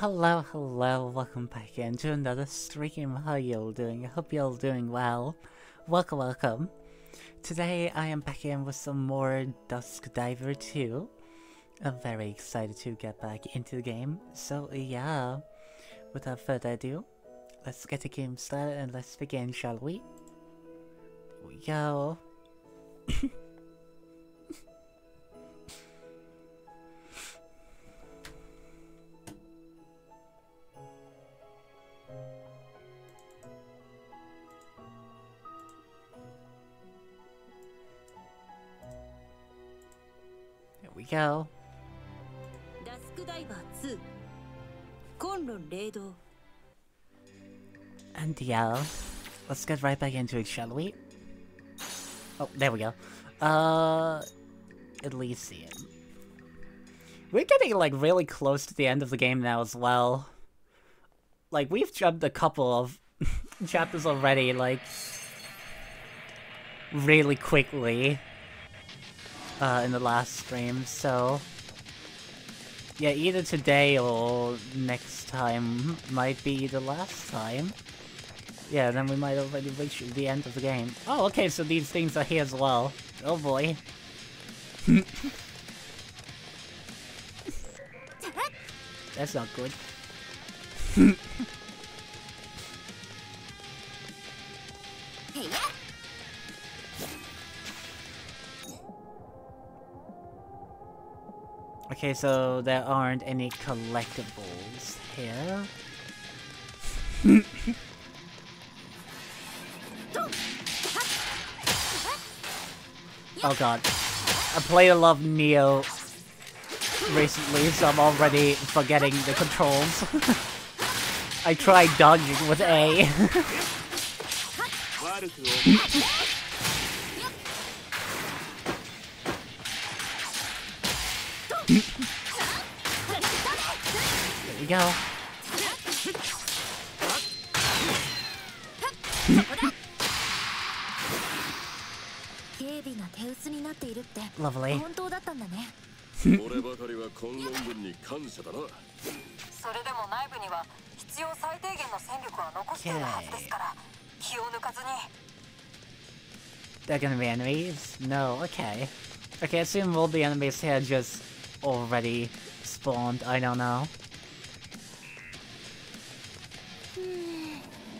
hello, hello, welcome back into another stream. How y'all doing? I hope y'all doing well. Welcome, welcome. Today I am back in with some more Dusk Diver 2. I'm very excited to get back into the game. So yeah, without further ado, let's get the game started and let's begin, shall we? We go. we go. And yeah, let's get right back into it, shall we? Oh, there we go. Uh, Elysium. We're getting, like, really close to the end of the game now as well. Like, we've jumped a couple of chapters already, like, really quickly. Uh, in the last stream, so yeah, either today or next time might be the last time. Yeah, then we might already reach the end of the game. Oh, okay, so these things are here as well. Oh boy. That's not good. Okay, so there aren't any collectibles here. oh god. I played a lot of Neo recently, so I'm already forgetting the controls. I tried dodging with A. we go. Lovely. 本当だったんだね俺ばかりは混乱軍に感謝だなそれでも内部には必要最低限の戦力は残しているはずですから気を抜かずに They're gonna be enemies? No, okay. Okay, I assume all the enemies here just already spawned, I don't know.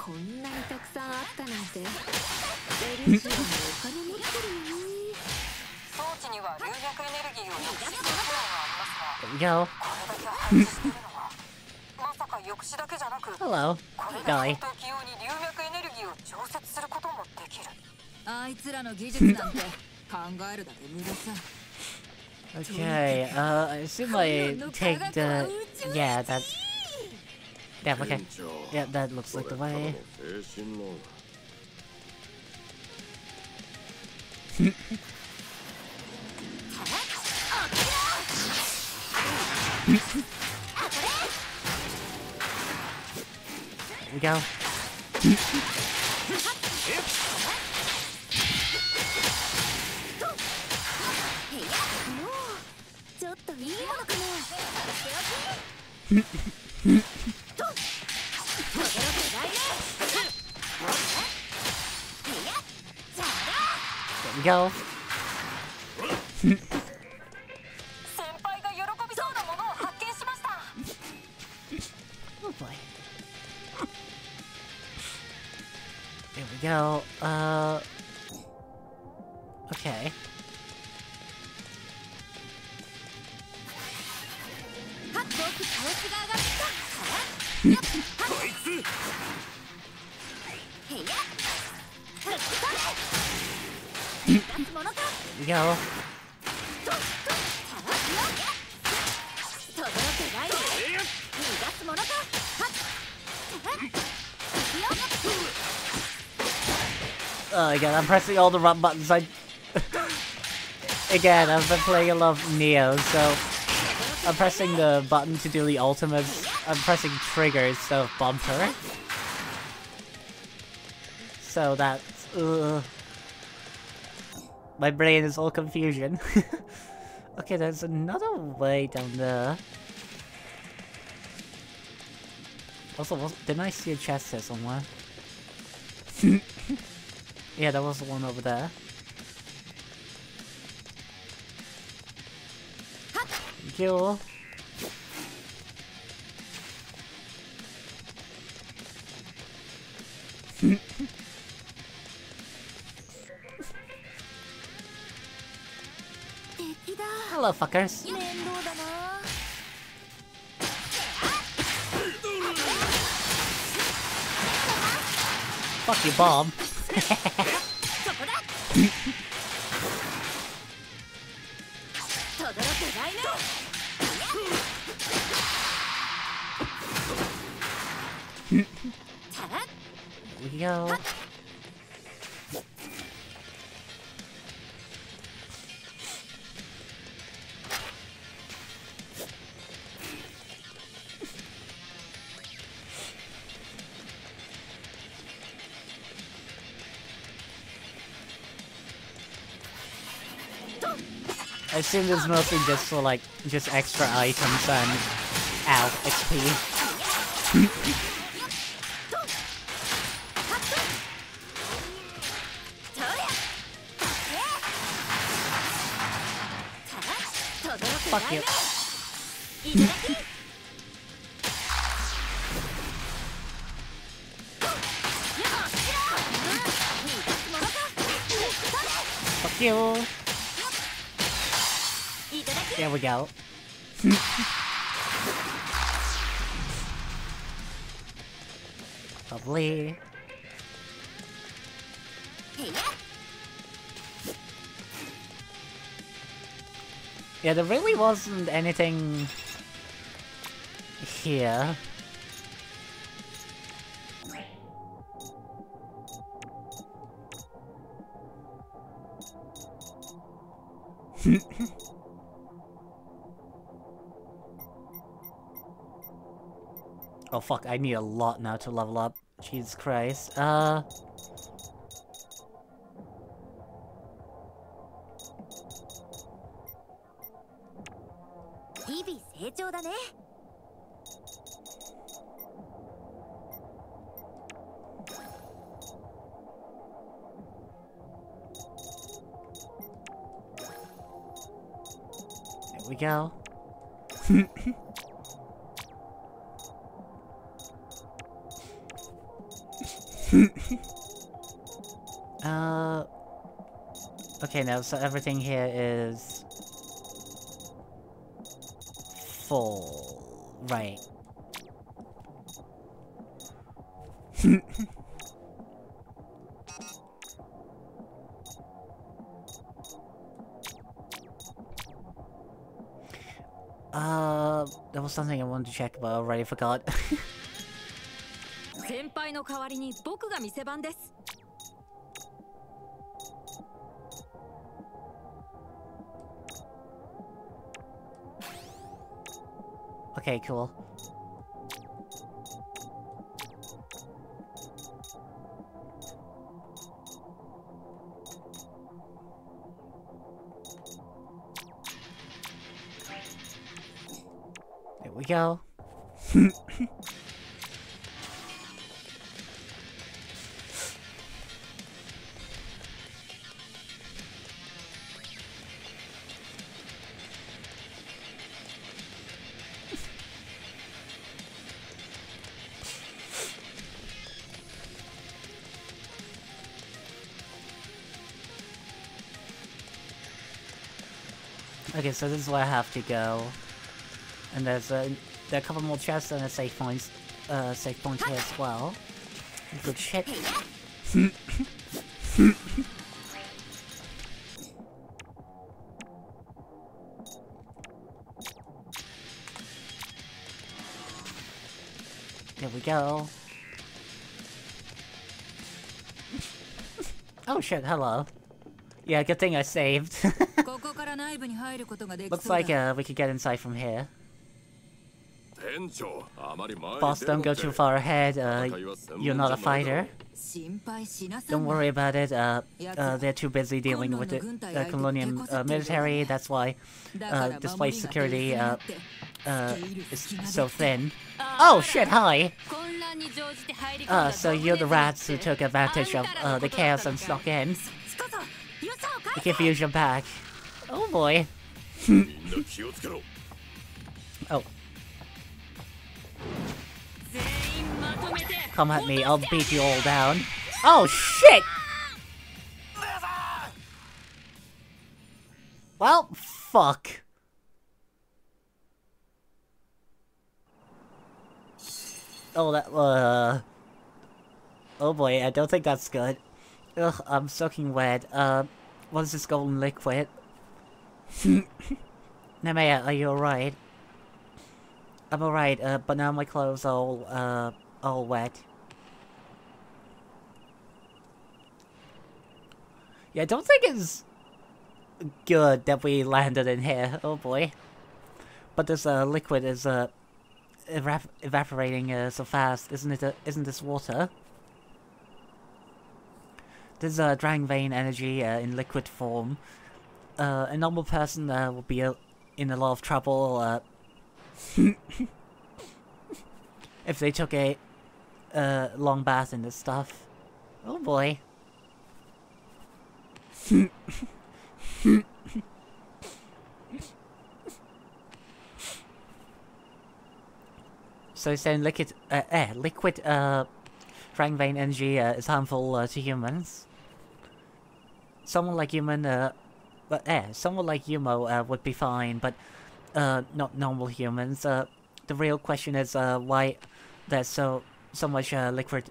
こんなにたくさんあったなんてエリシアもお金持ってるのに装置には流脈エネルギーを抑止する機能がありますが There we go. これだけ配置してるのはまさか抑止だけじゃなく Hello. これ Guy. で戦闘機用に流脈エネルギーを調節することもできるあいつらの技術なんて考えるだけ無駄さ Okay, uh, I assume I take the... Yeah, that... yeah, okay. Yeah, that looks like the way. we go. go. Oh, we go. Uh. Okay. go. Oh, again, I'm pressing all the wrong buttons. I again, I've been playing a lot of Neo, so I'm pressing the button to do the ultimates. I'm pressing trigger instead of bumper. So that's... Uh my brain is all confusion. okay, there's another way down there. Also, was, didn't I see a chest here somewhere? yeah, there was one over there. Kill. Hello, fuckers. Fuck you, bomb. Yo. Assume is mostly just for like just extra items and ow XP. Go. Lovely. Yeah, there really wasn't anything here. fuck, I need a lot now to level up. Jesus Christ. Uh... There we go. Okay, now so everything here is full, right? Uh, there was something I wanted to check, but I already forgot. 先輩の代わりに僕が店番です Okay, cool. There we go. so this is where I have to go. And there's a, there are a couple more chests and a safe points, uh, safe point here as well. Good shit. There we go. Oh shit, hello. Yeah, good thing I saved. Looks like uh, we could get inside from here. Boss, don't go too far ahead. Uh, you're not a fighter. Don't worry about it. Uh, uh, they're too busy dealing with the uh, colonial uh, military. That's why displaced uh, security is so thin. Oh shit, hi! so you're the rats who took advantage of the chaos and snuck in. The confusion back. Oh boy. oh. Come at me, I'll beat you all down. Oh shit! Well, fuck. Oh, that, uh... Oh boy, I don't think that's good. Ugh, I'm soaking wet. Uh, what is this golden liquid? Nemea, are you alright? I'm alright, uh, but now my clothes are all, uh, all wet. Yeah, I don't think it's good that we landed in here. Oh boy. But this, uh, liquid is, uh, evap evaporating, uh, so fast. Isn't it, uh, isn't this water? This is, uh, Dragon Vein energy, uh, in liquid form. Uh, a normal person, uh, will be, uh, in a lot of trouble, uh, if they took a long bath in this stuff. Oh boy. so saying liquid, uh, eh, liquid, uh, Frank vein energy uh, is harmful uh, to humans. Someone like human, uh, but eh, someone like Yumo uh, would be fine, but uh, not normal humans. Uh, the real question is why there's so so much liquid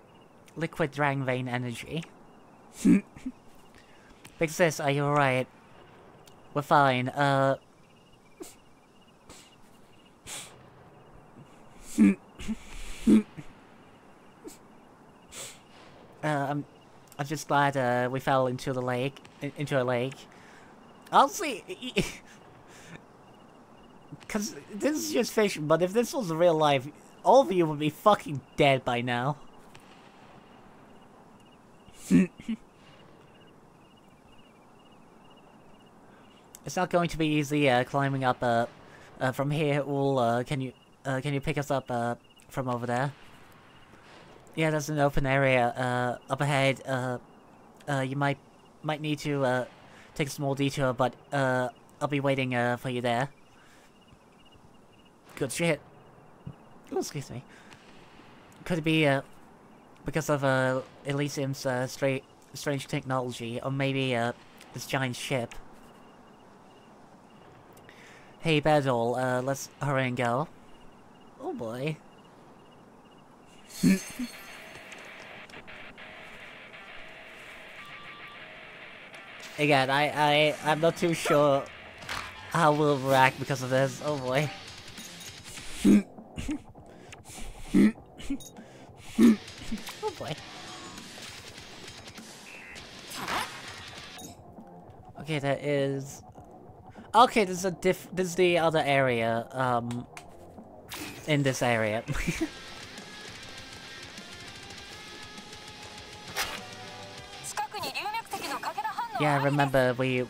liquid Dragon Vein energy. Big sis, are you alright? We're fine. Uh. uh, I'm, I'm just glad uh, we fell into the lake, in, into a lake. Honestly, because this is just fiction, but if this was real life, all of you would be fucking dead by now. it's not going to be easy uh, climbing up uh, uh, from here. All uh, can you uh, can you pick us up uh, from over there? Yeah, there's an open area up ahead. You might might need to take a small detour, but uh, I'll be waiting uh, for you there. Good shit. Oh, excuse me. Could it be uh, because of uh, Elysium's uh, stra strange technology, or maybe uh, this giant ship? Hey, Bedol, uh, let's hurry and go. Oh boy. Again, I, I, I'm not too sure how we'll react because of this. Oh boy. oh boy. Okay, that is... Okay, this is a diff- this is the other area, um... In this area. Yeah, I remember we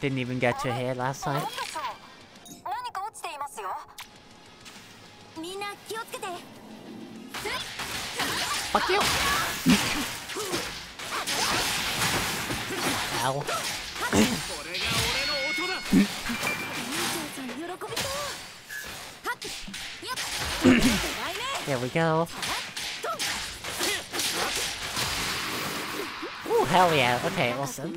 didn't even get to here last time. Fuck you! Ow. there we go. Oh, hell yeah. Okay, awesome.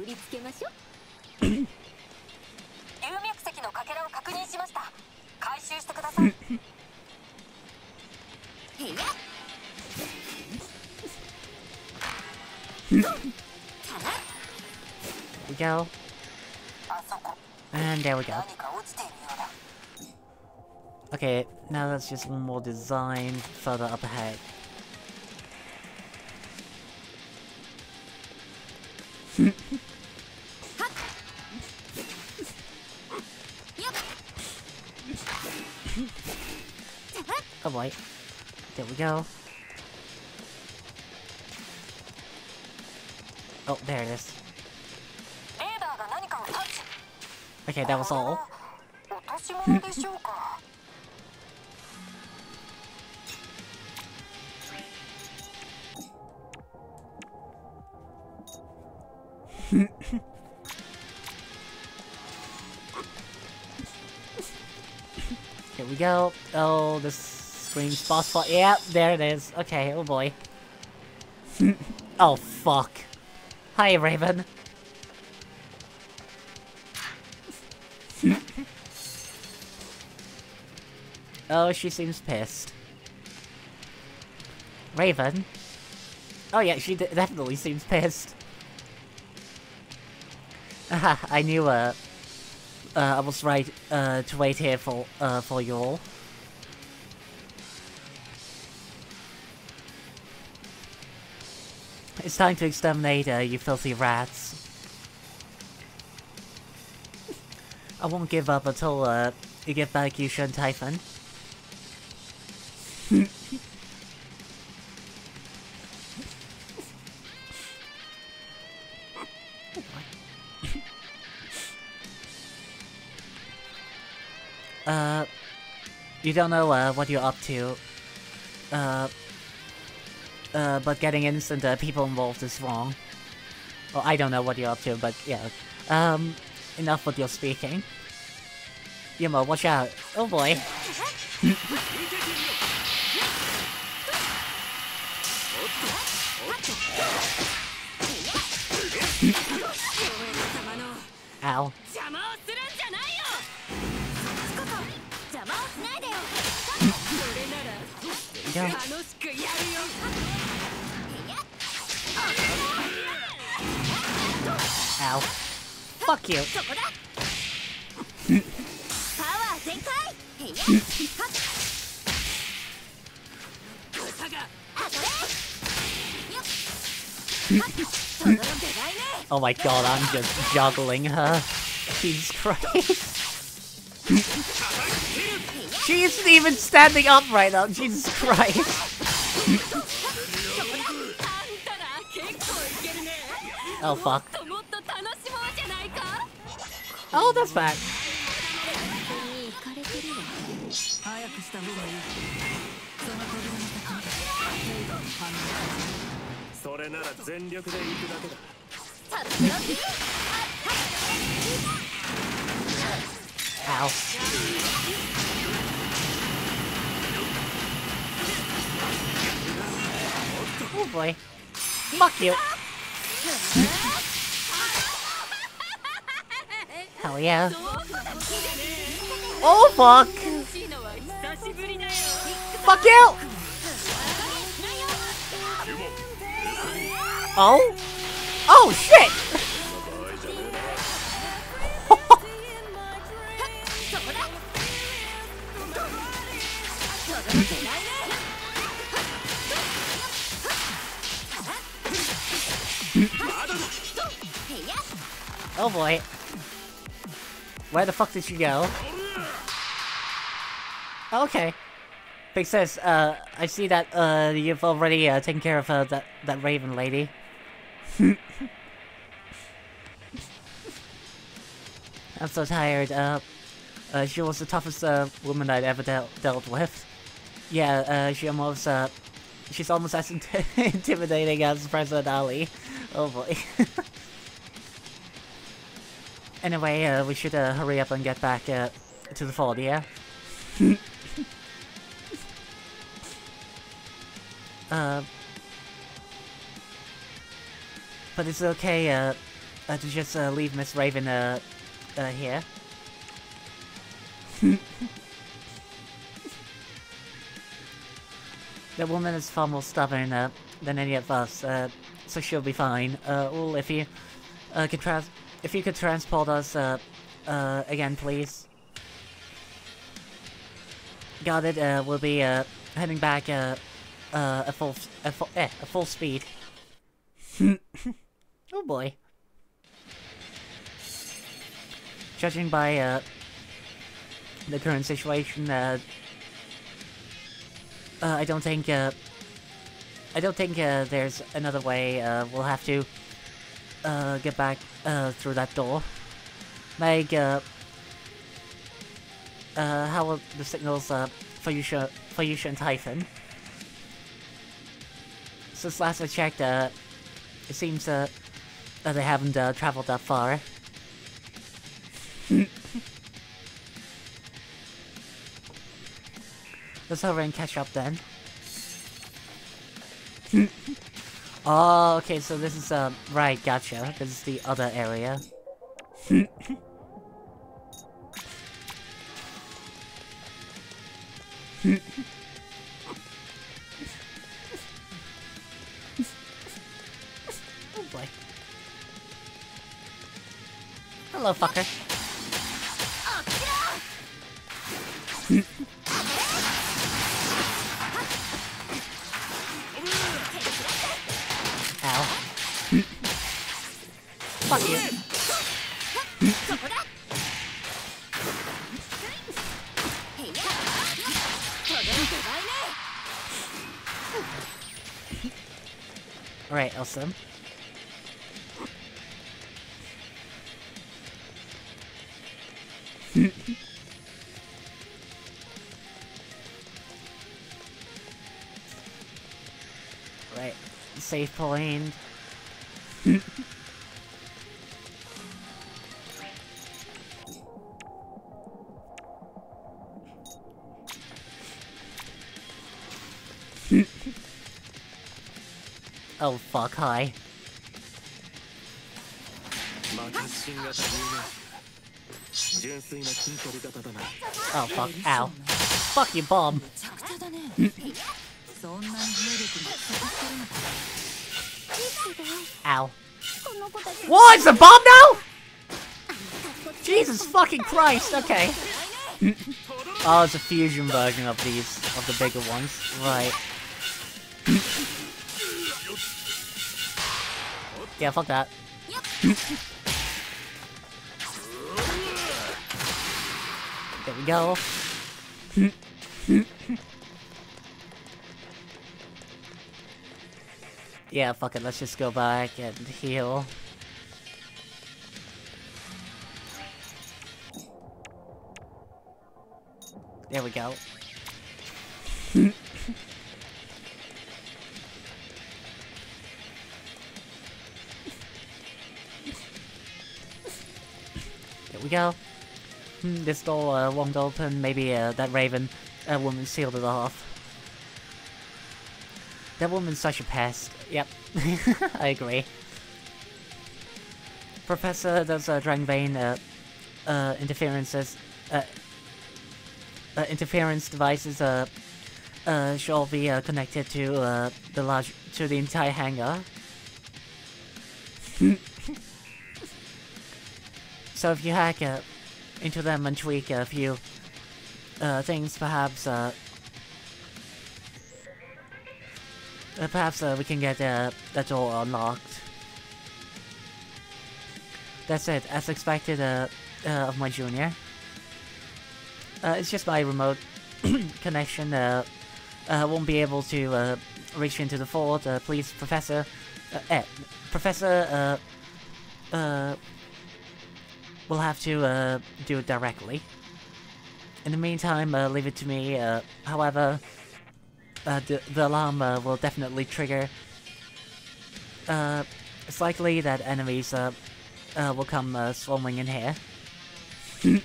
we go. And there we go. Okay, now that's just one more design further up ahead. oh boy. There we go. Oh, there it is. Okay, that was all. Here we go. Oh, this screams boss fight. Yeah, there it is. Okay, oh boy. oh, fuck. Hi, Raven. oh, she seems pissed. Raven? Oh yeah, she de definitely seems pissed. I knew, uh, uh, I was right, uh, to wait here for, uh, for you all. It's time to exterminate, uh, you filthy rats. I won't give up until, uh, you get back Yusha and Typhon. you don't know uh, what you're up to. Uh, uh, but getting innocent uh, people involved is wrong. Well, I don't know what you're up to, but yeah. Um, enough with your speaking. Yumo, watch out. Oh boy. Ow. go. Ow. Fuck you. oh my god, I'm just juggling her. She's crazy. He isn't even standing up right now. Jesus Christ. oh, fuck. Oh, that's bad. boy. Fuck you. Hell yeah. Oh fuck! Fuck you! Oh? Oh shit! Boy. Where the fuck did she go? Okay. Big sis, uh, I see that, uh, you've already, uh, taken care of, uh, that, that raven lady. I'm so tired, uh, uh, she was the toughest, uh, woman I'd ever dealt dealt with. Yeah, uh, she almost, uh, she's almost as int intimidating as President Ali. Oh boy. Anyway, uh, we should uh, hurry up and get back uh, to the fort, yeah? uh, but it's okay uh, uh, to just uh, leave Miss Raven uh, uh, here. the woman is far more stubborn uh, than any of us, uh, so she'll be fine. Uh, well, if you uh, could trans- if you could transport us, uh, uh, again, please. Got it, uh, we'll be, uh, heading back, uh, uh, at full, at full, eh, at full speed. oh boy. judging by uh, the current situation, uh, uh, I don't think uh, I don't think uh, there's another way. Uh, we'll have to uh, get back uh, through that door. Meg, uh, uh, how are the signals uh, for Yusha, for Yusha and Typhon? Since last I checked, uh, it seems uh, that they haven't uh, traveled that far. Let's hurry and catch up then. oh, okay, so this is, uh, right, gotcha. This is the other area. oh boy. Hello, fucker. Fuck you. Alright, awesome. right, safe point. Oh fuck, hi. Oh fuck, ow. Fuck you, bomb! ow. What, it's a bomb now?! Jesus fucking Christ, okay. oh, it's a fusion version of these, of the bigger ones. Right. Yeah, fuck that. there we go. yeah, fuck it, let's just go back and heal. There we go. Go. Hmm, this door uh, won't open. Maybe uh, that raven uh, woman sealed it off. That woman's such a pest. Yep, I agree. Professor those uh, Dragon Vein uh, uh, interferences, uh, uh, interference devices uh, uh, should all be uh, connected to uh, the large to the entire hangar. So if you hack uh, into them and tweak a few uh, things, perhaps uh, uh, perhaps uh, we can get that door unlocked. That's it, as expected uh, uh, of my junior. It's just my remote connection. Uh, won't be able to reach into the fort. Please, Professor. Eh, Professor. Uh, uh, will have to uh, do it directly. In the meantime, uh, leave it to me. Uh, however, uh, the, the alarm uh, will definitely trigger. Uh, it's likely that enemies uh, uh, will come uh, swarming in here.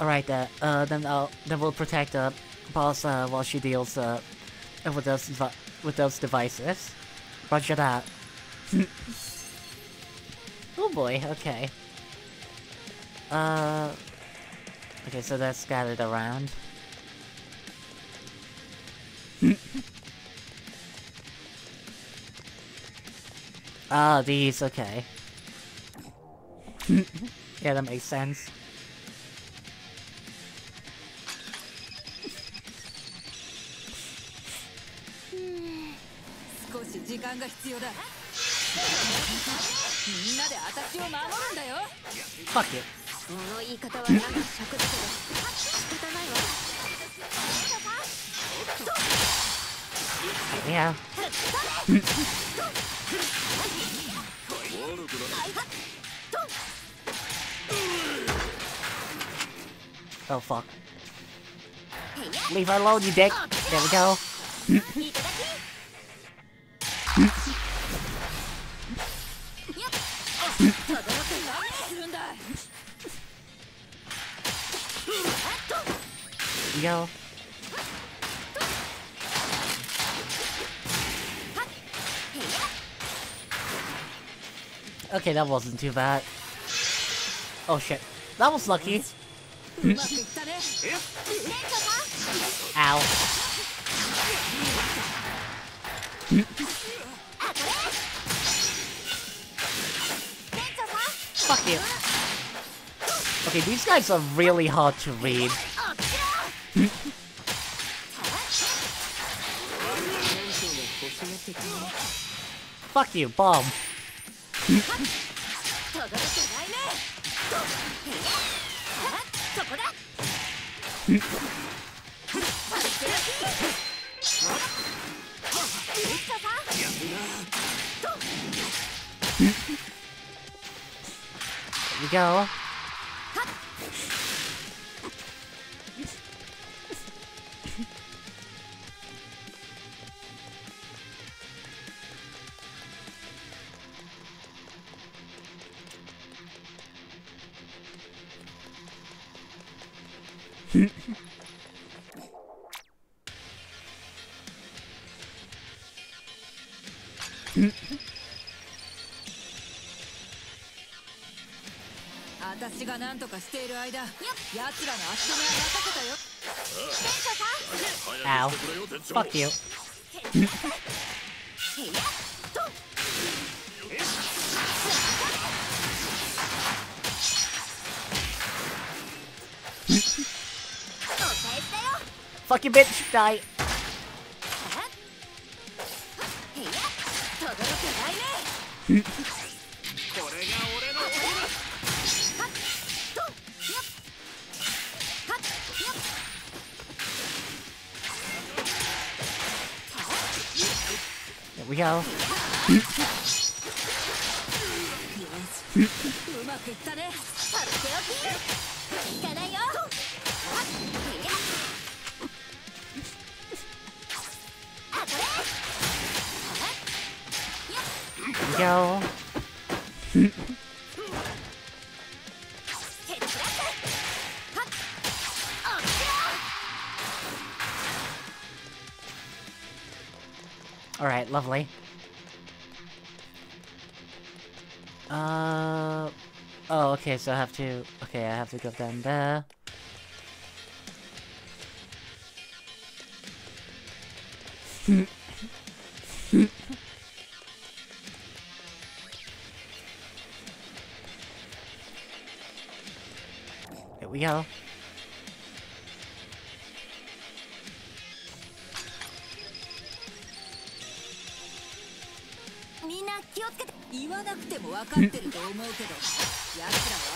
Alright, uh, uh, then I'll then we'll protect boss uh, while she deals uh, with those with those devices. Roger that. oh boy, okay. Uh, okay, so they're scattered around. Ah, these, okay. yeah, that makes sense. 時間が必要だみんなで私を守るんだよ Fuck it. その言い方はなんか尺だけど仕方ないわ Yeah. 悪くない Oh fuck. Leave her alone, you dick. There we go. Yo. Okay, that wasn't too bad. Oh shit. That was lucky. Ow. Fuck you. Okay, these guys are really hard to read. Fuck you, bomb. we go. 私が何とかしている間奴らの足止めは任せたよ Ow. Fuck you. Fuck you, bitch. Die. 届いてないねよ。うまくいったね。さっておき。いかないよ。あこれ。よ。Lovely. Uh... Oh, okay, so I have to... Okay, I have to go down there. Here we go. 分かってると思うけど奴らは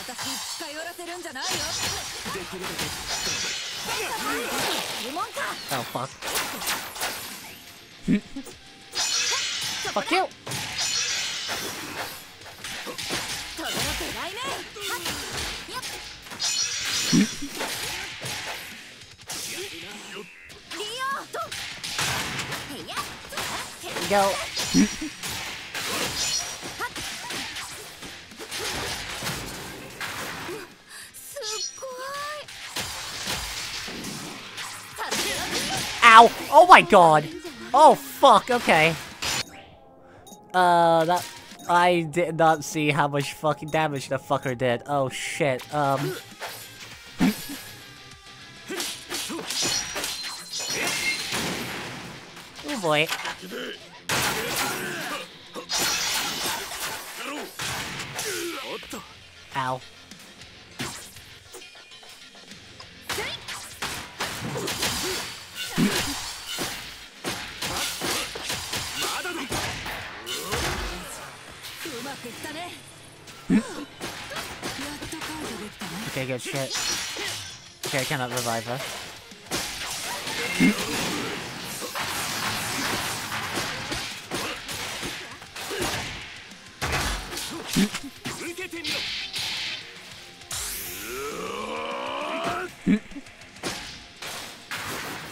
私に近寄らせるんじゃないよ。Oh, fuck. fuck you! 届いてないね。はっ。よっリオと Ow! Oh my god! Oh fuck, okay. Uh, that... I did not see how much fucking damage the fucker did. Oh shit, um... oh boy. good shit. Okay, I cannot revive her.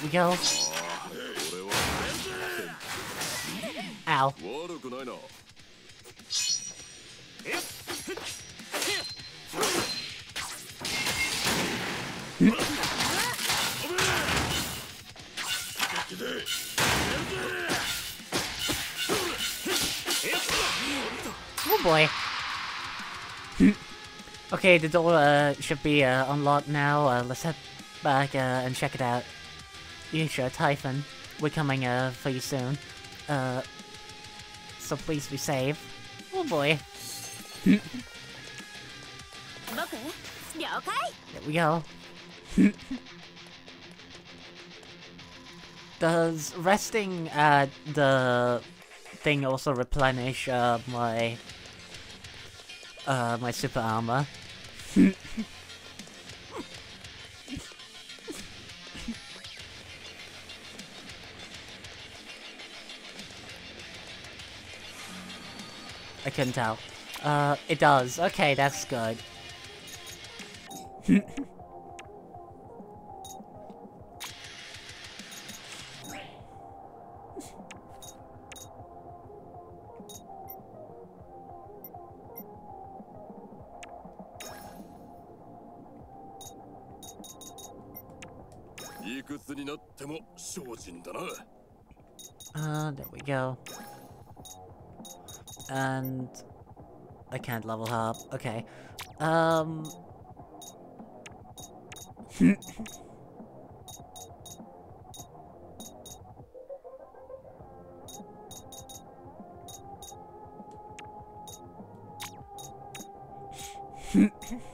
we go. Okay, the door uh, should be uh, unlocked now. Uh, let's head back uh, and check it out. Yusha, Typhon, we're coming uh, for you soon. Uh, so please be safe. Oh boy. there we go. Does resting at the thing also replenish my uh, my super armor. I couldn't tell. Uh, it does. Okay, that's good. Uh, there we go. And I can't level her up. Okay. Um.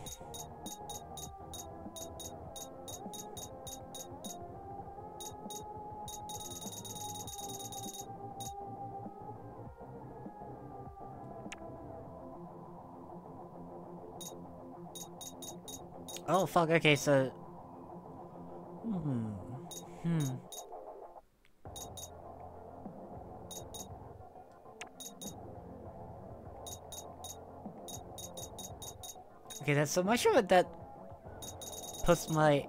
Oh fuck, okay, so... Hmm. Hmm. Okay, that's so much of it that puts my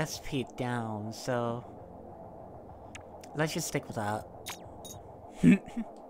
SP down, so... Let's just stick with that.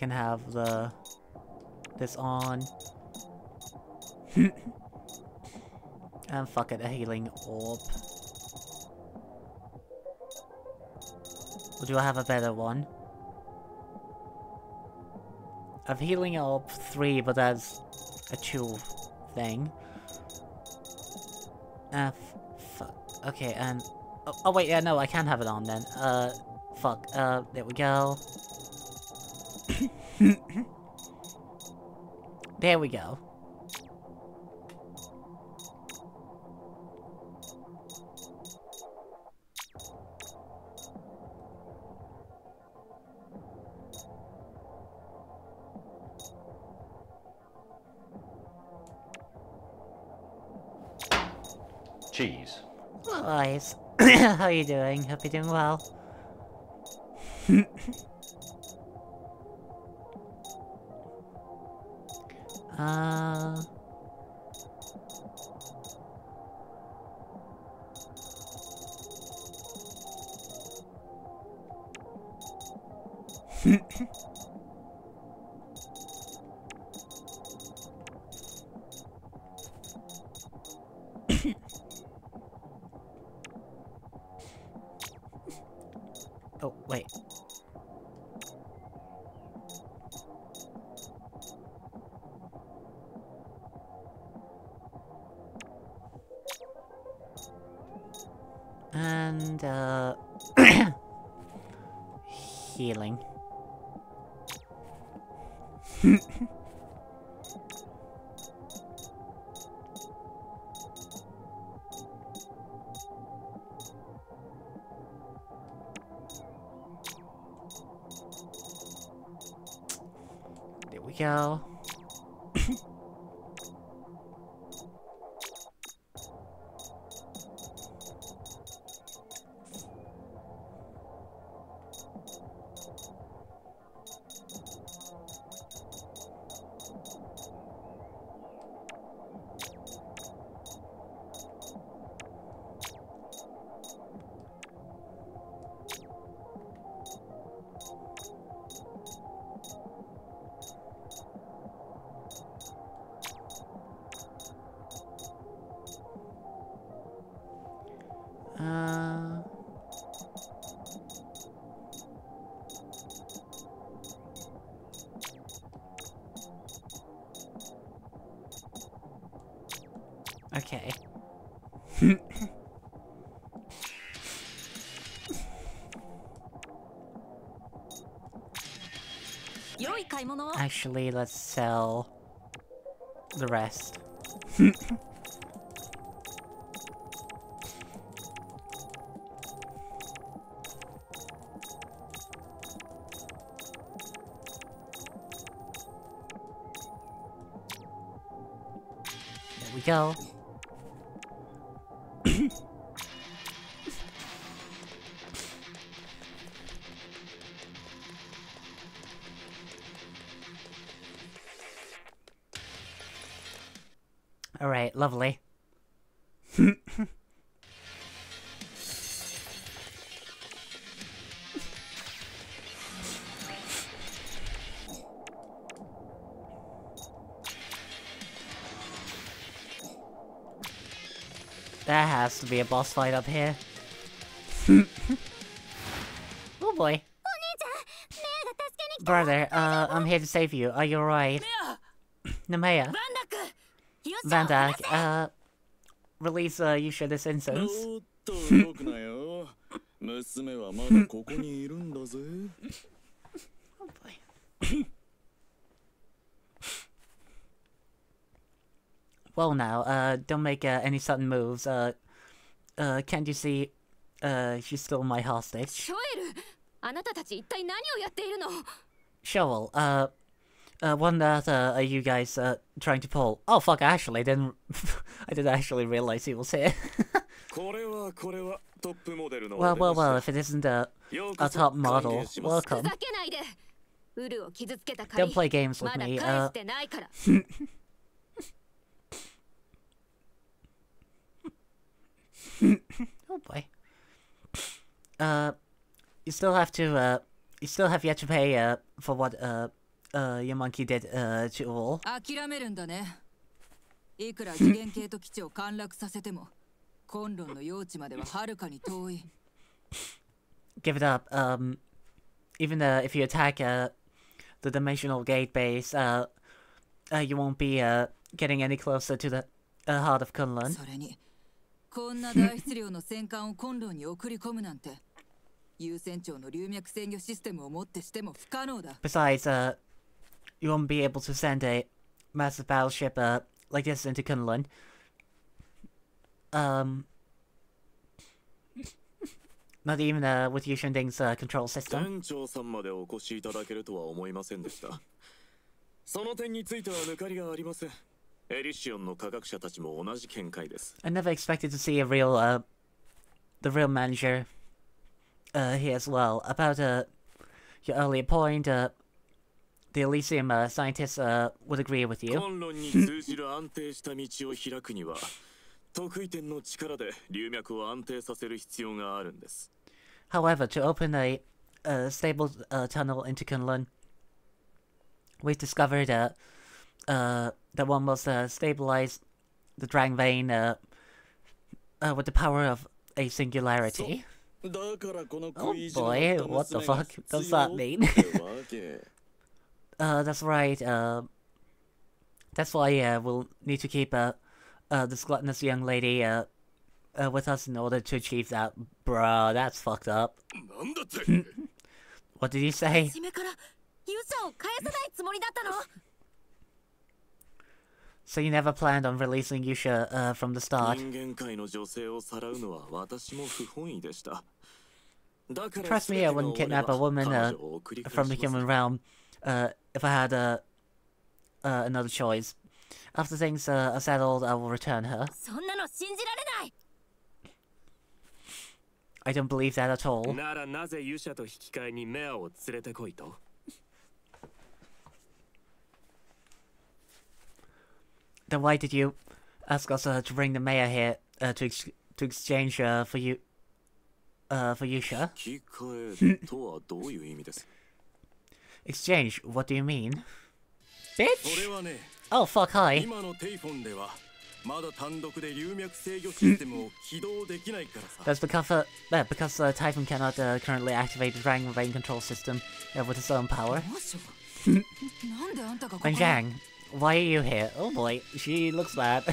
can have the this on. and fuck it, a healing orb. Or do I have a better one? Have healing orb 3, but that's a 2 thing. Ah, fuck. Okay, and Oh, oh wait, yeah, no, I can have it on then. Uh, fuck. Uh, there we go. There we go. Cheese. Guys, how are you doing? Hope you're doing well. Uh... Oh, Actually, let's sell the rest. there we go. to be a boss fight up here. oh boy. Brother, uh, I'm here to save you. Are you alright? Nemea. Van uh, release uh, Yusha this incense. Oh, well now, uh, don't make uh, any sudden moves. Uh, uh, can't you see? Uh, she's still my hostage. ショエルあなたたち一体何をやっているの Shovel, uh, uh, what on earth uh, are you guys uh trying to pull? Oh fuck! I actually didn't. I didn't actually realize he was here. これはこれはトップモデルの well, 俺 well, でし well. If it isn't a たよう a こそ top 歓 model, 迎します welcome. ふざけないでウルを傷つけた Don't 借 play り games ま with だ me. 返 Uh, still have to. Uh, you still have yet to pay. Uh, for what. Uh, uh, your monkey did. Uh, to all. 諦めるんだねいくら次元系と基地を陥落させてもコンロンの用地までははるかに遠い give it up. Um, even uh, if you attack uh, the dimensional gate base, uh, uh, you won't be uh, getting any closer to the uh, heart of Kunlun. それにこんな大質量の戦艦をコンロンに送り込むなんて Besides, uh, you won't be able to send a massive battleship uh, like this into Kunlun. Um, not even uh, with Youshiding's uh, control system. I never expected to see a real, uh, the real manager uh, here as well about uh, your earlier point. Uh, the Elysium uh, scientists uh, would agree with you. However, to open a, a stable uh, tunnel into Kunlun, we discovered uh, uh, that one must uh, stabilize the Dragon Vein uh, uh, with the power of a singularity. Oh boy, what the fuck does that mean? uh, that's right, uh, that's why uh, we'll need to keep uh, uh, this gluttonous young lady uh, uh, with us in order to achieve that. Bruh, that's fucked up. what did you say? So you never planned on releasing Yusha uh, from the start. Trust me, I wouldn't kidnap a woman uh, from the human realm uh, if I had uh, uh, another choice. After things uh, are settled, I will return her. I don't believe that at all. Then why did you ask us uh, to bring the mayor here uh, to ex- to exchange uh, for you uh, for Yusha? 引き換えとはどういう意味です Exchange? What do you mean? そ Bitch! れはね Oh fuck! Hi. 今のテイフォンではまだ単独で流脈制御システムを起動できないからさ That's because uh, uh, because uh, Typhon cannot uh, currently activate the Dragon Vein control system uh, with its own power. 魔女なんであんたがここ And に Zhang, why are you here? Oh boy, she looks bad.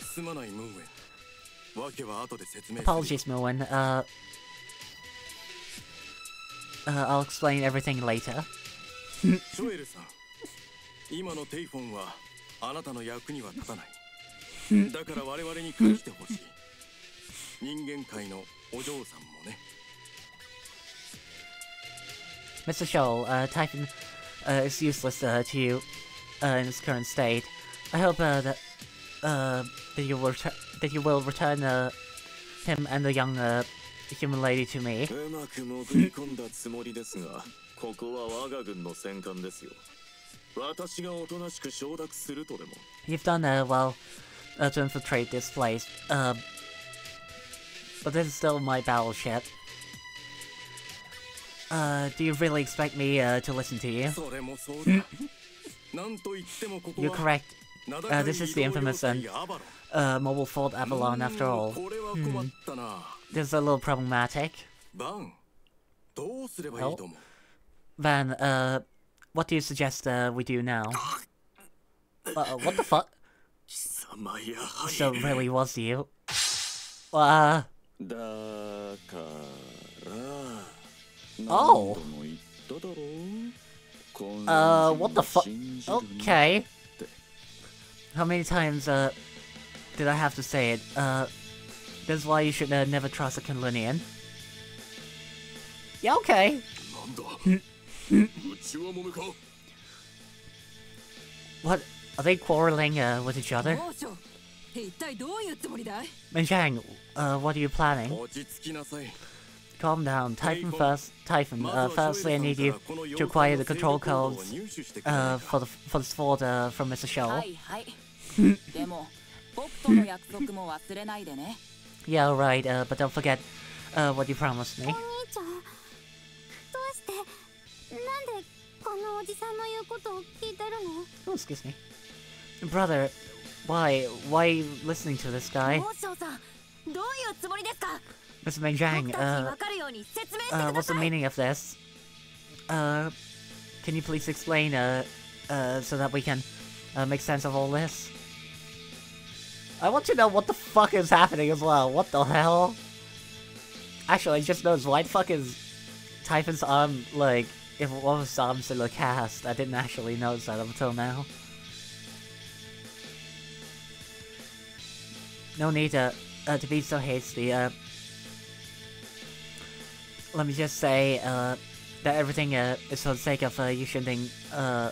すまないムーンウェンわけは後で説明する Apologies, Moen. Uh, uh, I'll explain everything later. ショエルさん今のテイフォンはあなたの役には立たないだから我々に返してほしい人間界のお嬢さんもね Mr. Shoal, uh, Typhon uh, is useless uh, to you uh, in its current state. I hope uh, that uh, that you will retur- that you will return uh, him and the young uh, human lady to me. うまく潜り込んだつもりですがここは我が軍の戦艦ですよ私がおとなしく承諾するとでも You've done uh, well uh, to infiltrate this place, uh, but this is still my battleship. Uh, do you really expect me uh, to listen to you? You're correct. Uh, this is the infamous and uh, mobile fault Avalon after all. Hmm. hmm. This is a little problematic. Well, Van, uh, what do you suggest uh, we do now? Uh, uh what the fuck? So really was you? Uh... Oh! Uh, what the fuck? Okay. How many times, uh, did I have to say it? Uh, that's why you should uh, never trust a Kalinian. Yeah, okay. what? Are they quarreling uh, with each other? Menjang, uh, what are you planning? Calm down, Typhon first. Typhon, uh, firstly I need you to acquire the control codes uh, for the for this sword uh, from Mr. Shell. yeah, alright, uh, but don't forget uh, what you promised me. Oh, excuse me. Brother, why, why listening to this guy? Mr. Meng Zhang, uh, uh, what's the meaning of this? Uh, can you please explain, uh, uh, so that we can, uh, make sense of all this? I want to know what the fuck is happening as well, what the hell? Actually, I just noticed, why the fuck is Typhon's arm, like, if it was arms in the cast? I didn't actually notice that until now. No need, uh to be so hasty, uh, let me just say uh, that everything uh, is for the sake of uh, Youshiding, uh,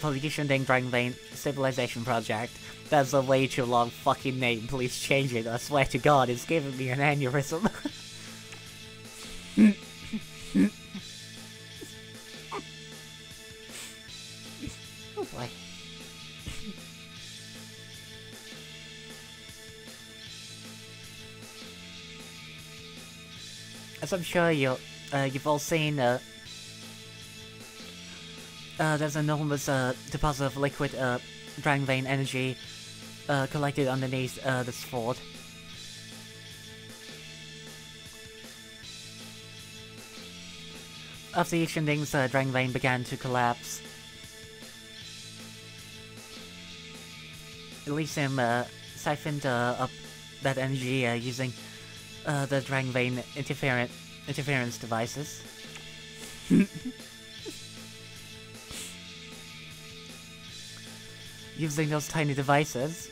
for the Youshiding Dragon Vein Civilization Project. That's a way too long fucking name. Please change it. I swear to God, it's giving me an aneurysm. As I'm sure you, uh, you've all seen, uh, uh, there's an enormous uh, deposit of liquid uh, Dragon Vein energy uh, collected underneath uh, this fort. After Youshiding's uh, Dragon Vein began to collapse, Elysium uh, siphoned uh, up that energy uh, using uh, the Dragon Vein interference interference devices. using those tiny devices.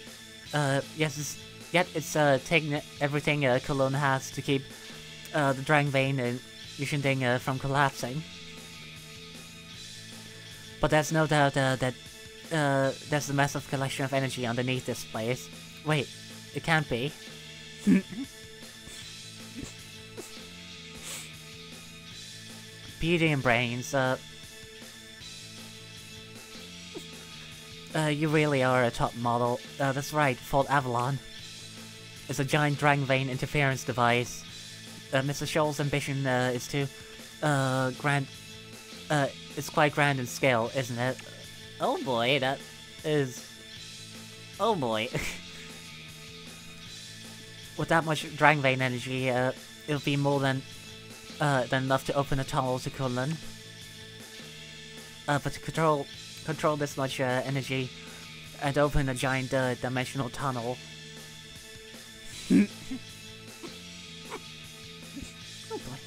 Uh, yes, it's, yet it's uh, taking everything uh, Kunlun has to keep uh, the Dragon Vein and Youshiding uh, from collapsing. But there's no doubt uh, that uh, there's a massive collection of energy underneath this place. Wait, it can't be. Beauty and brains, uh, Uh, you really are a top model. Uh, that's right, Fault Avalon. It's a giant Dragon Vein interference device. Uh, Mr. Scholl's ambition uh, is to, uh, grand... Uh, it's quite grand in scale, isn't it? Oh boy, that is... Oh boy. With that much Dragon Vein energy, uh, it'll be more than, uh, than enough to open a tunnel to Kunlun. Uh, but to control control this much uh, energy and open a giant uh, dimensional tunnel. oh boy.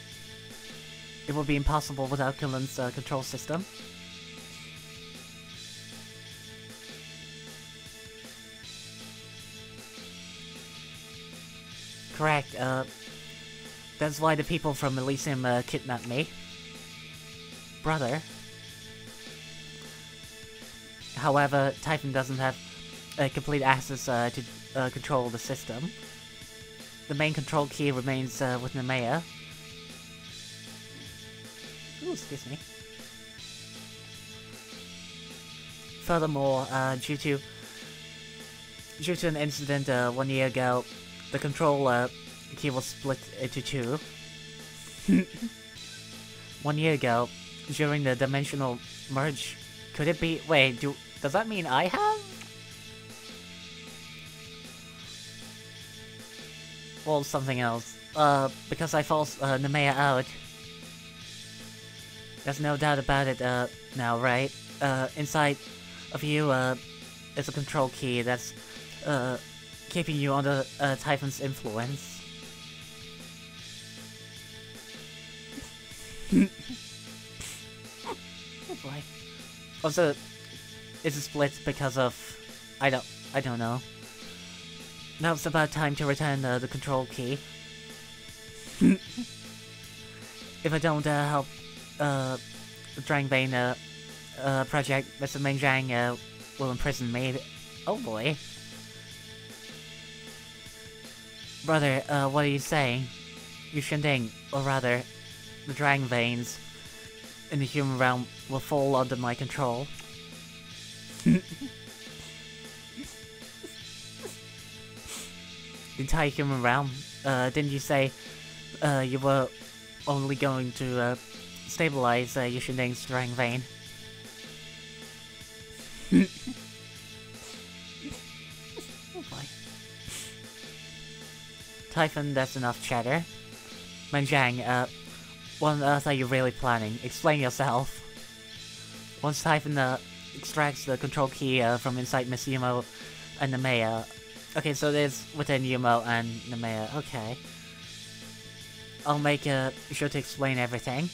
It would be impossible without Kunlun's uh, control system. Correct, uh... That's why the people from Elysium uh, kidnapped me. Brother. However, Typhon doesn't have uh, complete access uh, to uh, control the system. The main control key remains uh, with Nemea. Ooh, excuse me. Furthermore, uh, due to due to an incident uh, one year ago, the control was split into two. one year ago, during the dimensional merge, could it be? Wait, do does that mean I have? Well, something else. Uh, because I forced uh, Nemea out. There's no doubt about it, uh, now, right? Uh, inside of you, uh, is a control key that's, uh, keeping you under, uh, Typhon's influence. Oh boy. Also, is it split because of... I don't... I don't know. Now it's about time to return uh, the control key. if I don't uh, help uh, Dragon Vein uh, uh, project, Mr. Ming Zhang uh, will imprison me. Oh boy. Brother, uh, what are you saying? Youshiding, or rather, the Dragon Veins in the human realm will fall under my control. the entire human realm. Uh, didn't you say uh, you were only going to uh, stabilize uh, Youshiding's Dragon Vein? oh. Typhon, that's enough chatter. Manjang, uh, what on earth are you really planning? Explain yourself. Once Typhon extracts the control key uh, from inside Miss Yumo and Nemea. Okay, so there's within Yumo and Nemea. Okay. I'll make uh, sure to explain everything.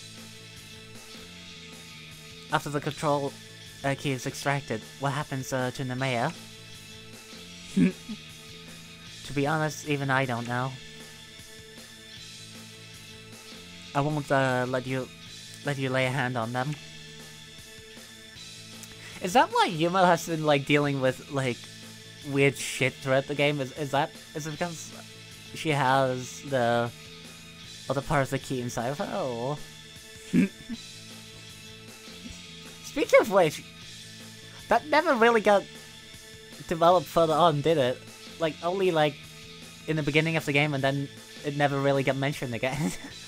After the control uh, key is extracted, what happens uh, to Nemea? to be honest, even I don't know. I won't uh, let you let you lay a hand on them. Is that why Yuma has been like dealing with like weird shit throughout the game? Is is that is it because she has the other part of the key inside of her? Oh. Speaking of which, that never really got developed further on, did it? Like only like in the beginning of the game, and then it never really got mentioned again.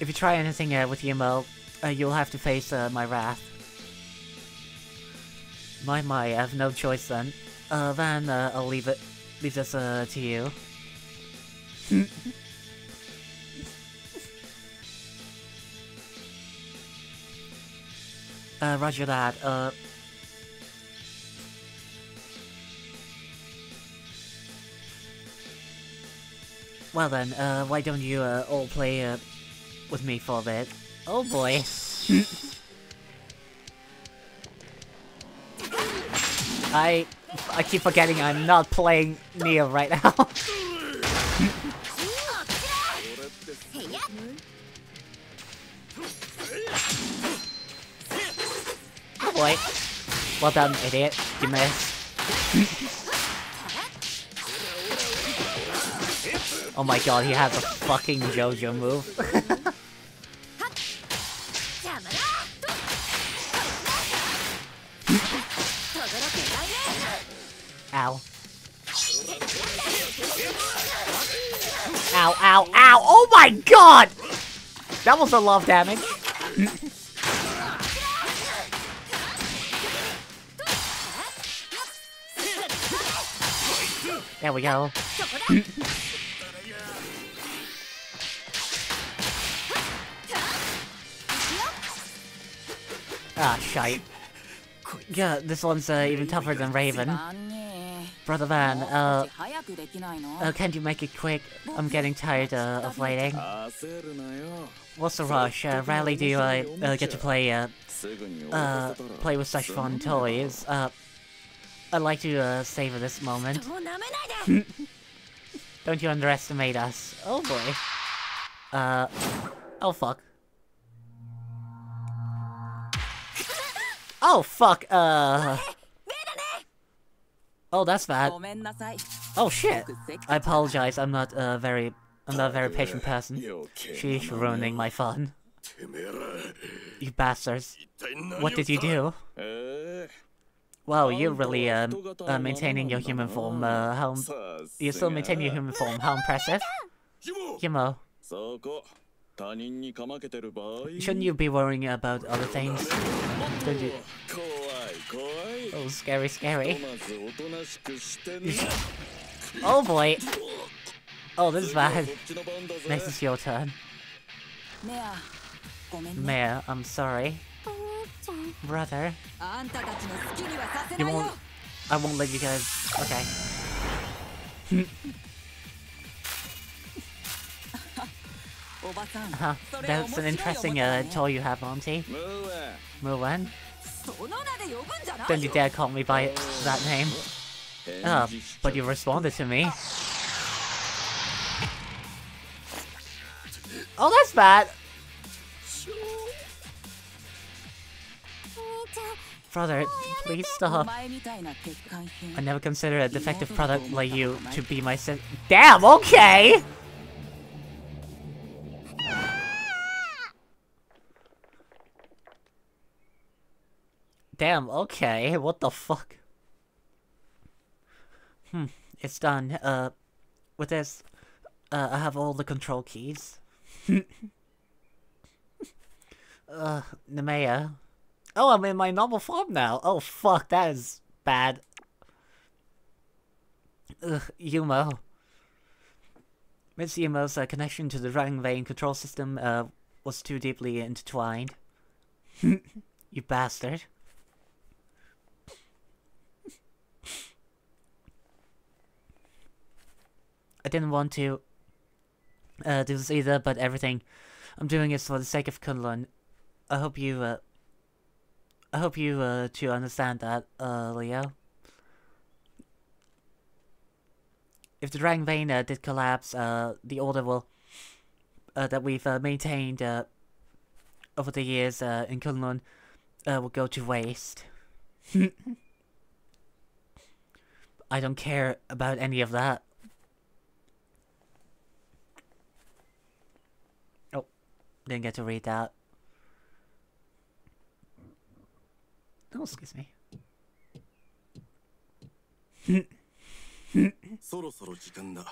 if you try anything uh, with Yumo, uh, you'll have to face uh, my wrath. My, my, I have no choice then. Uh, then uh, I'll leave it, leave this uh, to you. Uh, roger that. Uh. Well then, uh, why don't you, uh, all play, uh, with me for a bit? Oh boy. I... I keep forgetting I'm not playing Neo right now. oh boy. Well done, idiot. You missed. oh my god, he has a fucking JoJo move. Ow. Ow, ow, ow! Oh my god! That was a lot of damage. there we go. Ah, shite. Yeah, this one's uh, even tougher than Raven. Brother Van, uh, uh, can you make it quick? I'm getting tired uh, of waiting. What's the rush? Uh, rarely do I uh, get to play uh, uh, play with such fun toys. Uh, I'd like to uh, savor this moment. Don't you underestimate us. Oh boy. Uh, oh fuck. Oh, fuck, uh... Oh, that's bad. Oh, shit. I apologize, I'm not, uh, very... I'm not a very patient person. She's ruining my fun. You bastards. What did you do? Wow, you're really uh, uh, maintaining your human form. Uh, how you still maintain your human form? How impressive, Yumo. Shouldn't you be worrying about other things? Don't you? Oh, scary, scary. oh boy! Oh, this is bad. Next is your turn. Mayor, I'm sorry. Brother. You won't... I won't let you guys... Okay. Uh -huh. That's an interesting uh, toy you have, Auntie. Mulan. Don't you dare call me by that name. Ah, but you responded to me. Oh, that's bad! Brother, please stop. I never considered a defective product like you to be my son. Damn, okay! Damn, okay, what the fuck? Hmm, it's done. Uh, with this, uh, I have all the control keys. uh, Nemea. Oh, I'm in my normal form now. Oh, fuck, that is bad. Ugh, Yumo. Miss Yumo's uh, connection to the Dragon Vein control system uh, was too deeply intertwined. you bastard. I didn't want to uh, do this either, but everything I'm doing is for the sake of Kunlun. I hope you, uh, I hope you, uh, to understand that, uh, Leo. If the Dragon Vein uh, did collapse, uh, the order will, uh, that we've uh, maintained uh, over the years uh, in Kunlun uh, will go to waste. I don't care about any of that. didn't get to read that. Oh, excuse me. そろそろ時間だ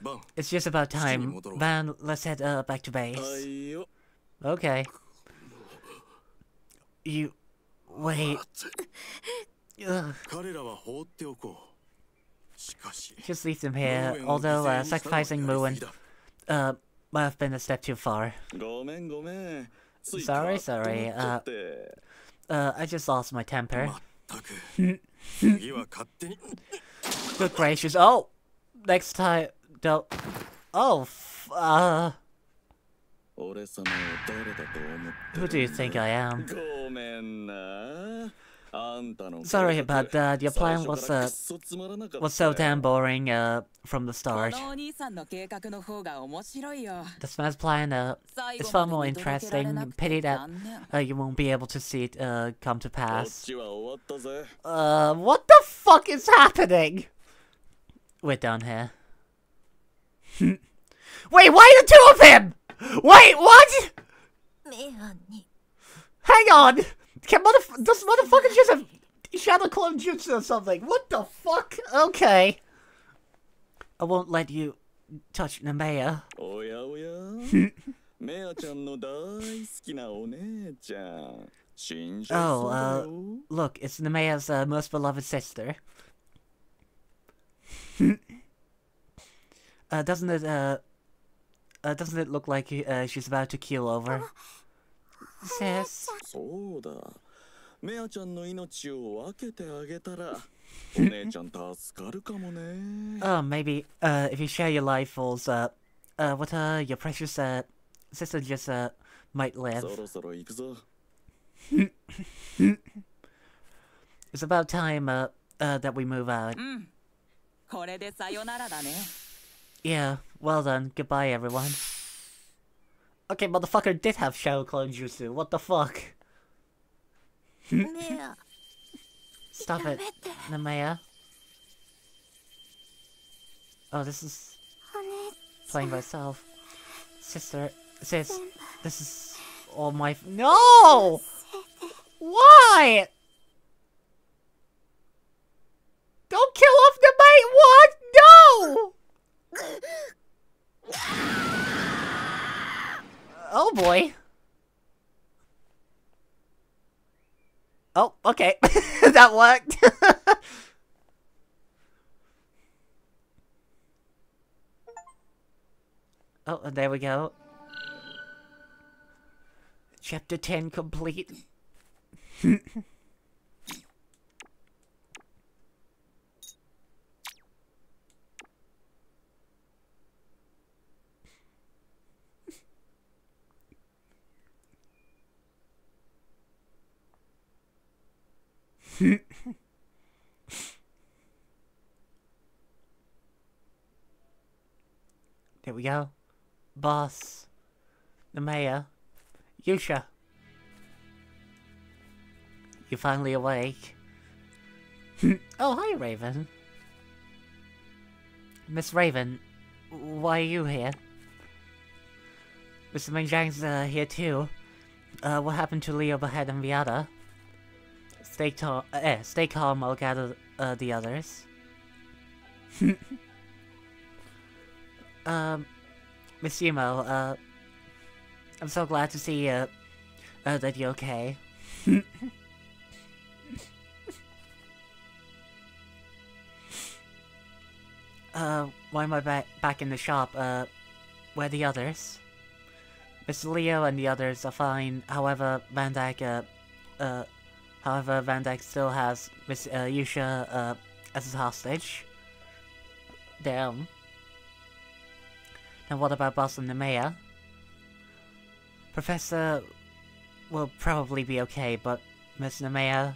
バン It's just about time. Model. Van, let's head uh, back to は base. いよ Okay. You... Wait. Ugh. 彼らは放っておこうしかし Just leave them ム here, ーエンを although 犠牲 uh, にしたのは sacrificing やり Muin すぎだ uh, might have been a step too far. Sorry, sorry. Uh, uh, I just lost my temper. Good gracious. Oh! Next time, don't. Oh, uh. Who do you think I am? Sorry about that. Your plan was uh, was so damn boring uh, from the start. This man's plan uh, is far more interesting. Pity that uh, you won't be able to see it uh, come to pass. Uh, what the fuck is happening? We're done here. Wait, why the two of him? Wait, what? Hang on! Can motherf- does motherfucker just have Shadow Clone Jutsu or something? What the fuck? Okay. I won't let you touch Nemea. Oh yeah, oh yeah. oh, uh, look, it's Nemea's uh, most beloved sister. uh, doesn't it, uh, uh, doesn't it look like uh, she's about to keel over? Sis. そうだメアちゃんの命を分けてあげたらお姉ちゃん助かるかもね Oh, maybe, uh, if you share your life falls, uh, uh, what, uh, your precious, uh, sister just, uh, might live. そろそろ行くぞ It's about time, uh, uh, that we move out. うんこれでさよならだね Yeah, well done. Goodbye, everyone. Okay, motherfucker did have Shadow Clone Jutsu. What the fuck? Stop it, Namaya. Oh, this is playing myself. Sister, sis, this is all my. no! Why? Don't kill off the mate! What? No! Oh boy. Oh, okay. that worked. oh, there we go. Chapter 10 complete. There we go. Boss. The mayor. Yusha. You're finally awake. oh, hi, Raven. Miss Raven, why are you here? Mr. Mingjang's uh, here too. Uh, what happened to Leo Behead and Viata? Stay, uh, eh, stay calm, I'll gather uh, the others. um, Miss Yumo, uh, I'm so glad to see uh, uh, that you're okay. uh, why am I back back in the shop? Uh, where are the others? Mr. Leo and the others are fine. However, Van Dyke, uh, uh, however, Van Dyke still has Miss uh, Yusha uh, as his hostage. Damn. And what about Boss and the Mayor? Professor will probably be okay, but Miss Nemea...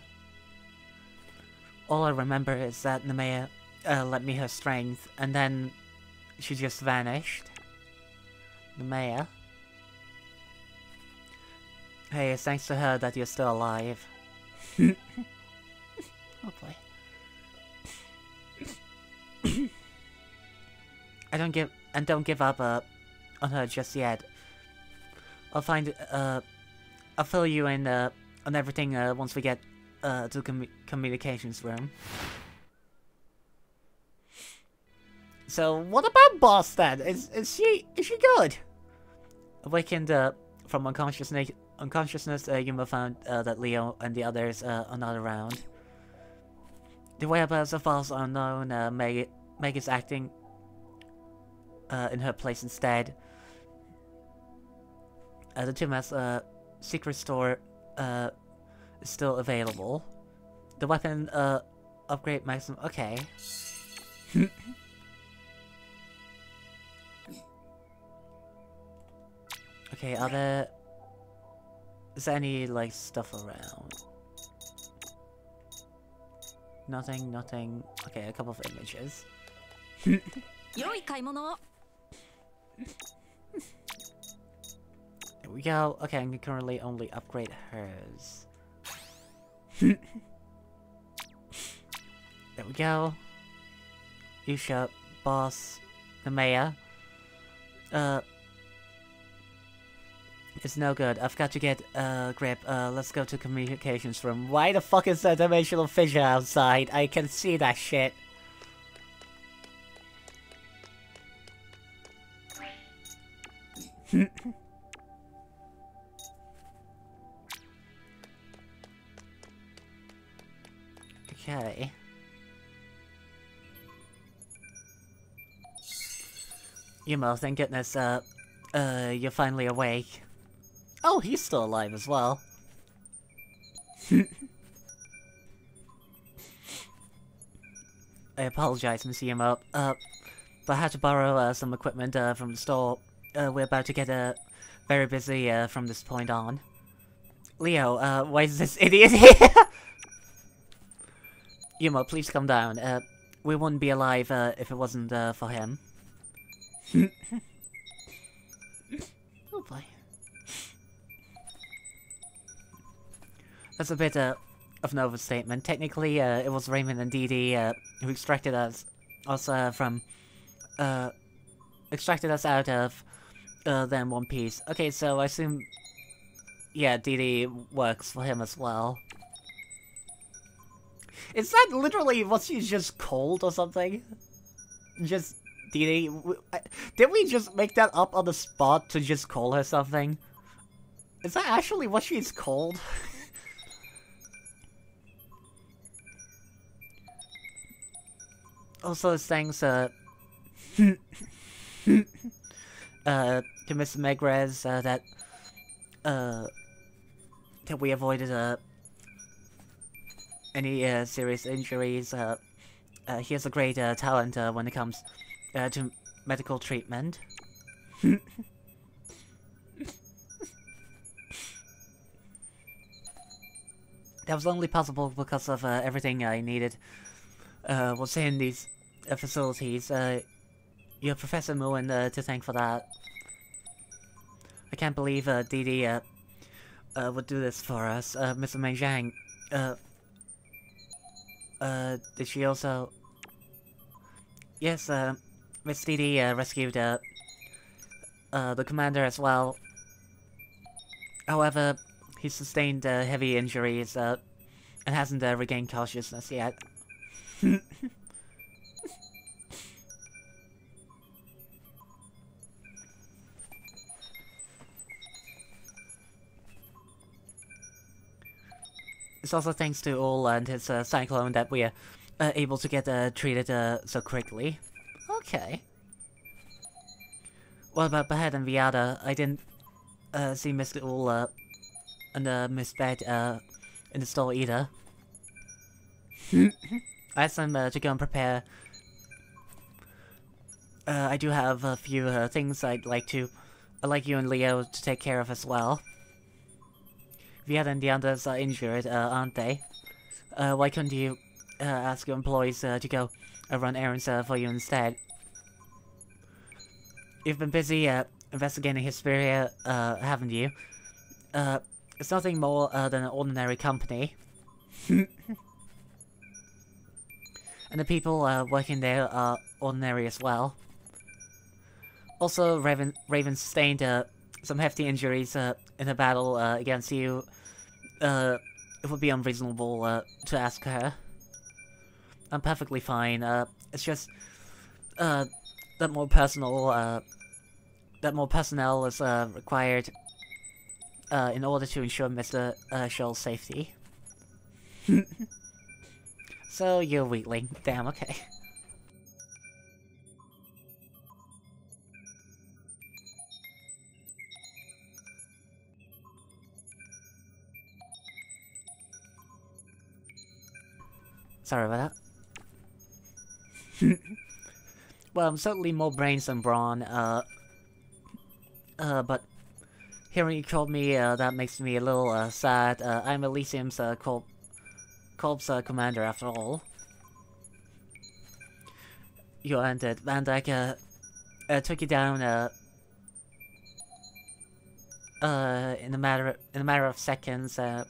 All I remember is that Nemea uh, lent me her strength, and then she just vanished. Nemea. Hey, it's thanks to her that you're still alive. oh boy. I don't give and don't give up uh, on her just yet. I'll find uh, I'll fill you in uh, on everything uh, once we get uh, to the commu communications room. So what about Boss then? Is is she is she good? Awakened uh, from unconsciousness, unconsciousness, uh, Yumo found uh, that Leo and the others uh, are not around. The whereabouts of Falls are unknown. Uh, Meg, Meg is acting uh, in her place instead. Uh, the has a secret store uh, is still available. The weapon, uh, upgrade maximum, okay. okay, are there... Is any, like, stuff around? Nothing, nothing. Okay, a couple of images. there we go. Okay, I can currently only upgrade hers. there we go. Yusha, boss, the mayor. Uh, it's no good. I've got to get uh grip. Uh, let's go to communications room. Why the fuck is that dimensional fissure outside? I can see that shit. Okay. Yumo, thank goodness, uh, uh, you're finally awake. Oh, he's still alive as well. I apologize, Miss Yumo, uh, but I had to borrow, uh, some equipment, uh, from the store. Uh, we're about to get, uh, very busy, uh, from this point on. Leo, uh, why is this idiot here? Yumo, please come down. Uh, we wouldn't be alive uh, if it wasn't uh, for him. That's a bit uh, of an overstatement. Technically, uh, it was Raymond and Dee Dee uh, who extracted us, us uh, from, uh, extracted us out of uh, One Piece. Okay, so I assume, yeah, Dee Dee works for him as well. Is that literally what she's just called or something? Just Dee Dee? Did we just make that up on the spot to just call her something? Is that actually what she's called? also, thanks, uh... uh, to Mr. Megrez, uh, that, uh... That we avoided, uh any uh, serious injuries. Uh, uh, he has a great uh, talent uh, when it comes uh, to medical treatment. that was only possible because of uh, everything I needed uh, was in these facilities. Uh, you have Professor Moon uh, to thank for that. I can't believe uh, uh, uh, would do this for us. Uh, Mr. Mei Zhang, uh, uh, did she also... Yes, uh, Miss Dee, uh, rescued, uh, uh, the commander as well. However, he sustained, uh, heavy injuries, uh, and hasn't, uh, regained consciousness yet. It's also thanks to Ul and his uh, cyclone that we are uh, able to get uh, treated uh, so quickly. Okay. What about Behead and Viata? I didn't uh, see Mr. Ul uh, and uh, Miss Bed uh, in the store either. I asked them uh, to go and prepare. Uh, I do have a few uh, things I'd like to, I'd like you and Leo to take care of as well. Viet and the others are injured, uh, aren't they? Uh, why couldn't you uh, ask your employees uh, to go run errands for you instead? You've been busy uh, investigating Hesperia, uh, haven't you? It's nothing more than an ordinary company. and the people working there are ordinary as well. Also, Raven, Raven sustained some hefty injuries in a battle uh, against you. Uh, it would be unreasonable uh, to ask her. I'm perfectly fine. Uh, it's just uh, that more personal, uh, that more personnel is uh, required uh, in order to ensure Mr. Uh, safety. so you're weakling. Damn. Okay. Sorry about that. well, I'm certainly more brains than brawn, uh... Uh, but... Hearing you called me, uh, that makes me a little, uh, sad. Uh, I'm Elysium's, uh, Corp... Corp's, uh, commander, after all. You ended. Van Dyke, uh, uh, took you down, uh... Uh, in a matter in a matter of seconds, uh,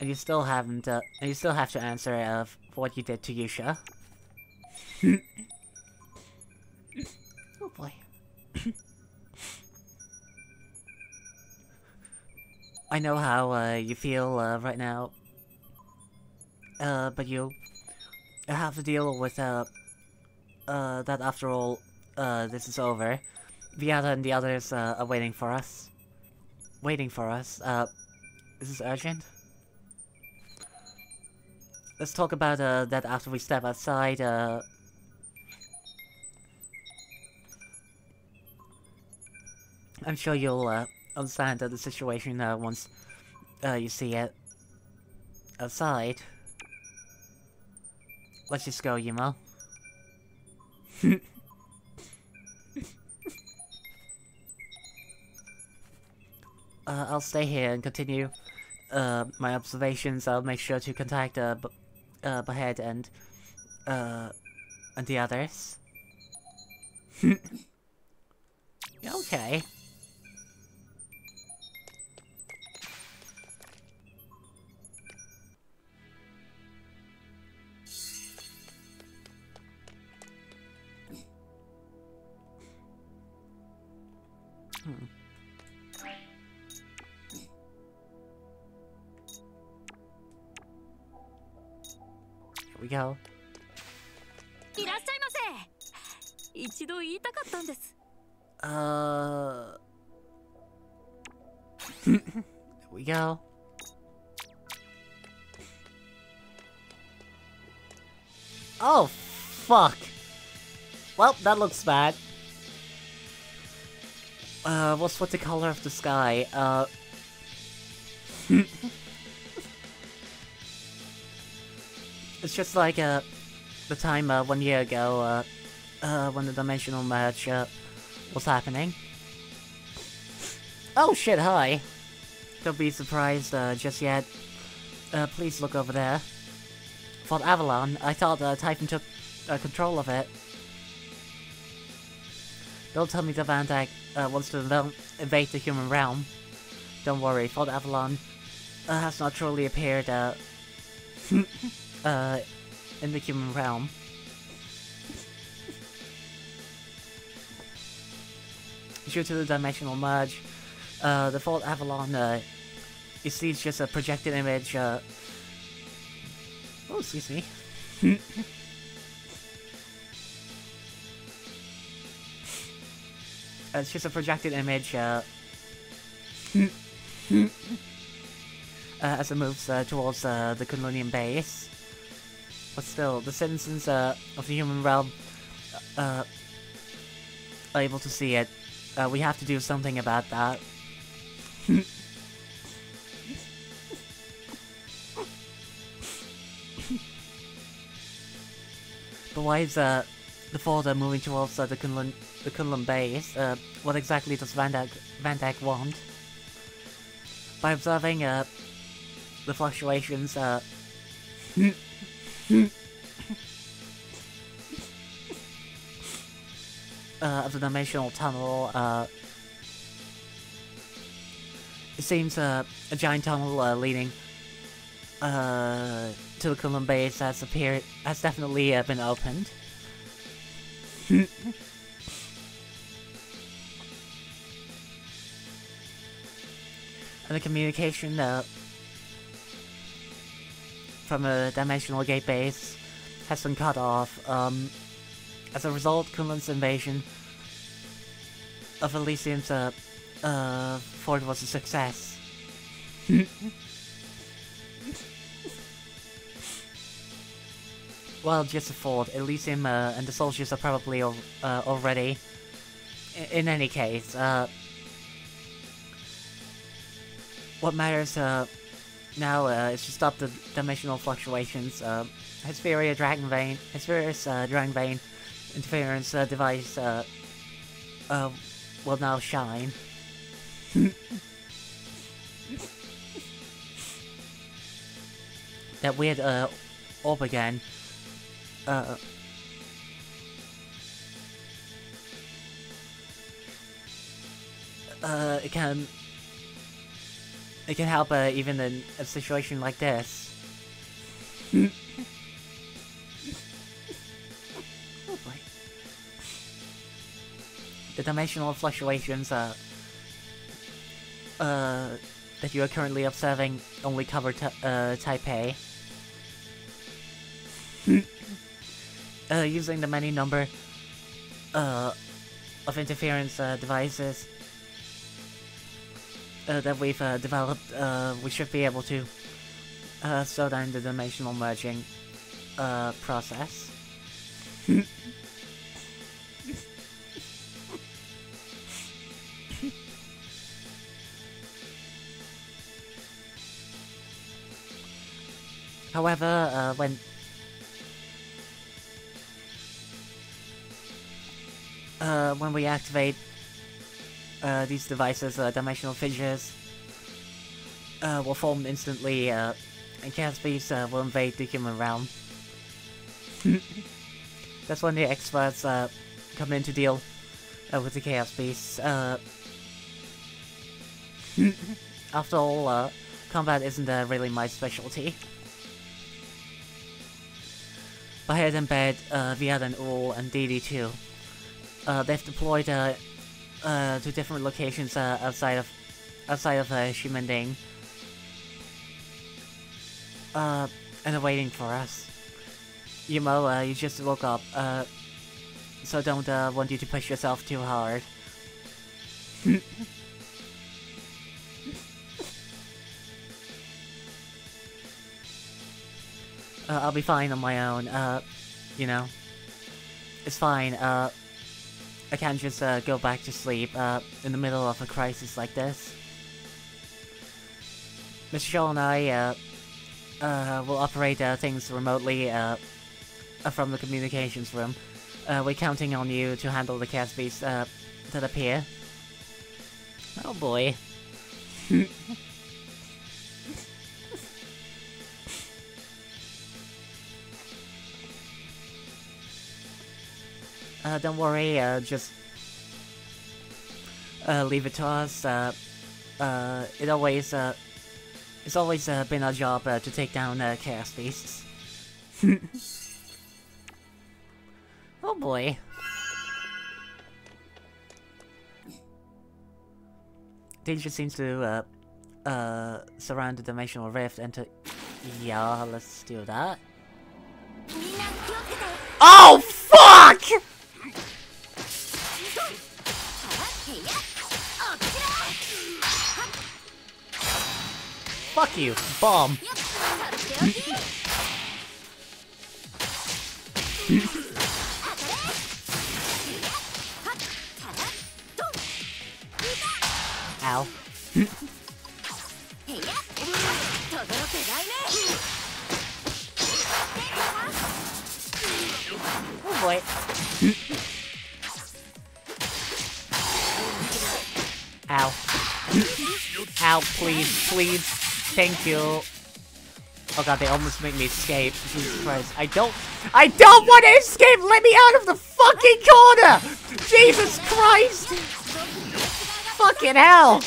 and you still haven't, uh, and you still have to answer, uh, for what you did to Yusha. oh boy. I know how, uh, you feel, uh, right now. Uh, but you have to deal with, uh, uh, that after all, uh, this is over. Viata and the others, uh, are waiting for us. Waiting for us. Uh, is this urgent? Let's talk about, uh, that after we step outside, uh... I'm sure you'll, uh, understand the situation, uh, once, uh, you see it. Outside. Let's just go, Yumo. uh, I'll stay here and continue my observations. I'll make sure to contact uh, Behead and uh, and the others. okay. we go. いらっしゃいませ一度言いたかったんです Uh. Here we go. Oh, fuck. Well, that looks bad. Uh, what's what the color of the sky? Uh. it's just like, uh, the time, uh, one year ago, uh, uh, when the dimensional merge, uh, was happening. Oh shit, hi! Don't be surprised, uh, just yet. Please look over there. Fort Avalon, I thought, Typhon took, control of it. Don't tell me the Van Dyke, wants to inv invade the human realm. Don't worry, Fort Avalon, has not truly appeared, uh, in the human realm. Due to the dimensional merge, uh, the Fort Avalon, uh, you see it's just a projected image, uh... Oh, excuse me. It's just a projected image, uh... uh as it moves uh, towards uh, the Kunlunian base. But still, the citizens uh, of the human realm uh, are able to see it. Uh, we have to do something about that. but why is uh, the folder moving towards uh, the Kunlun the Kunlun base? Uh, what exactly does Van Dyke, want? By observing uh, the fluctuations, uh, of the dimensional tunnel, uh, it seems uh, a giant tunnel uh, leading uh, to the Kunlun base has appeared has definitely uh, been opened. and the communication uh, from a dimensional gate base has been cut off. Um, as a result, Kunlun's invasion of Elysium's uh, uh, fort was a success. well, just a fort. Elysium uh, and the soldiers are probably uh, already. In any case, uh, what matters uh, now uh, is to stop the dimensional fluctuations. Uh, Hesperia Dragon Vein, Hesperia's uh, Dragon Vein interference uh, device uh, uh, will now shine. that weird uh, orb again. Uh, uh, it can it can help uh, even in a situation like this. oh boy. The dimensional fluctuations uh, uh, that you are currently observing only cover t uh, uh, using the many number uh, of interference devices uh, that we've uh, developed, uh, we should be able to uh, slow down the dimensional merging uh, process. However, uh, when when we activate uh, these devices, uh, dimensional fissures uh, will form instantly, uh, and chaos beasts uh, will invade the human realm. That's when the experts uh, come in to deal with the chaos beasts. After all, combat isn't really my specialty. But Bahir and Bed, uh, Viad and Ul, and DD2. Uh, they've deployed uh, to different locations uh, outside of outside of uh, Shimanding. Uh, and are waiting for us. Yumo, uh, you just woke up, uh, so don't uh, want you to push yourself too hard. uh, I'll be fine on my own, uh, you know. It's fine, uh, I can't just uh, go back to sleep uh, in the middle of a crisis like this. Mr. Shaw and I uh, uh, will operate uh, things remotely from the communications room. Uh, we're counting on you to handle the uh, that appear. Oh boy. Uh, don't worry, uh, just uh, leave it to us. Uh, uh, it always, uh, it's always been our job to take down chaos beasts. oh boy. Danger seems to surround the dimensional rift and to... Yeah, let's do that. Oh, fuck! Fuck you, bomb. Ow. oh boy. Ow. Ow, please, please. Thank you. Oh god, they almost make me escape. Jesus Christ. I don't- I don't want to escape! Let me out of the fucking corner! Jesus Christ! Fucking hell!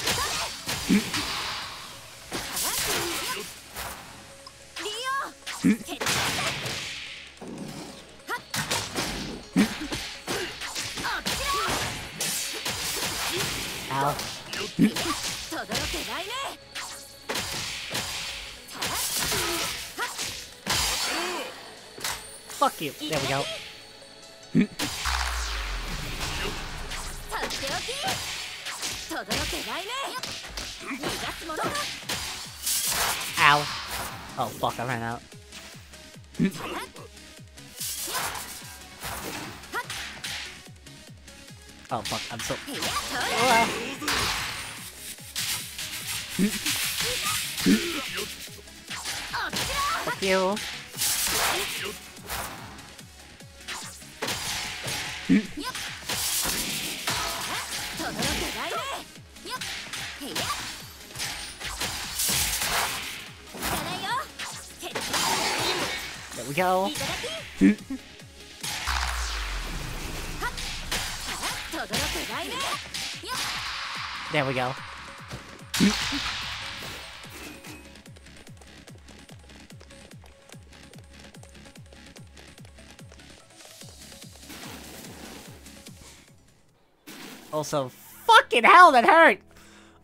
Also, fucking hell, that hurt!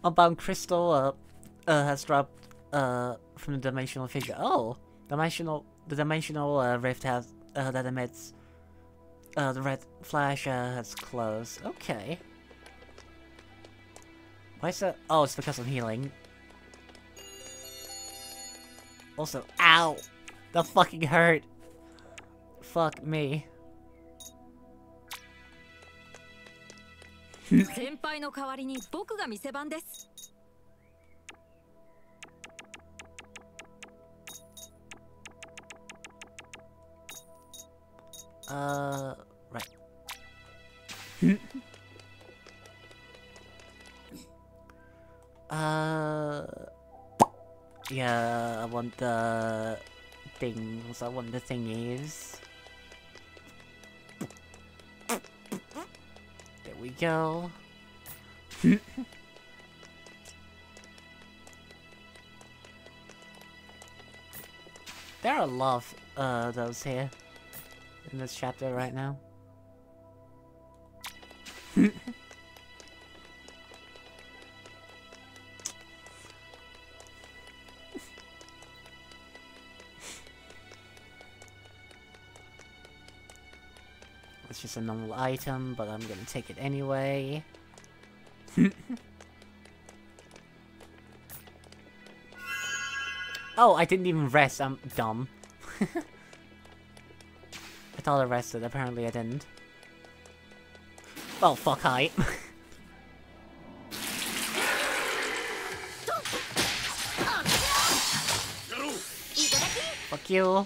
Unbound crystal uh, uh, has dropped uh, from the dimensional fissure. Oh, dimensional. The dimensional uh, rift has uh, that emits uh, the red flash uh, has closed. Okay. Why is that? Oh, it's because I'm healing. Also, ow! That fucking hurt. Fuck me. 先輩の代わりに僕が店番です Uh, right. uh, yeah, I want the things, I want the thingies. We go. there are a lot of uh, those here in this chapter right now. just a normal item, but I'm gonna take it anyway. oh, I didn't even rest. I'm dumb. I thought I rested. Apparently I didn't. Well, fuck height. fuck you.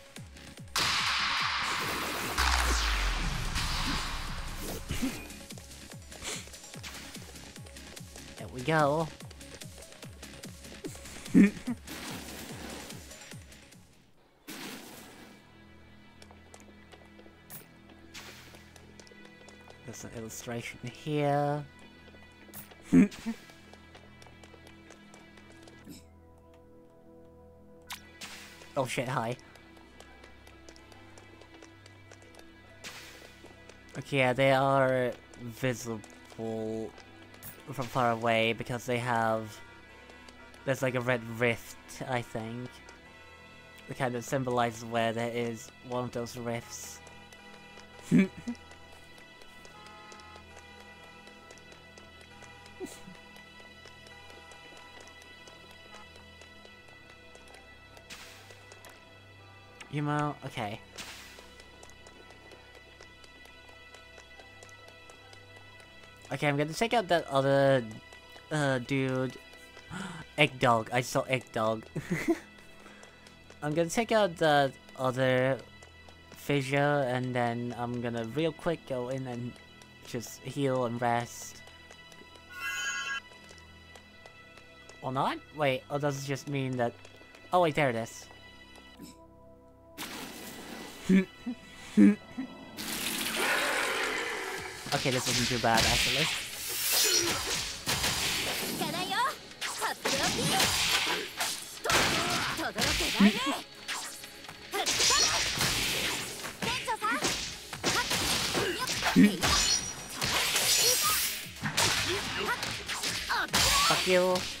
go. There's an illustration here. oh shit, hi. Okay, yeah, they are visible from far away because they have there's like a red rift I think that kind of symbolizes where there is one of those rifts. You know okay Okay, I'm gonna check out that other uh dude. Egg dog. I saw egg dog. I'm gonna check out the other fissure and then I'm gonna real quick go in and just heal and rest. Or not? Wait, or does it just mean that... Oh wait, there it is. Okay, this isn't too bad actually. いか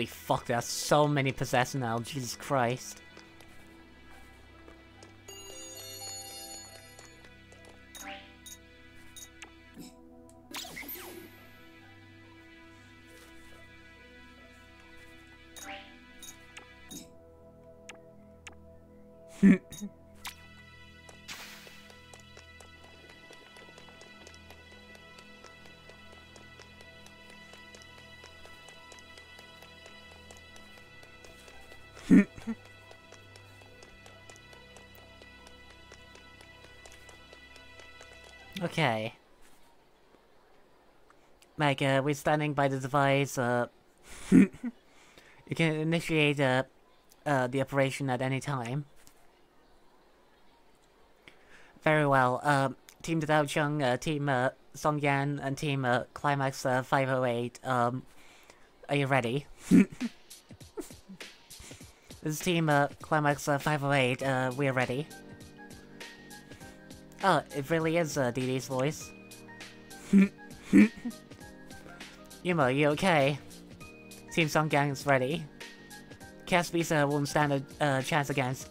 Holy fuck, there's so many possessed now, Jesus Christ. Okay. Like, uh, we're standing by the device, uh... you can initiate, uh, uh, the operation at any time. Very well, um, Team Dao Chung, uh, Team, uh, Song Yan, and Team, uh, Climax, uh, 508, um... Are you ready? this is Team, uh, Climax, uh, 508, uh, we're ready. Oh, it really is uh, Dee Dee's voice. Yuma, you okay? Team Songgang is ready. Caspi's uh, won't stand a uh, chance against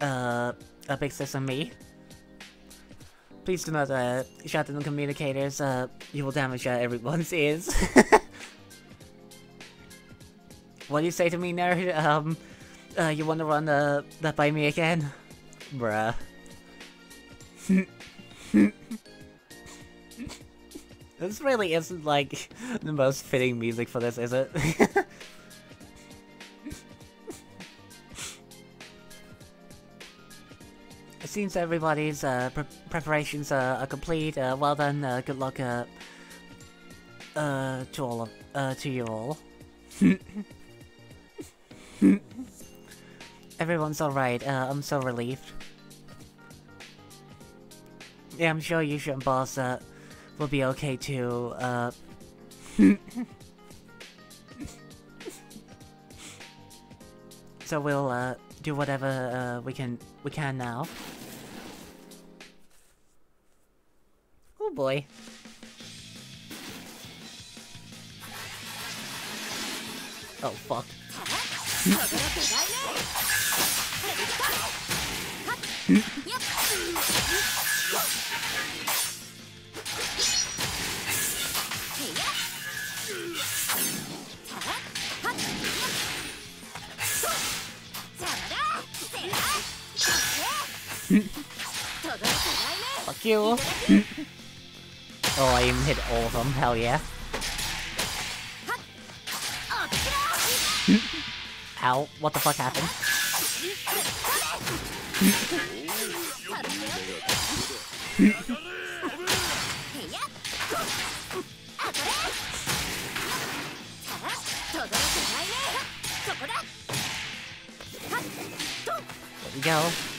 uh, a big sis and me. Please do not uh, shout in the communicators, uh, you will damage uh, everyone's ears. what do you say to me, nerd? Um, uh, you wanna run uh, that by me again? Bruh. this really isn't like the most fitting music for this, is it? it seems everybody's uh, pre preparations uh, are complete. Uh, well done. Uh, good luck uh, uh, to all of uh, to you all. Everyone's alright. Uh, I'm so relieved. Yeah, I'm sure Yusha and Boss uh, will be okay too. Uh, so we'll uh, do whatever uh, we can we can now. Oh boy. Oh fuck. You. oh, I even hit all of them. Hell yeah. Ow, what the fuck happened? There we go.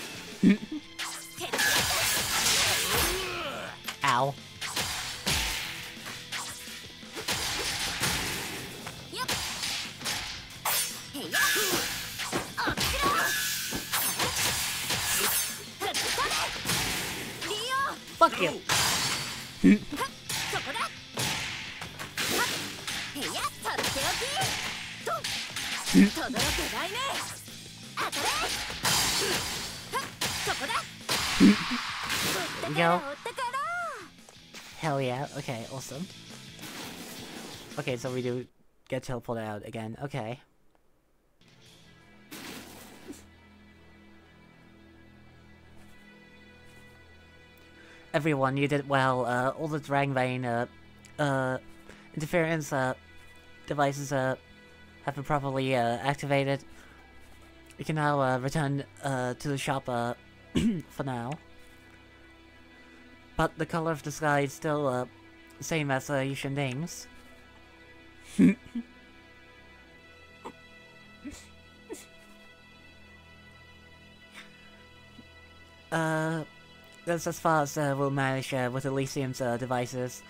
Okay, awesome. Okay, so we do get teleported out again. Okay. everyone, you did well. Uh, all the Dragon Vein uh, uh, interference uh, devices uh, have been properly uh, activated. You can now return to the shop for now. But the color of the sky is still same as uh, Youshiding's. uh, that's as far as uh, we'll manage uh, with Elysium's uh, devices.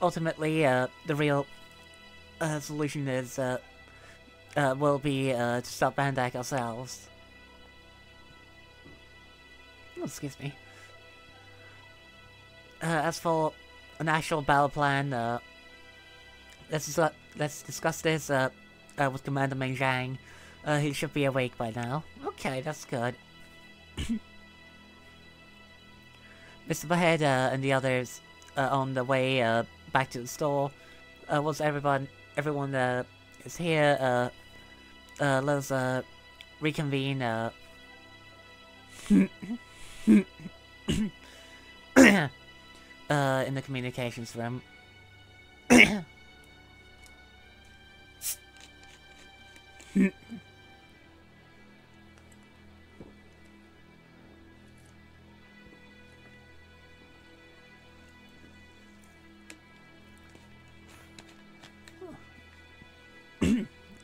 Ultimately, uh, the real uh, solution is uh, uh, will be uh, to stop Bandak ourselves. Oh, excuse me. Uh, as for an actual battle plan, uh, let's let's discuss this uh, uh, with Commander Meng Zhang. Uh, he should be awake by now. Okay, that's good. Mr. Bahet uh, and the others uh, on the way uh, back to the store. Uh, once everyone everyone uh, is here, uh, uh, let us uh, reconvene. Uh, uh, in the communications room.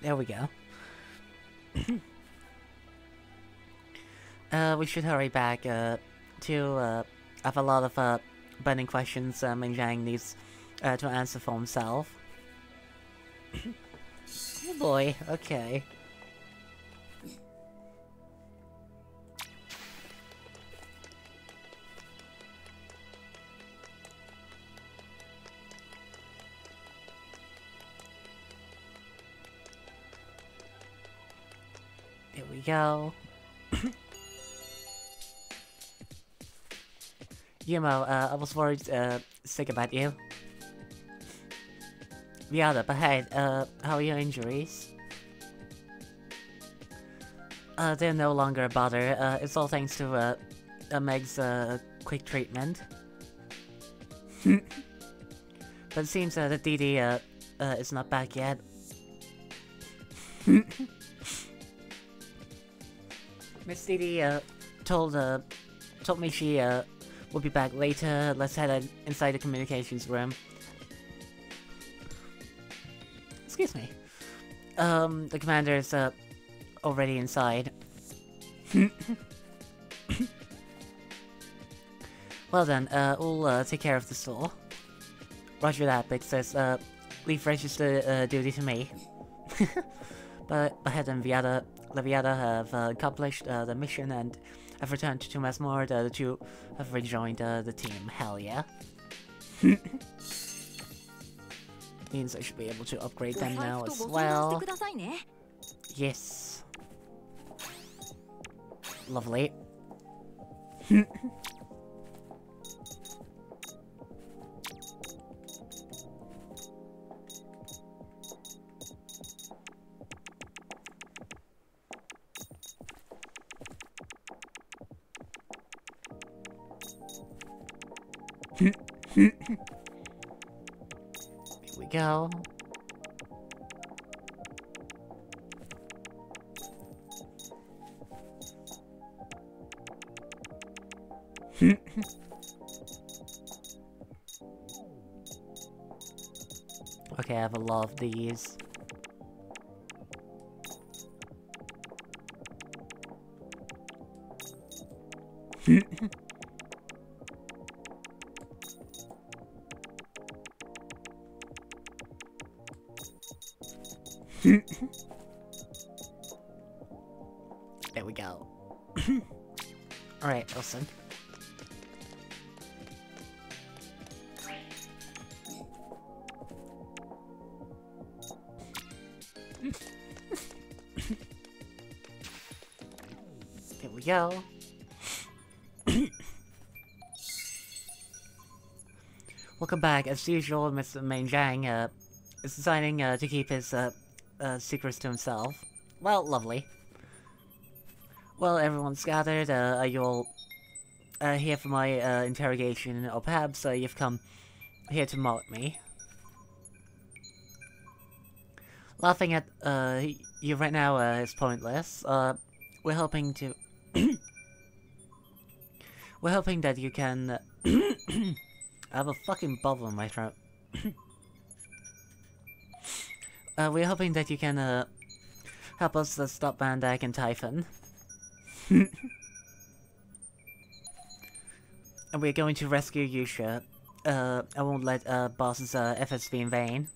there we go. uh, we should hurry back, uh, to, uh, have a lot of, uh, burning questions, uh, Ming Zhang needs, uh, to answer for himself. oh boy, okay. There we go. Yumo, uh, I was worried, uh, sick about you. Viata, but hey, uh, how are your injuries? Uh, they're no longer a bother, uh, it's all thanks to, uh, uh Meg's, uh, quick treatment. but it seems, uh, that Didi, uh, uh, is not back yet. Miss Didi, uh, told, uh, told me she, uh, will be back later. Let's head in- inside the communications room. Excuse me. Um, the commander is, uh, already inside. well then, uh, we'll, uh, take care of the store. Roger that, Big says, uh, leave register, uh, duty to me. but Bahet and Viata, Leviada have uh, accomplished uh, the mission and I've returned to Masmorda that you have rejoined uh, the team. Hell yeah. Means I should be able to upgrade them now as well. Yes. Lovely. Here we go. okay, I have a lot of these. Listen. There we go. Welcome back. As usual, Mr. Main Zhang uh, is deciding uh, to keep his uh, uh, secrets to himself. Well, lovely. Well, everyone's gathered. Uh, are you all uh, here for my uh, interrogation, or perhaps uh, you've come here to mock me. Laughing at uh, you right now uh, is pointless. Uh, we're hoping to. we're hoping that you can. I have a fucking bubble in my throat. we're hoping that you can help us stop Van Dyke and Typhon. and we're going to rescue Yusha. Uh, I won't let uh, boss's uh, efforts be in vain.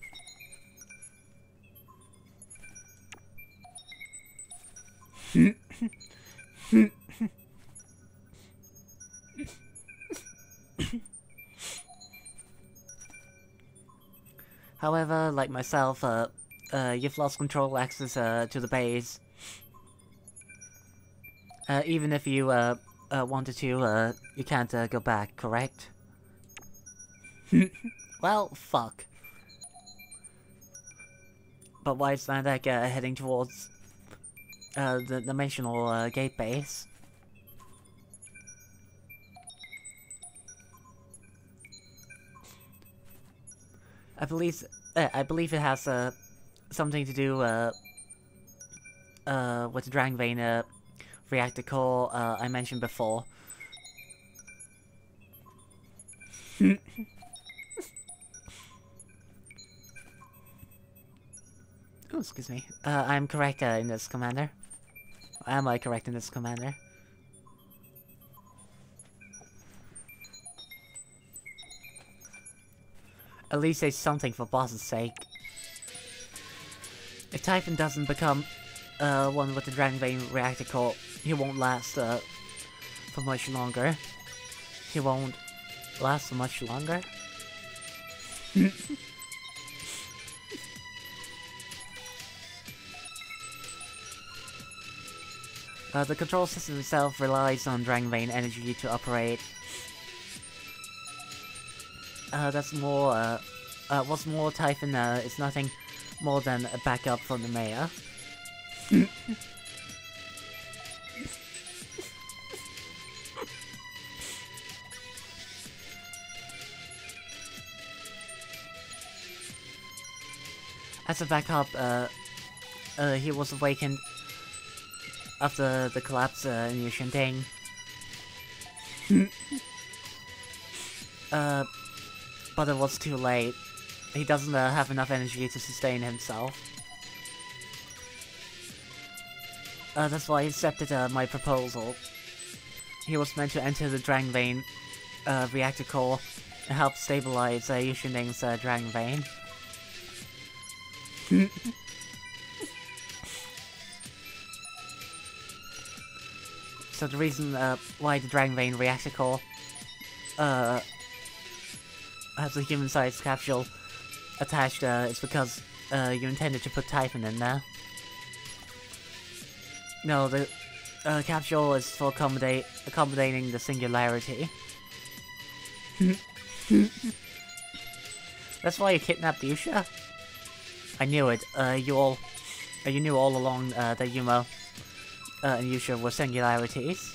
However, like myself, uh, uh, you've lost control access uh, to the base. Uh, even if you uh, wanted to, uh, you can't uh, go back, correct? well, fuck. But why is Landak uh, heading towards uh, the dimensional uh, gate base? I believe uh, I believe it has uh, something to do uh, uh, with the Dragon Vein uh, reactor core uh, I mentioned before. oh, excuse me. Uh, I'm correct uh, in this, Commander. Am I correct in this, Commander? At least say something for boss's sake. If Typhon doesn't become uh, one with the Dragon Vein reactor core, he won't last uh, for much longer. He won't last much longer. uh, the control system itself relies on Dragon Vein energy to operate. Uh, that's more, uh, uh, what's more Typhon, uh, is nothing more than a backup from the mayor. As a backup, uh, uh, he was awakened after the collapse uh, in Youshiding. uh, but it was too late. He doesn't uh, have enough energy to sustain himself. Uh, that's why he accepted uh, my proposal. He was meant to enter the Dragon Vein uh, reactor core and help stabilize uh, Youshiding's uh, Dragon Vein. so the reason uh, why the Dragon Vein reactor core uh, has a human-sized capsule attached uh, is because uh, you intended to put Typhon in there. No, the uh, capsule is for accommodate accommodating the singularity. That's why you kidnapped Yusha? I knew it. Uh, you all, uh, you knew all along uh, that Yumo uh, and Yusha were singularities.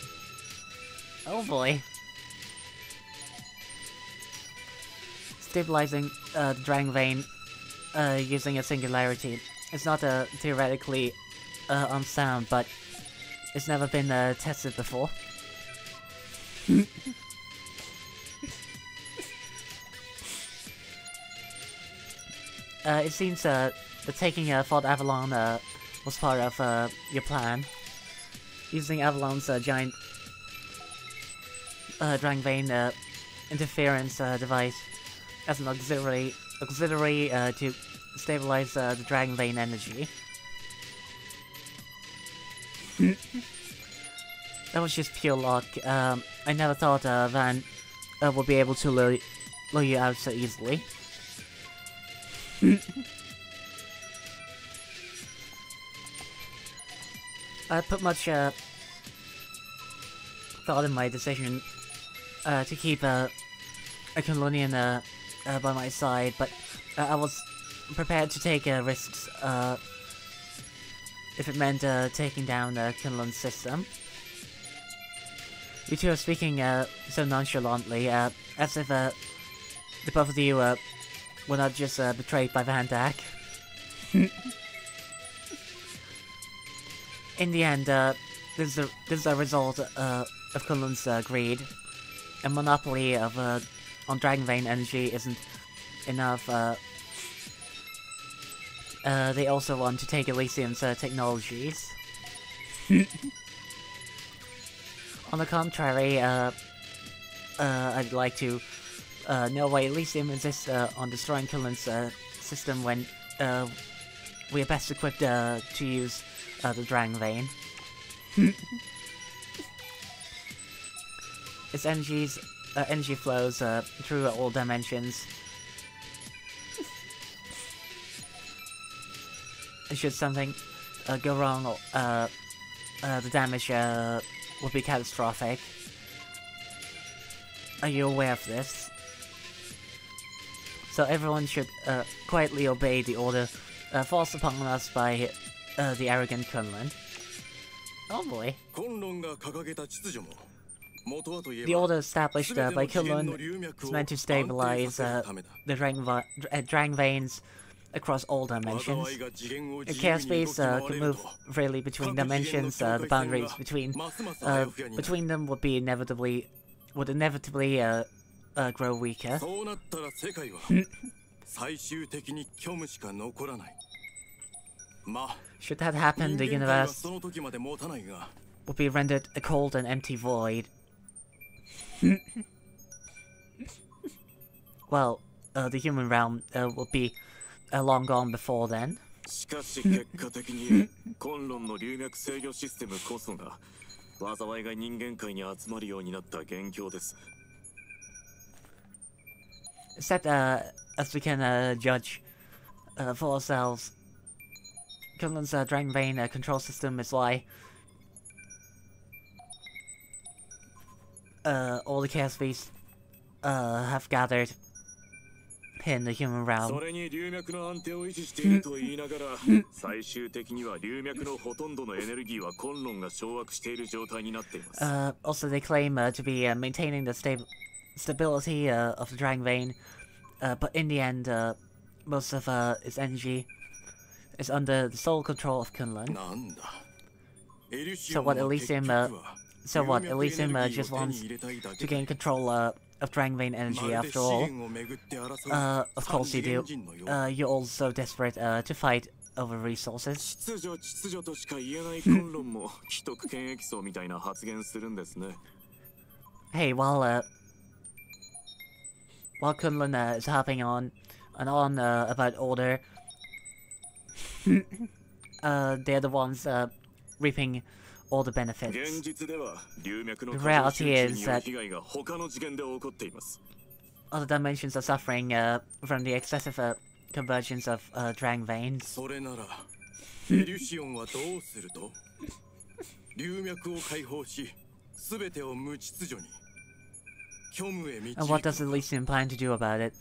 Oh boy. Stabilizing uh, the Dragon Vein uh, using a singularity. It's not uh, theoretically uh, unsound, but it's never been uh, tested before. uh, it seems uh, that taking uh, Fort Avalon uh, was part of uh, your plan. Using Avalon's uh, giant uh, Dragon Vein uh, interference uh, device as an auxiliary, auxiliary uh, to stabilize uh, the Dragon Vein energy. that was just pure luck. Um, I never thought uh, Van uh, would be able to lure, lure you out so easily. I put much uh, thought in my decision uh, to keep uh, a Kunlunian uh, uh, by my side, but uh, I was prepared to take risks if it meant taking down the Kunlun system. You two are speaking so nonchalantly, as if the both of you were not just uh, betrayed by Van Dyck. In the end, uh, this is a, this is a result uh, of Kunlun's uh, greed. A monopoly of uh, on Dragon Vein energy isn't enough. Uh, uh, they also want to take Elysium's uh, technologies. On the contrary, uh, uh, I'd like to uh, know why Elysium insists uh, on destroying Kunlun's uh, system when uh, we are best equipped uh, to use uh, the Dragon Vein. its energies, energy flows through all dimensions. Should something go wrong, the damage would be catastrophic. Are you aware of this? so everyone should uh, quietly obey the order uh, forced upon us by uh, the arrogant Kunlun. Oh boy. The order established uh, by Kunlun is meant to stabilize uh, the dragon, uh, veins across all dimensions. The chaos space uh, can move freely between dimensions. Uh, the boundaries between uh, between them would be inevitably would inevitably uh, uh, grow weaker. そうなったら世界は最終的に虚無しか残らないまあ Should that happen, 人 the 間界は universe その時まで持たないが would be rendered a cold and empty void. well, uh, the human realm uh, will be uh, long gone before then. しかし結果的にコンロンの流脈制御システムこそが災いが人間界に集まるようになった元凶です Except uh, as we can uh, judge uh, for ourselves, Kunlun's uh, Dragon Vein uh, control system is why uh, all the Chaos Beasts uh, have gathered in the human そ realm. れに流脈の安定を維持していると言いながら最終的には流脈のほとんどのエネルギーはコンロンが掌握している状態になっています Uh, also, they claim uh, to be uh, maintaining the stab- stability uh, of the Dragon Vein, uh, but in the end, uh, most of uh, its energy is under the sole control of Kunlun. So what Elysium, uh, so what Elysium uh, just wants to gain control of Dragon Vein energy after all. of course you do. you're also desperate to fight over resources. hey, well, while Kunlun uh, is hopping on and on uh, about order, uh, they're the ones uh, reaping all the benefits. The reality is that other dimensions are suffering uh, from the excessive uh, convergence of uh, Dragon veins. And what does Elysium plan to do about it?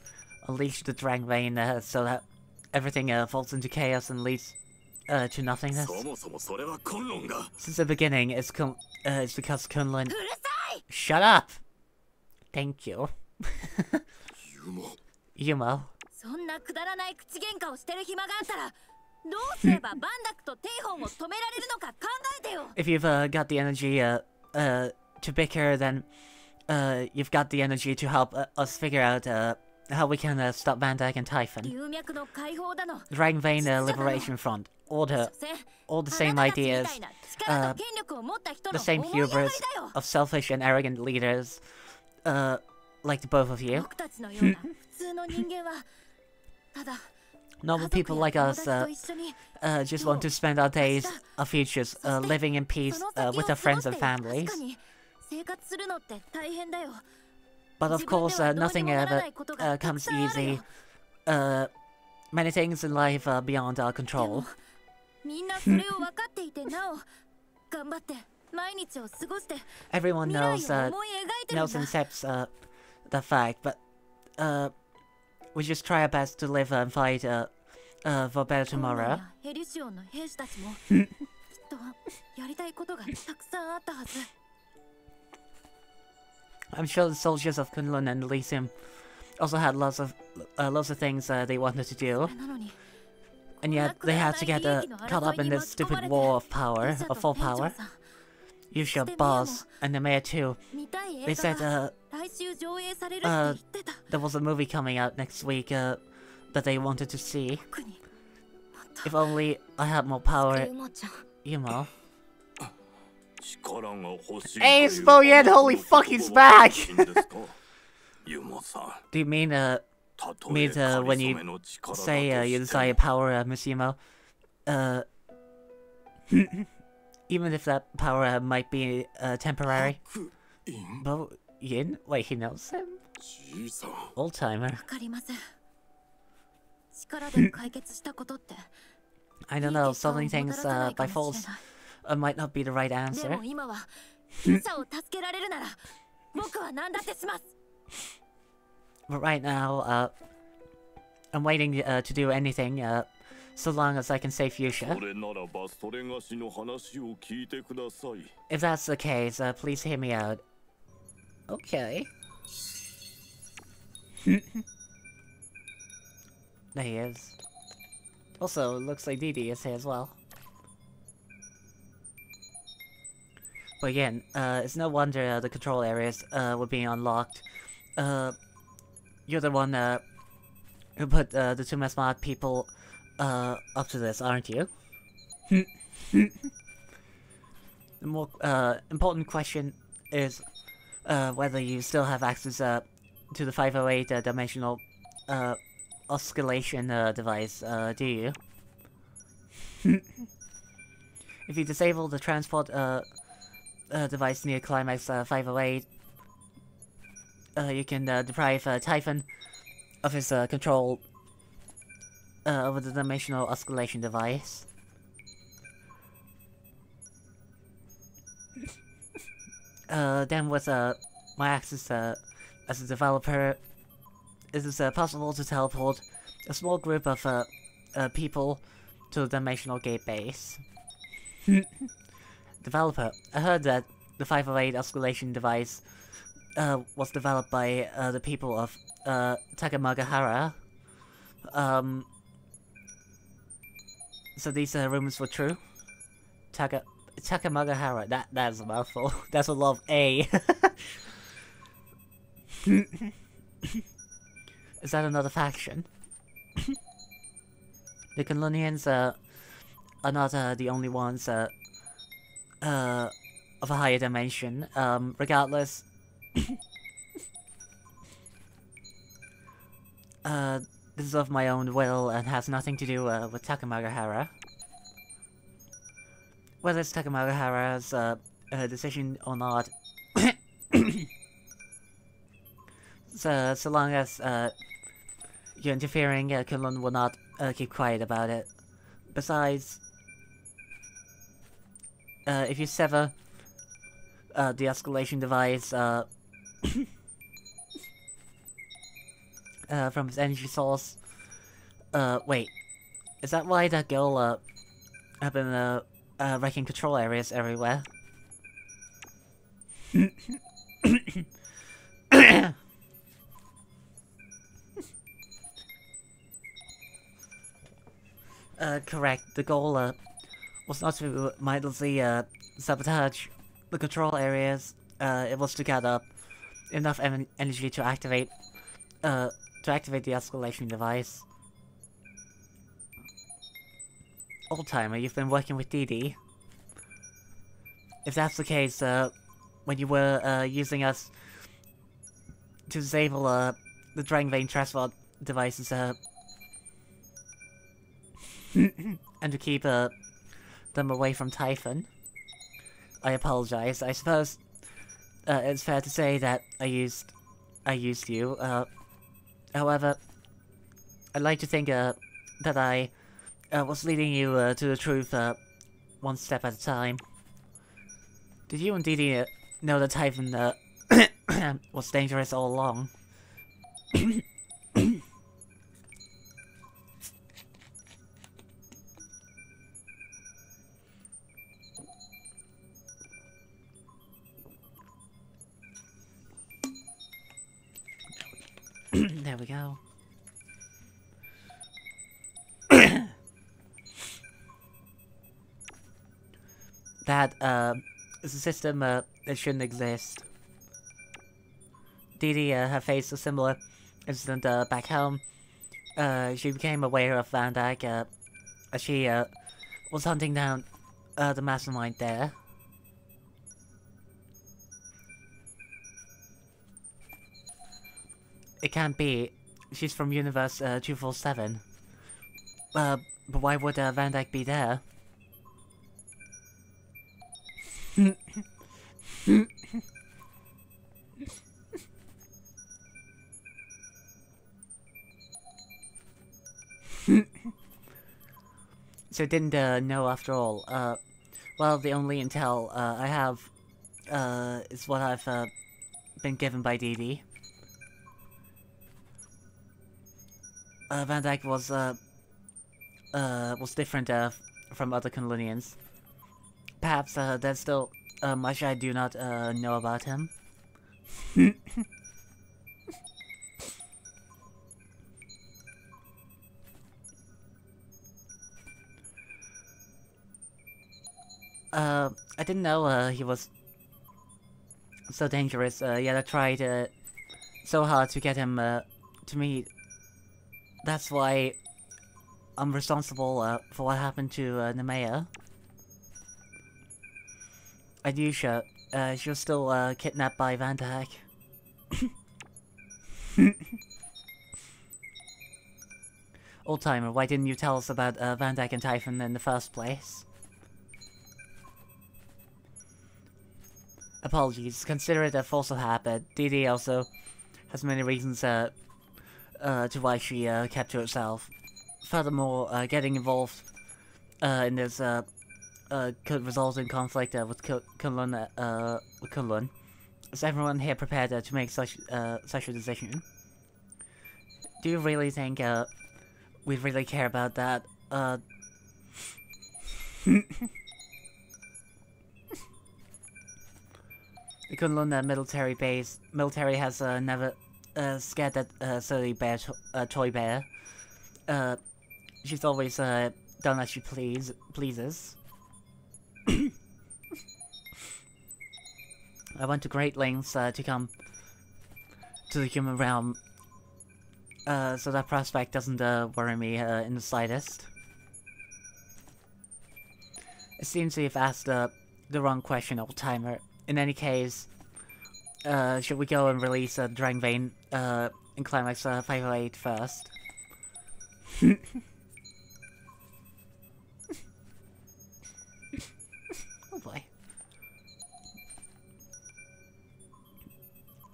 Unleash the Dragon Vein uh, so that everything uh, falls into chaos and leads uh, to nothingness? Since the beginning, it's, uh, it's because Kunlun... Shut up! Thank you. Yumo. そんなくだらない口喧嘩をしてる暇があったらどうすればバンダクとテイホンを止められるのか考えてよ If you've、uh, got the energy uh, uh, to bicker then uh, you've got the energy to help uh, us figure out uh, how we can uh, stop Van Dyke and Typhon. Dragon Vein Liberation Front. All the, all the same ideas, uh, the same hubris of selfish and arrogant leaders, uh, like the both of you. Normal people like us uh, uh, just want to spend our days, our futures, uh, living in peace with our friends and families. 確かに生活するのって大変だよ But of 自分で course, は uh, どうに nothing もなら ever ないこと uh, がたく comes さんある easy. よ Uh, many things in life are beyond our で control. もみんなそれを分かっていてなお頑張って毎日を過ごして Everyone 未来を knows uh, 思い描いてるん knows だ and accepts uh, that fact, but uh, we just try our best to live and fight uh, uh, for a better トンガ tomorrow. やヘリシオンの兵士たちもきっとやりたいことがたくさんあったはず I'm sure the soldiers of Kunlun and Elysium also had lots of uh, lots of things uh, they wanted to do. And yet they had to get uh, caught up in this stupid war of power, of full power. Yusha, Boss, and the mayor too. They said uh, uh, there was a movie coming out next week uh, that they wanted to see. If only I had more power, you know. Hey, Spoyed, holy fuck, he's back! Do you mean, uh, mean uh, when you say, uh, you desire power, uh, Mishimo? Uh, even if that power uh, might be, uh, temporary? But, Yin? Wait, he knows him? Old-timer. I don't know, solving things, uh, by force uh, might not be the right answer. but right now, uh, I'm waiting uh, to do anything, uh, so long as I can save Yusha. If that's the case, uh, please hear me out. Okay. there he is. Also, looks like DD is here as well. But again, uh, it's no wonder uh, the control areas uh, were being unlocked. Uh, you're the one uh, who put uh, the two Smart people uh, up to this, aren't you? The more important question is whether you still have access to the 508 uh, dimensional oscillation device, do you? if you disable the transport uh, device near Climax uh, 508, uh, you can uh, deprive uh, Typhon of his uh, control over the dimensional oscillation device. then with my access as a developer, it is uh, possible to teleport a small group of people to the dimensional gate base. developer, I heard that the 508 oscillation device uh, was developed by uh, the people of uh, Takamagahara. Um, so these uh, rumors were true. Taka Takamagahara. That that's a mouthful. That's a lot of A. Is that another faction? the Kunlunians uh, are not uh, the only ones uh, of a higher dimension. Um, regardless, uh, this is of my own will and has nothing to do uh, with Takamagahara. Whether it's Takamagahara's uh, uh, decision or not, so so long as uh, you're interfering, uh, Kunlun will not uh, keep quiet about it. Besides, uh, if you sever uh, the oscillation device uh, uh, from its energy source, uh, wait, is that why that girl uh, have been uh, uh, wrecking control areas everywhere? uh, correct. The goal uh, was not to mindlessly uh, sabotage the control areas. Uh, it was to gather enough en energy to activate uh, to activate the oscillation device. Old timer, you've been working with DD. If that's the case, uh, when you were uh, using us to disable uh, the Dragon Vein transport devices, uh, and to keep uh, them away from Typhon, I apologize. I suppose uh, it's fair to say that I used I used you. Uh, however, I'd like to think uh, that I uh, was leading you uh, to the truth uh, one step at a time. Did you and Didi know that Typhon was dangerous all along? there we go. that uh, is a system uh, that shouldn't exist. Dee uh, had faced a similar incident uh, back home. Uh, she became aware of Van Dyke uh, as she uh, was hunting down uh, the mastermind there. It can't be. She's from Universe uh, 247. Uh, but why would uh, Van Dyke be there? so didn't uh, know after all. Uh, well, the only intel uh, I have uh, is what I've uh, been given by Dee Uh, Van Dyke was uh, uh, was different uh, from other Kunlunians. Perhaps uh, there's still uh, much I do not uh, know about him. uh, I didn't know uh, he was so dangerous. Uh, yet I tried uh, so hard to get him uh, to meet. That's why I'm responsible uh, for what happened to uh, Nemea. Adyusha, uh, she was still uh, kidnapped by Van Dyke. Old timer, why didn't you tell us about uh, Van Dyke and Typhon in the first place? Apologies, consider it a false habit. Dee Dee also has many reasons uh, uh, to why she uh, kept to herself. Furthermore, uh, getting involved uh, in this uh, uh, could result in conflict with Kun- Kunlun. Uh, with Kunlun. Is everyone here prepared to make such such a decision? Do you really think we really care about that? The Kunlun military base military has never uh, scared that uh, silly bear uh, toy bear. Uh, she's always uh, done as she please pleases. I went to great lengths uh, to come to the human realm, uh, so that prospect doesn't uh, worry me uh, in the slightest. It seems we've asked uh, the wrong question, old timer. In any case, uh, should we go and release uh, Dragon Vein uh, in Climax uh, 508 first? oh boy.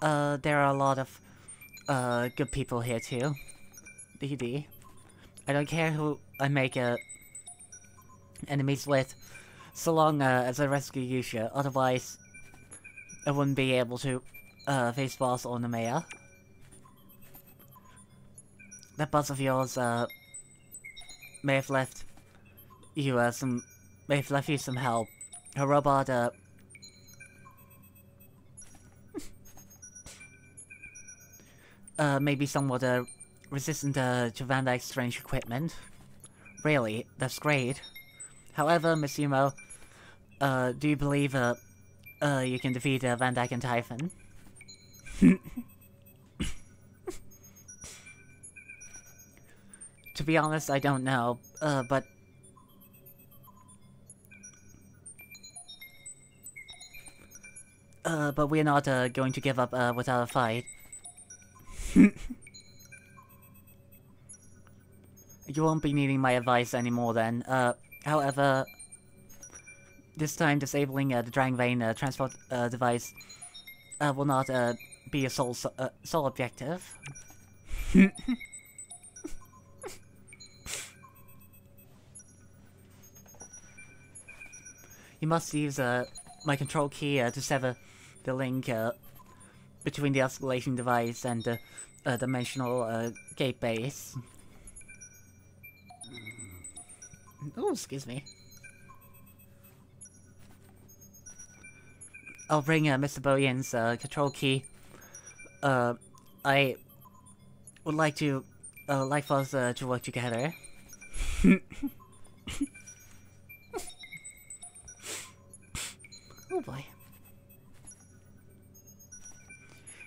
Uh, there are a lot of uh, good people here too. DD. I don't care who I make uh, enemies with, so long uh, as I rescue Yusha, otherwise I wouldn't be able to uh, face boss or Nemea. That boss of yours uh, may have left you uh, some, may have left you some help. Her robot uh, uh, may be somewhat uh, resistant uh, to Van Dyke's strange equipment. Really, that's great. However, Miss Yumo, uh, do you believe uh, uh, you can defeat uh, Van Dyke and Typhon? to be honest, I don't know, uh, but... Uh, but we're not uh, going to give up uh, without a fight. You won't be needing my advice anymore then. Uh, however, this time disabling uh, the Dragon Vein uh, transport uh, device uh, will not uh, be a sole, su- uh, sole objective. you must use uh, my control key uh, to sever the link uh, between the oscillation device and the uh, dimensional uh, gate base. Oh, excuse me. I'll bring Mr. Boyan's control key. I would like to like for us to work together. boy.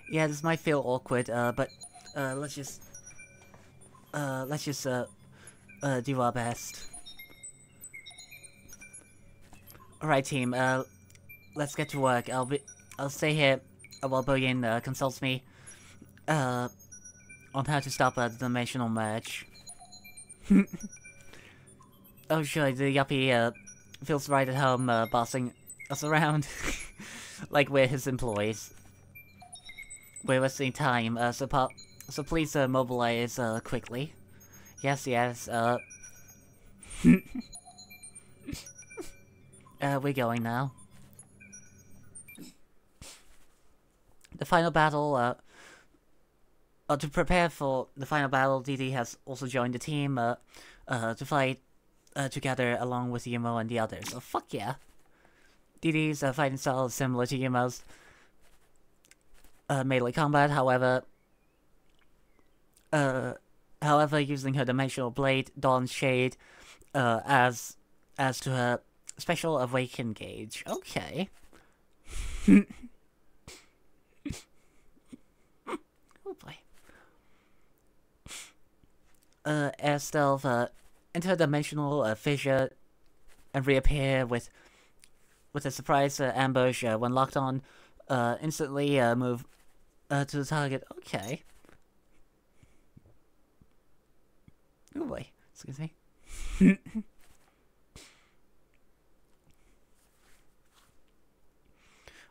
Yeah, this might feel awkward, uh, but uh, let's just uh, let's just uh, uh, do our best. Alright, team. Uh, let's get to work. I'll be I'll stay here while Boyan uh, consults me uh, on how to stop a dimensional merge. oh sure, the yuppie uh, feels right at home uh, bossing us around like we're his employees. We're wasting time, uh, so, so please uh, mobilize uh, quickly. Yes, yes, uh... uh, we're going now. The final battle, uh... uh to prepare for the final battle, DD has also joined the team, uh, uh, to fight, uh, together along with Yumo and the others. So fuck yeah. DD's uh, fighting style is similar to Yumo's, uh, melee combat, however, uh, however, using her dimensional blade, Dawn Shade, uh, as as to her special awaken gauge. Okay. oh boy. Uh, air stealth, uh, interdimensional uh, fissure, and reappear with with a surprise uh, ambush uh, when locked on. Uh, instantly move to the target. Okay. Oh boy. Excuse me.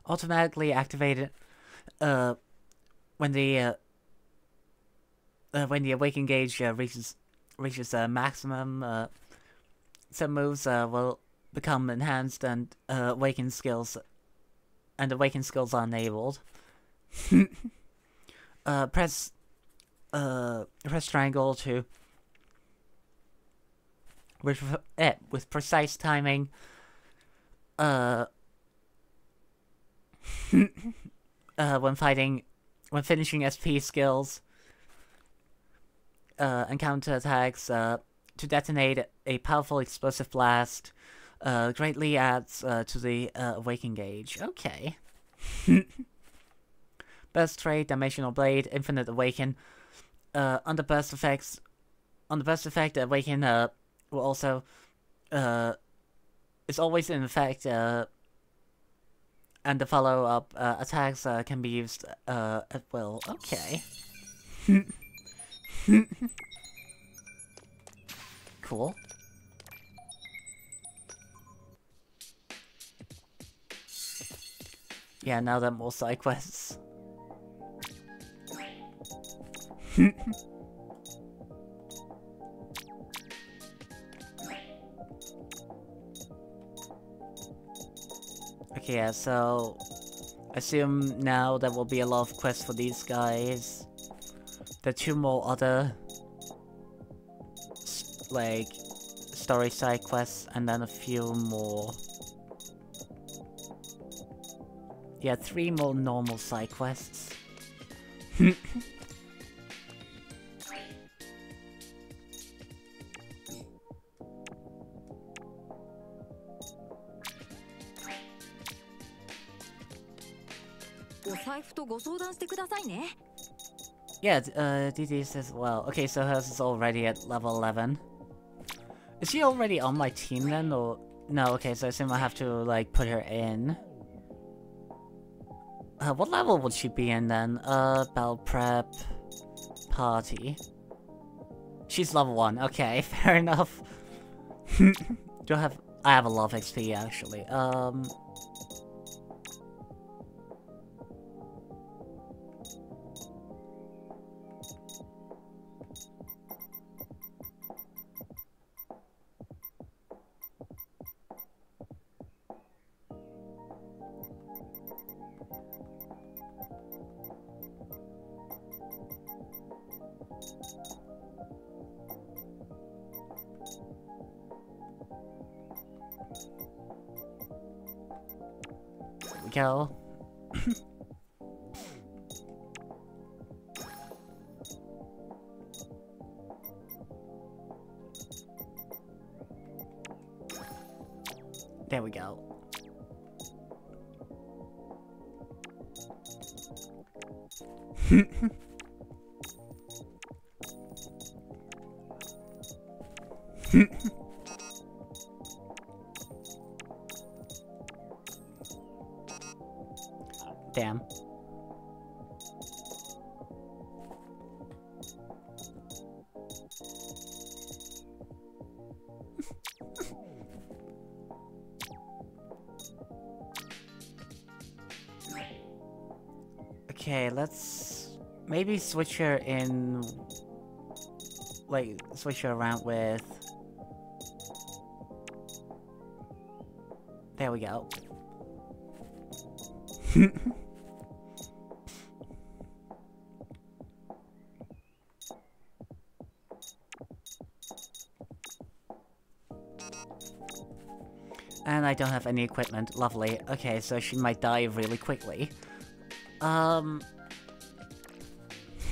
Automatically activated uh, when the uh, uh, when the awaken gauge reaches reaches maximum. Some moves uh, will become enhanced and uh, awaken skills and awaken skills are enabled. uh, press uh, press triangle to with eh, with precise timing. Uh, uh, when fighting, when finishing SP skills, uh, and counter attacks, uh, to detonate a powerful explosive blast, uh, greatly adds uh, to the uh, awaken gauge. Okay. burst trade, dimensional blade, infinite awaken. Uh, under burst effects, on the burst effect, awaken uh, will also uh, is always in effect. Uh, and the follow-up uh, attacks uh, can be used uh, at will. Okay. cool. Yeah, now that more side quests. okay, yeah, so... I assume now there will be a lot of quests for these guys. Are two more other... Like... Story side quests, and then a few more... Yeah, three more normal side quests. Yeah, uh, DD says, well, okay, so hers is already at level 11. Is she already on my team then, or... No, okay, so I assume I have to, like, put her in. Uh, what level would she be in then? Uh, Bell Prep... Party. She's level 1, okay, fair enough. Do I have... I have a lot of XP, actually. Um... switch her in like switch her around with There we go. and I don't have any equipment. Lovely. Okay, so she might die really quickly. Um...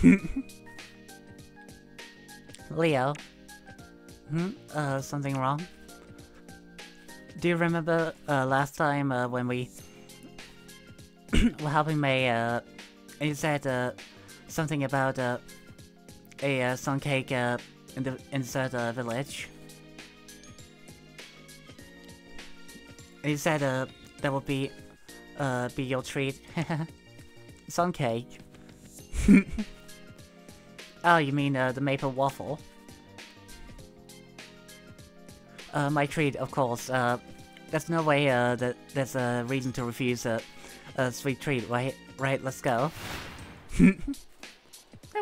Leo? Hmm? Uh, something wrong? Do you remember uh, last time uh, when we were helping May, uh, you said uh, something about uh, a uh, sun cake uh, in the inside uh, village? You said uh, that would be uh, be your treat. sun cake. oh, you mean uh, the maple waffle? Uh, my treat, of course. Uh, there's no way uh, that there's a reason to refuse a, a sweet treat, right? Right, let's go. there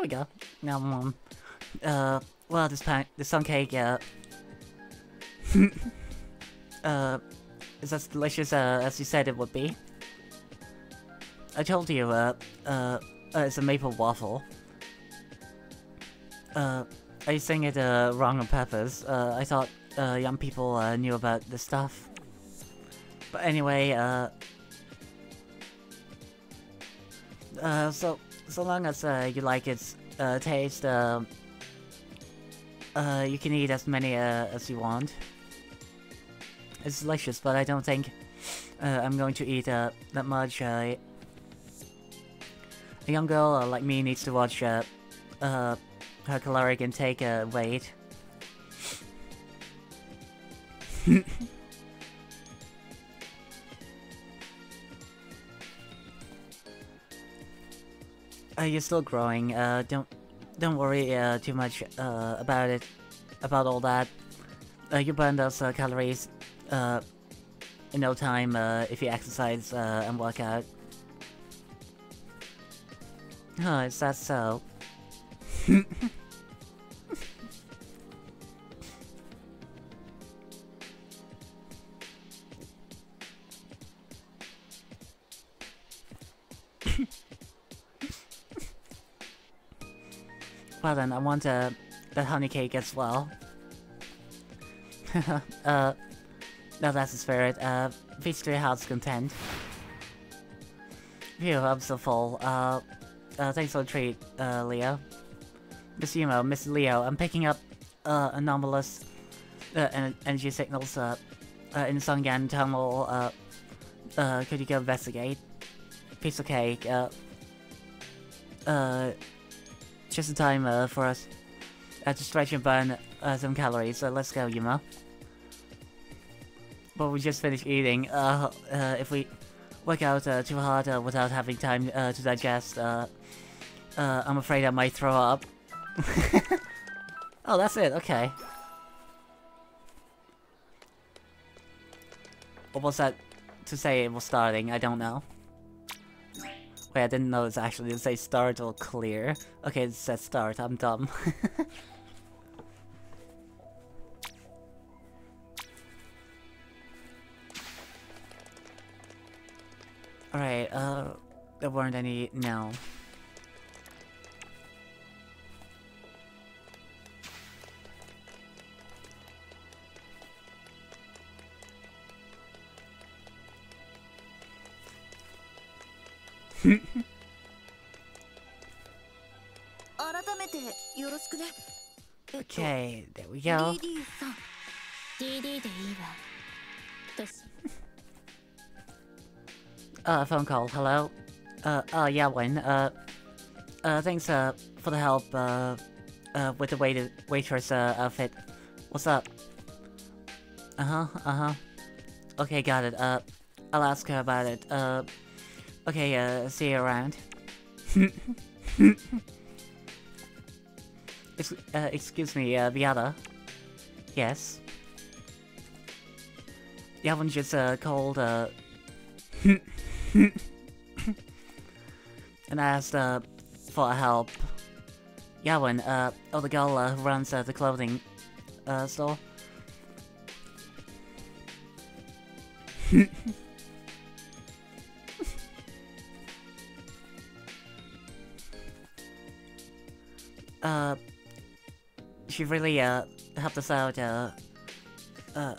we go. Now, um, uh, well, this pan this sun cake, uh, uh, is as delicious uh, as you said it would be. I told you, uh, uh, uh it's a maple waffle. Uh, you saying it uh, wrong on purpose? Uh, I thought uh, young people uh, knew about this stuff. But anyway, uh, uh, so so long as uh, you like its uh, taste, uh, uh, you can eat as many uh, as you want. It's delicious, but I don't think uh, I'm going to eat uh, that much. Uh, a young girl uh, like me needs to watch uh, uh, her caloric intake uh, weight. uh, you're still growing. Uh, don't don't worry uh, too much uh, about it, about all that. Uh, you burn those uh, calories uh, in no time uh, if you exercise uh, and work out. Oh, is that so? Well then, I want uh, that honey cake as well. uh, now that's the spirit. Uh, your heart's content. Phew, I'm so full. Uh, uh, thanks for the treat, uh, Leo. Miss Yumo, Miss Leo, I'm picking up, uh, anomalous, uh, en energy signals, uh, uh, in Sungan tunnel, uh, uh, could you go investigate? Piece of cake, uh, uh, just in time, uh, for us, uh, to stretch and burn, uh, some calories, so let's go, Yumo. But we just finished eating, uh, uh, if we work out, uh, too hard, uh, without having time, uh, to digest, uh, uh, I'm afraid I might throw up. oh, that's it, okay. What was that to say it was starting? I don't know. Wait, I didn't know it's actually to say start or clear. Okay, it says start, I'm dumb. Alright, uh, there weren't any, no. okay, there we go. DD さん DD でいいわ私 Uh, phone call. Hello. Uh, uh, yeah, Wayne. Uh, uh, thanks, uh, for the help, uh, uh, with the wait waitress, uh, outfit. What's up? Uh-huh, uh-huh. Okay, got it. Uh, I'll ask her about it. Uh, okay, uh, see you around. Ex uh, excuse me, uh, Viata. Yes? You haven't just, uh, called, uh... and asked, uh, for help. Yawen, uh, oh, the girl, uh, who runs, uh, the clothing, uh, store. She really, uh, helped us out, uh, uh,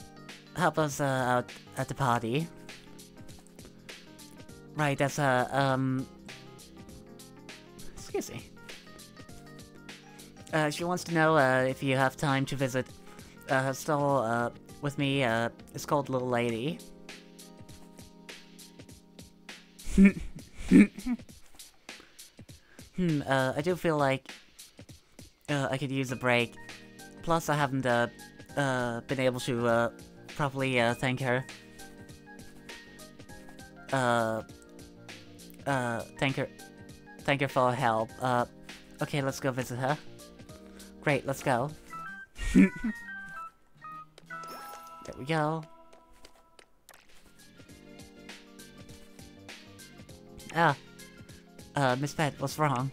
help us, uh, out at the party. Right, that's, uh, um... Excuse me. Uh, she wants to know, uh, if you have time to visit, uh, her store, uh, with me, uh, it's called Little Lady. hmm, uh, I do feel like, uh, I could use a break. Plus, I haven't, uh, uh, been able to, uh, properly, uh, thank her. Uh, uh, thank her, thank her for her help. Uh, okay, let's go visit her. Great, let's go. there we go. Ah. Uh, Miss Pet, what's wrong?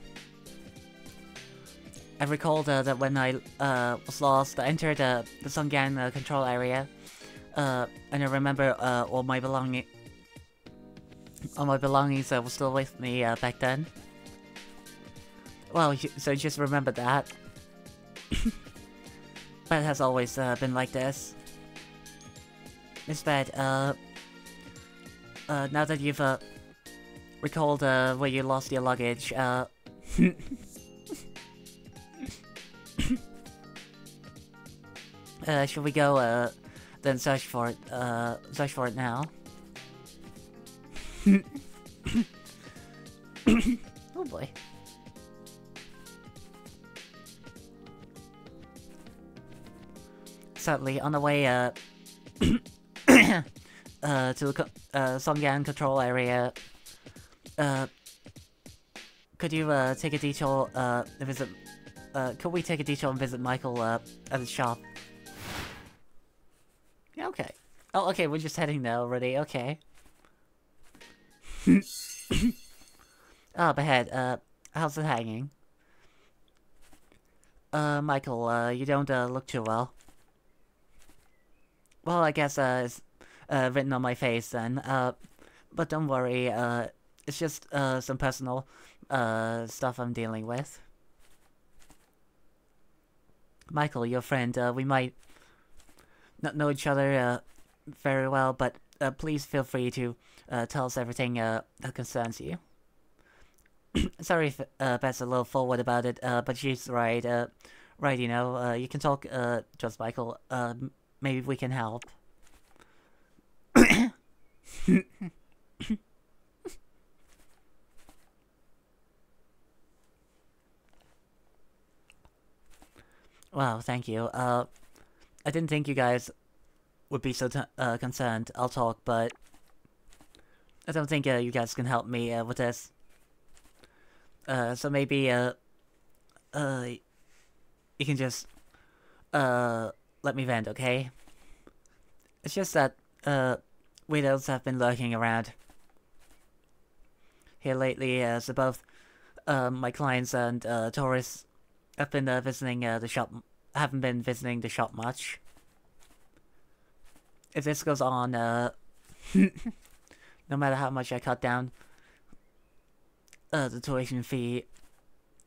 I recalled uh, that when I uh, was lost, I entered the Songyan uh, control area. Uh, and I remember uh, all my belonging, all my belongings were still with me back then. Well, so just remember that. but it has always been like this. Uh, uh, now that you've recalled where you lost your luggage, uh, should we go uh, then search for it? Uh, search for it now. oh boy. Certainly, on the way uh, uh, to the uh, Songyan control area, uh, could you uh, take a detour uh, visit? Uh, could we take a detour and visit Michael uh, at his shop? Okay. Oh, okay, we're just heading there already. Okay. oh, Bahet. Uh, how's it hanging? Uh, Michael, uh, you don't uh, look too well. Well, I guess uh, it's uh, written on my face then. Uh, but don't worry. Uh, it's just uh, some personal uh, stuff I'm dealing with. Michael, your friend, uh, we might not know each other uh, very well, but uh, please feel free to uh, tell us everything that concerns you. Sorry if Beth's a little forward about it, but she's right. Right, you know, you can talk uh, us, Michael. Maybe we can help. wow, thank you. Uh, I didn't think you guys would be so uh, concerned. I'll talk, but I don't think uh, you guys can help me uh, with this. Uh, so maybe uh, uh, you can just uh let me vent, okay? It's just that uh widows have been lurking around here lately, uh, so both uh, my clients and uh, tourists have been uh, visiting uh, the shop. Haven't been visiting the shop much. If this goes on, uh, no matter how much I cut down uh, the tuition fee,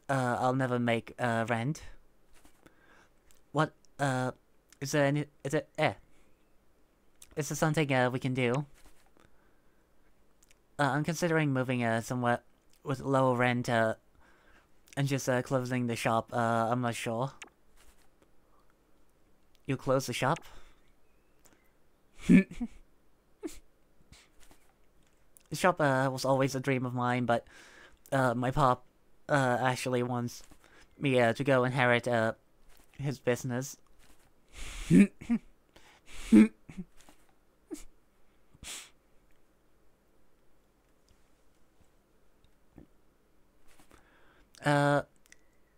uh, I'll never make uh, rent. What, uh, is there any, is it, eh, is there something uh, we can do? Uh, I'm considering moving uh, somewhere with lower rent uh, and just uh, closing the shop. Uh, I'm not sure. You close the shop? the shop uh, was always a dream of mine, but uh, my pop uh, actually wants me uh, to go inherit uh, his business. uh,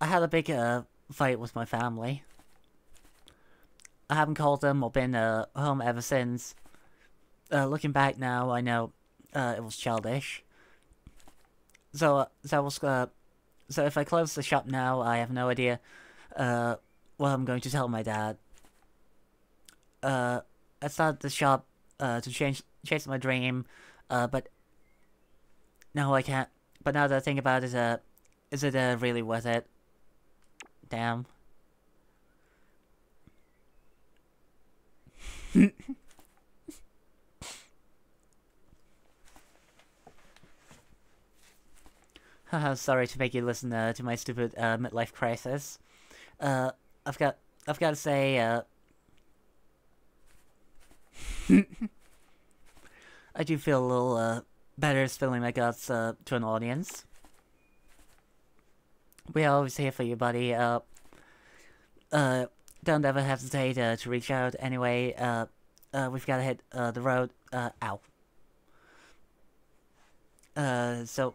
I had a big uh, fight with my family. I haven't called them or been uh, home ever since. Uh, looking back now, I know uh, it was childish. So, uh, so was, uh, so if I close the shop now, I have no idea uh, what I'm going to tell my dad. Uh, I started the shop uh, to change chase my dream, uh, but no, I can't. But now that I think about it, uh, is it uh, really worth it? Damn. Sorry to make you listen uh, to my stupid uh, midlife crisis. Uh, I've got, I've got to say, uh, I do feel a little uh, better spilling my guts uh, to an audience. We're always here for you, buddy. Uh, uh, don't ever hesitate uh, to reach out. Anyway, uh, uh, we've got to hit uh, the road. Uh, ow. Uh, so,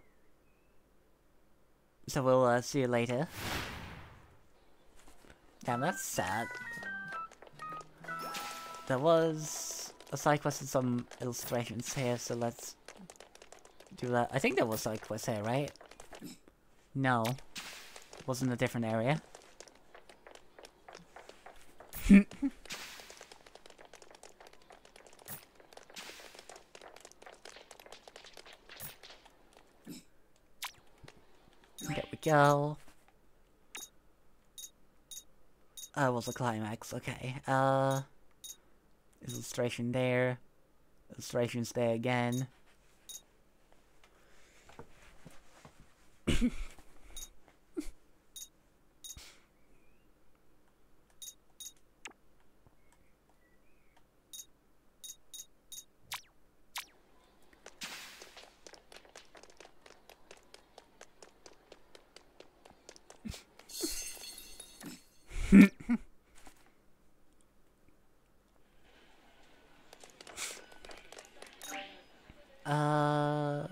so we'll uh, see you later. Damn, that's sad. There was a side quest and some illustrations here, so let's do that. I think there was a side quest here, right? No. It was in a different area. There we go. Uh, was a climax, okay. Uh, illustration there. Illustrations there again. Uh,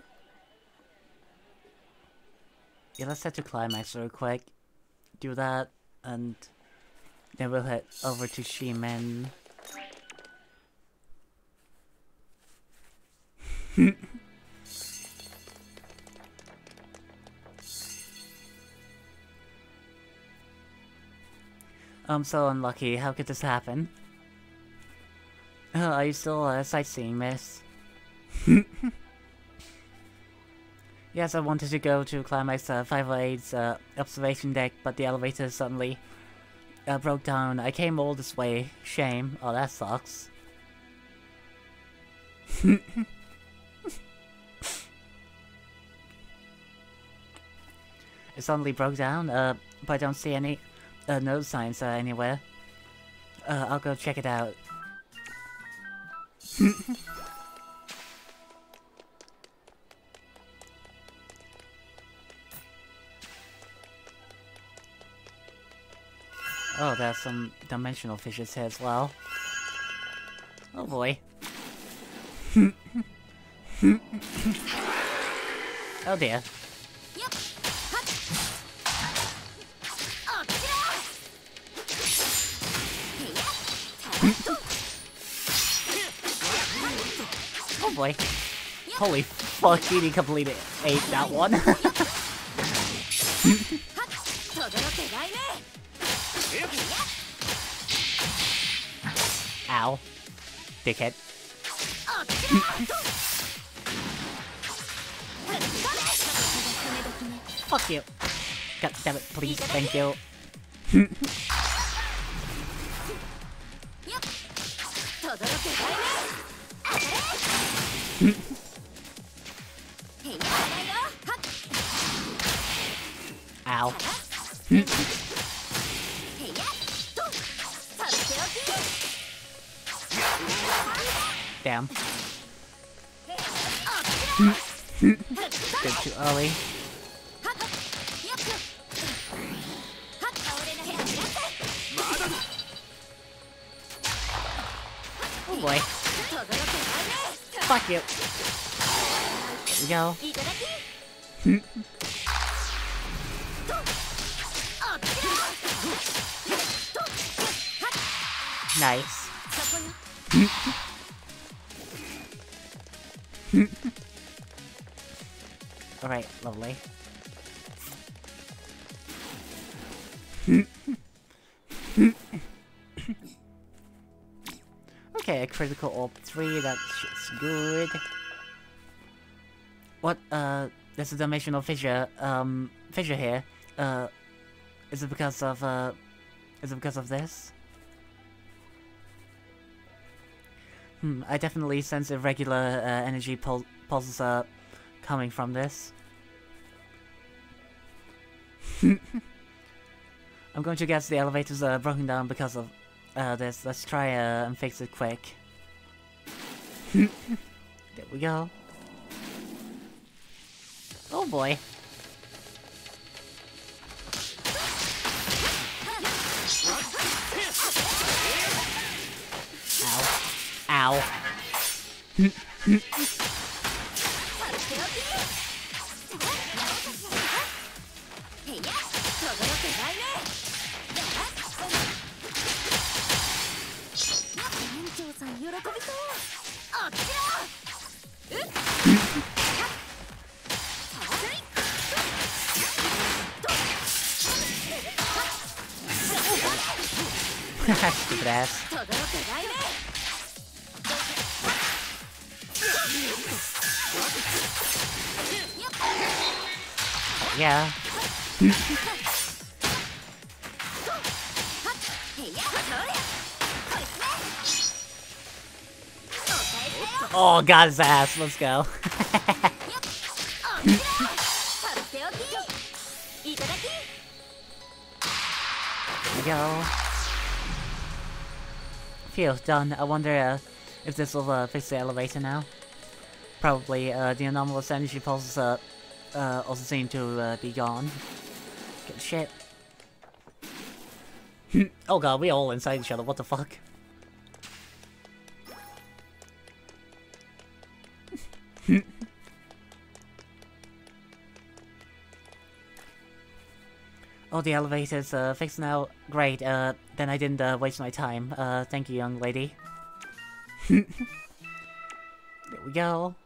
yeah, let's head to climax real quick. Do that, and then we'll head over to Sheeman. I'm so unlucky. How could this happen? Uh, are you still uh, sightseeing, miss? yes, I wanted to go to Climax uh, 508's uh, observation deck, but the elevator suddenly uh, broke down. I came all this way. Shame. Oh, that sucks. it suddenly broke down, uh, but I don't see any uh, no signs uh, anywhere. Uh, I'll go check it out. Oh, there's some dimensional fishes here as well. Oh boy. oh dear. Oh, oh boy. Holy fuck, he completely ate that one. Ow. Dickhead. Fuck you. God damn it, please, thank you. ago. nice. Alright, lovely. okay, a critical orb 3, that's good. What, uh, dimensional fissure, um, fissure here. Uh, is it because of, uh, is it because of this? Hmm, I definitely sense irregular, uh, energy pul pulses, uh, coming from this. I'm going to guess the elevator's uh, broken down because of uh, this. Let's try uh, and fix it quick. there we go. Oh boy. Ow. Ow. Stupid ass. Yeah. oh, got his ass. Let's go. Phew, done. I wonder uh, if this will uh, fix the elevator now. Probably uh, the anomalous energy pulses uh, uh, also seem to uh, be gone. Good shit. oh god, we all inside each other. What the fuck? Oh, the elevator's uh, fixed now. Great, uh, then I didn't uh, waste my time. Uh, thank you, young lady. there we go.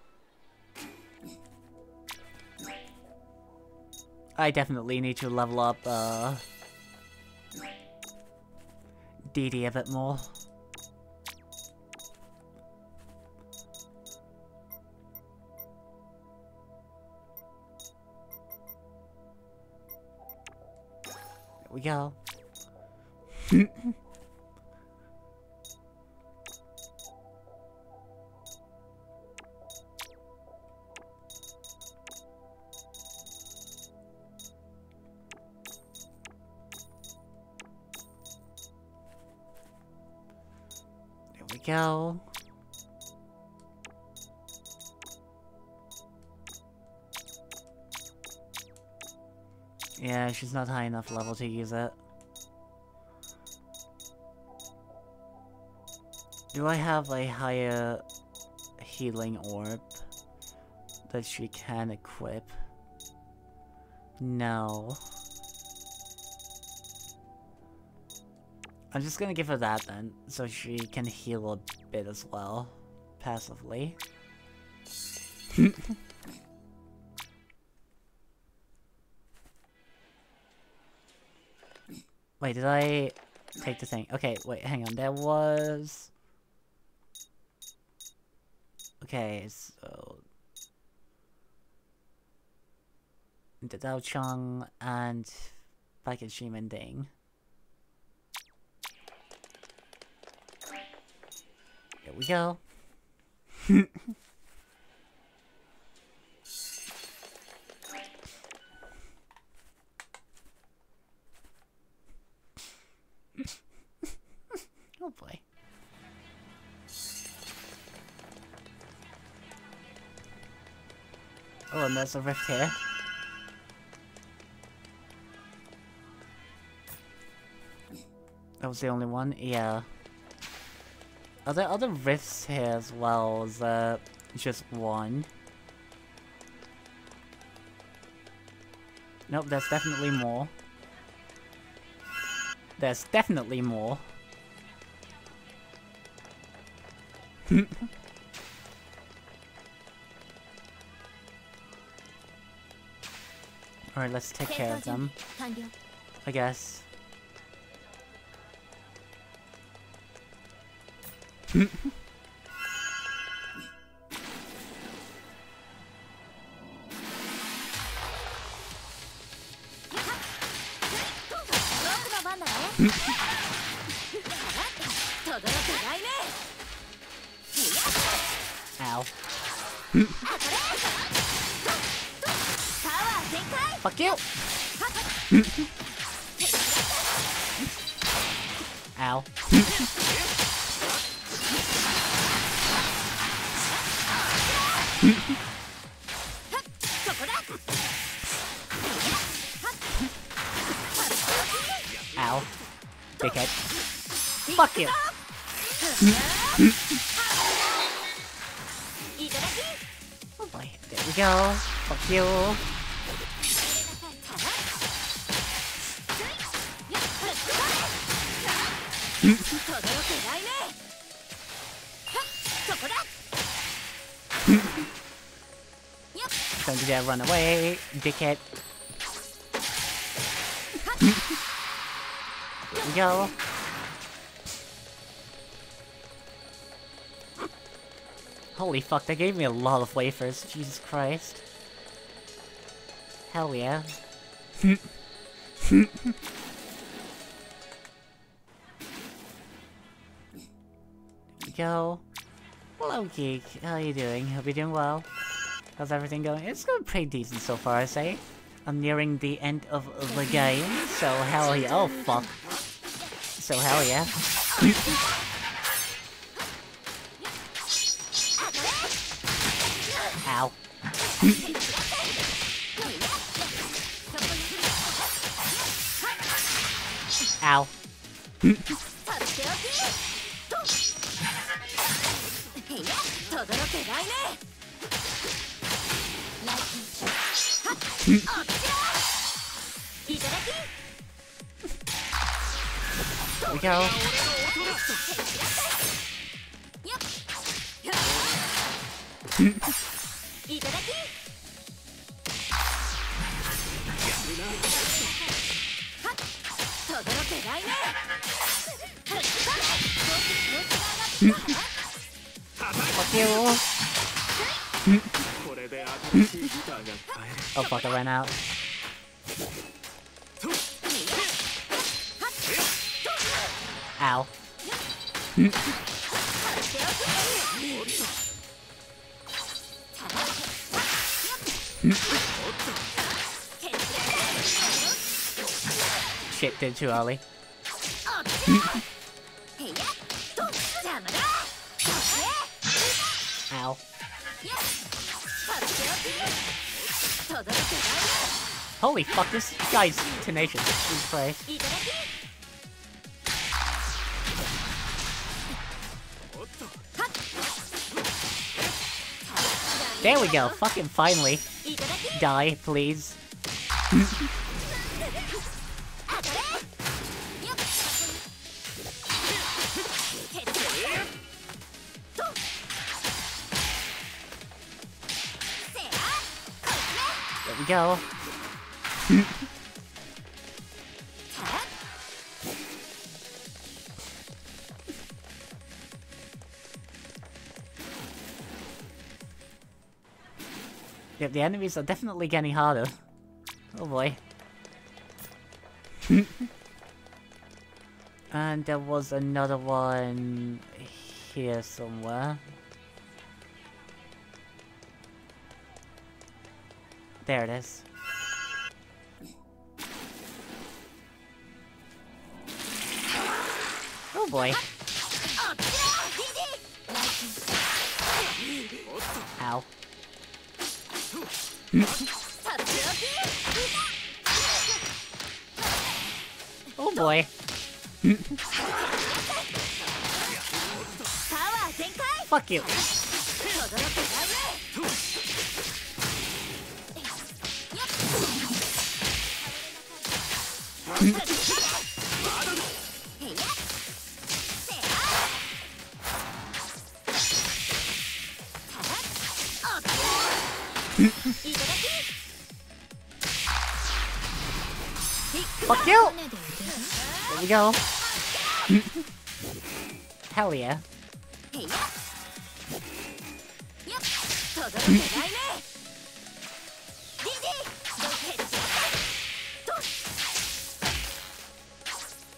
I definitely need to level up, uh... Dee a bit more. We go. There we go. Yeah, she's not high enough level to use it. Do I have a higher healing orb that she can equip? No. I'm just gonna give her that then, so she can heal a bit as well, passively. wait, did I take the thing? Okay, wait, hang on, there was... Okay, so... The Dao Chang and Packet Shimen Ding. There we go. Oh, and there's a rift here. That was the only one? Yeah. Are there other rifts here as well? Is that just one? Nope, there's definitely more. There's definitely more. Alright, let's take care of them, I guess.「Run away, dickhead. There we go. Holy fuck, they gave me a lot of wafers. Jesus Christ. Hell yeah. Go. Hello, Geek. How are you doing? Hope you're doing well. How's everything going? It's going pretty decent so far, I say. I'm nearing the end of the game, so hell yeah. Oh, fuck. So hell yeah. Ow. Ow. る Oh fuck, I ran out. you too, Ollie. Ow. Holy fuck, this guy's tenacious. There we go, fucking finally. Die, please. the enemies are definitely getting harder. Oh boy. and there was another one here somewhere. There it is. Oh boy. oh boy. Fuck you. Fuck you! There we go. Hell yeah.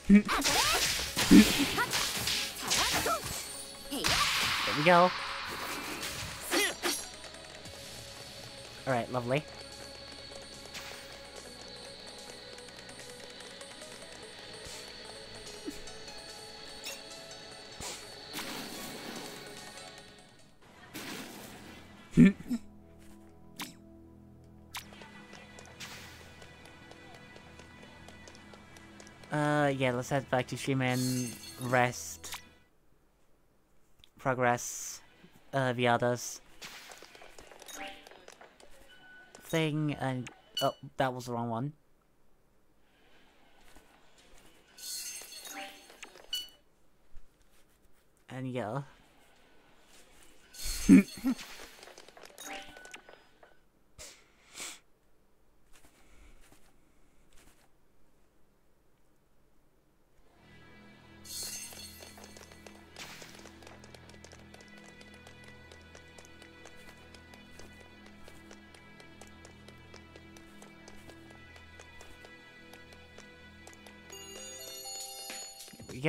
there we go. Alright, lovely. Let's head back to Shima and rest. Progress uh, the others. Thing and oh, that was the wrong one. And yeah.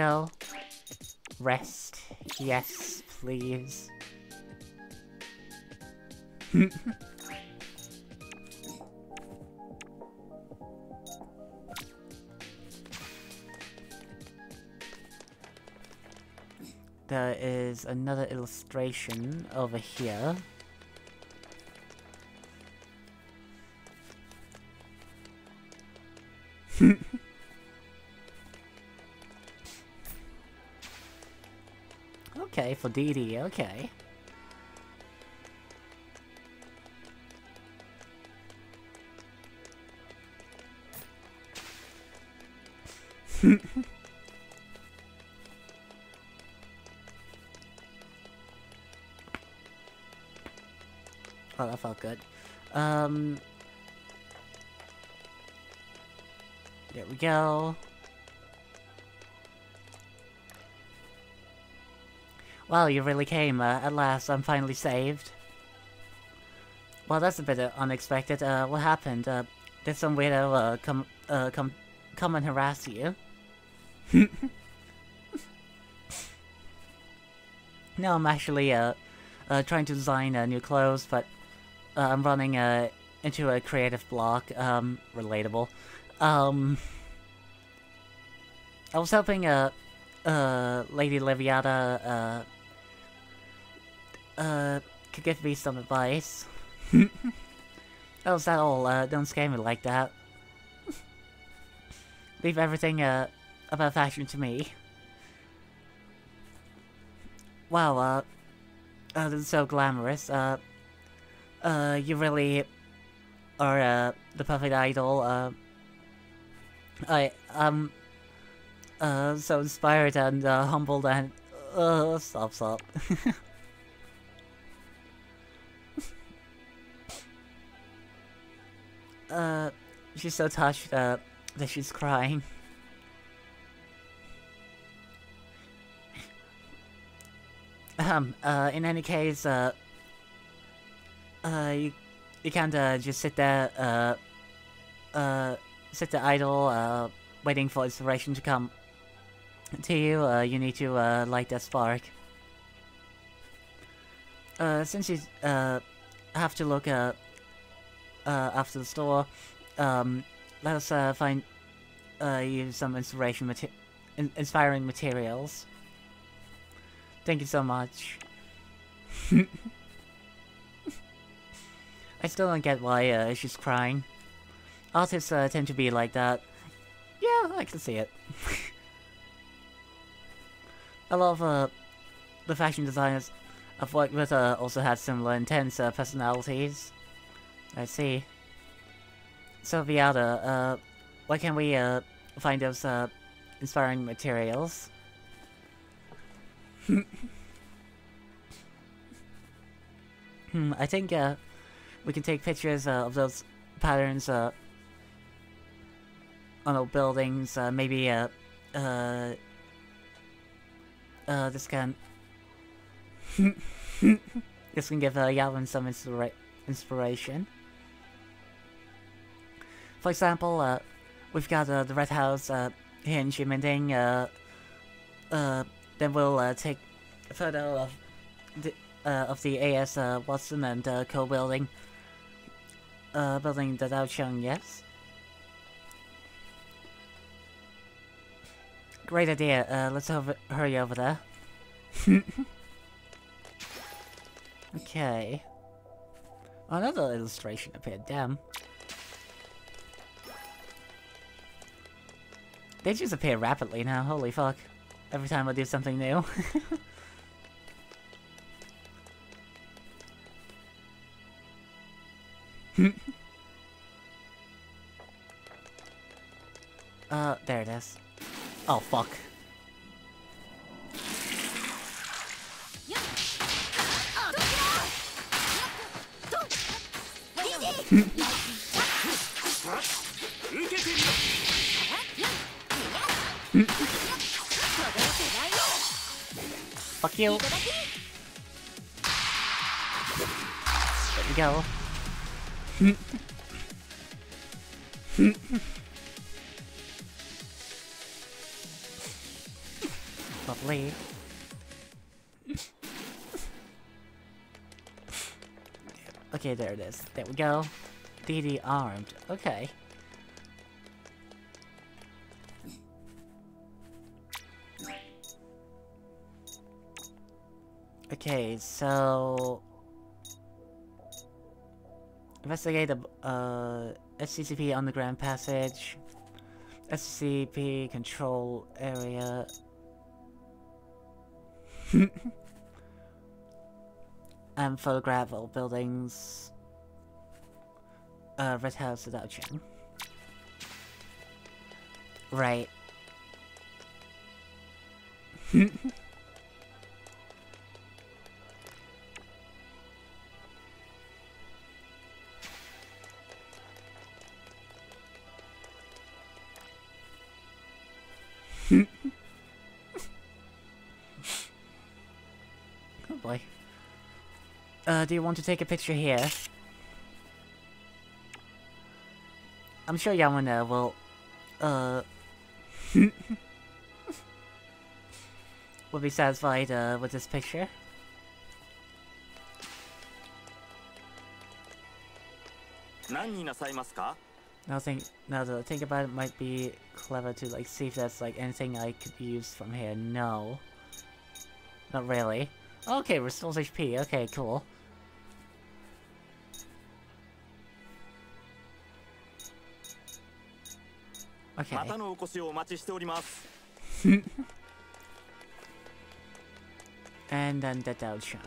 Here. Rest. Yes, please. there is another illustration over here. For DD, okay. oh, that felt good. Um... There we go. Wow, you really came. Uh, at last, I'm finally saved. Well, that's a bit uh, unexpected. Uh, what happened? Uh, did some weirdo uh, come, uh, come, come and harass you? no, I'm actually trying to design new clothes, but I'm running into a creative block. Um, relatable. Um, I was hoping Lady Leviata uh, could give me some advice. oh, is that all? Uh, don't scare me like that. Leave everything uh, about fashion to me. Wow, uh, uh, this is so glamorous. Uh, uh, you really are uh, the perfect idol. Uh, I um uh so inspired and uh, humbled and uh stop stop. uh she's so touched uh, that she's crying. Um, uh, in any case, uh, uh, you, you can't, uh, just sit there, uh, uh, sit there idle, uh, waiting for inspiration to come to you, uh, you need to, uh, light that spark. Uh, since you, uh, have to look, uh, uh, after the store, um, let us, uh, find, uh, you some inspiration in inspiring materials. Thank you so much. I still don't get why uh, she's crying. Artists uh, tend to be like that. Yeah, I can see it. A lot of uh, the fashion designers I've worked with also had similar intense personalities. I see. So Viata, uh, where can we uh, find those uh, inspiring materials? hmm, I think uh, we can take pictures uh, of those patterns uh, on old buildings. Uh, maybe uh, uh, uh, this can this can give uh, Yalvin some inspira inspiration. For example, uh, we've got uh, the Red House uh, here in Ximending. Uh, uh, then we'll uh, take a photo of the uh, of the AS uh, Watson and Co building. Building the Dao Chung, yes. Great idea. Let's over hurry over there. okay. Another illustration appeared. Damn. They just appear rapidly now. Holy fuck. Every time I do something new. uh, there it is. Oh, fuck. Fuck you. There we go. Lovely. Okay, there it is. There we go. DD armed. Okay. Okay, so... Investigate the uh, SCCP underground passage. SCP control area. and photograph all buildings. Uh, Red House Seduction. Right. Uh, do you want to take a picture here? I'm sure Yamana will, uh, will be satisfied, uh, with this picture. Now think, now that I think about it, might be clever to like see if there's like anything I could use from here. No, not really. Okay, restores HP. Okay, cool. Okay. またのお越しをお待ちしております and then the Dao Chung.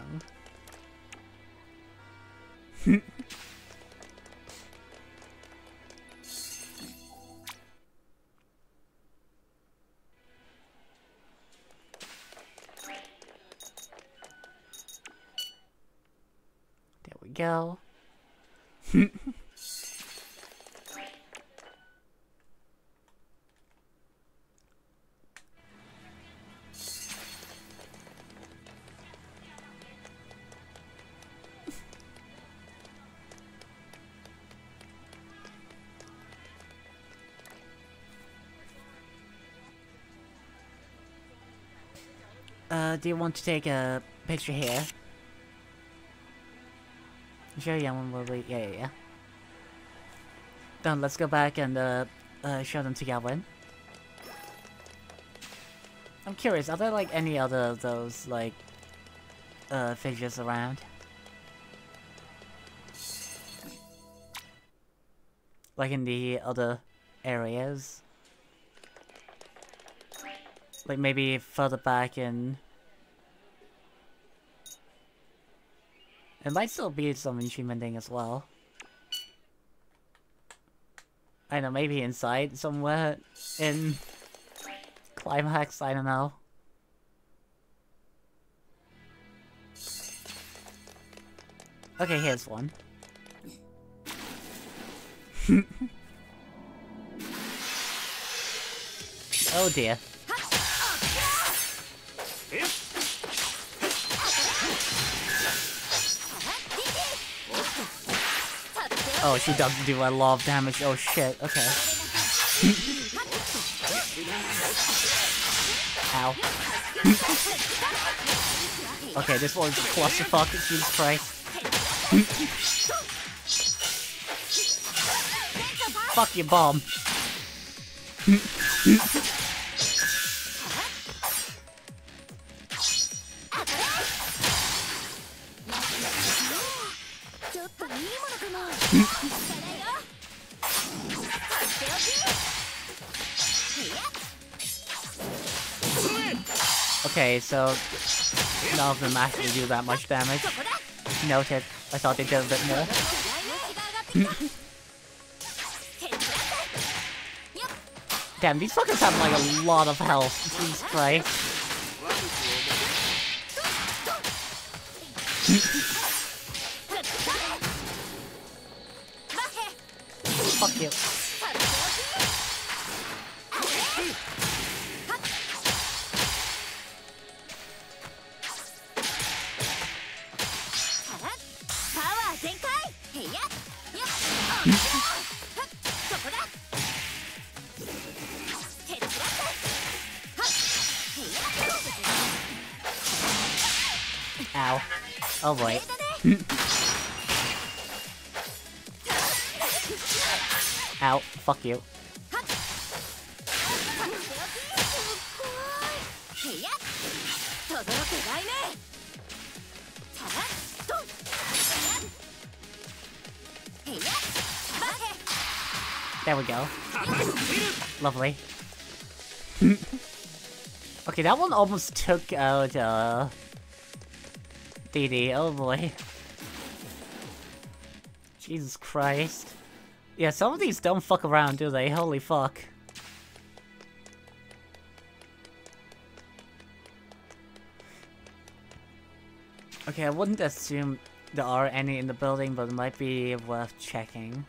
Do you want to take a picture here? Sure, yeah, one will be, yeah, yeah, yeah. Then let's go back and, uh, uh, show them to Galvin. I'm curious, are there, like, any other of those, like, uh, figures around? Like in the other areas. Like maybe further back in... It might still be some achievement as well. I know, maybe inside somewhere in Climax, I don't know. Okay, here's one. oh dear. Oh, she doesn't do a lot of damage. Oh shit, okay. Ow. okay, this one's a clusterfuck, Jesus Christ. Fuck your bomb. So none of them actually do that much damage. Noted. I thought they did a bit more. Damn, these fuckers have like a lot of health. Jesus Christ. That one almost took out, uh... DD, oh boy. Jesus Christ. Yeah, some of these don't fuck around, do they? Holy fuck. Okay, I wouldn't assume there are any in the building, but it might be worth checking.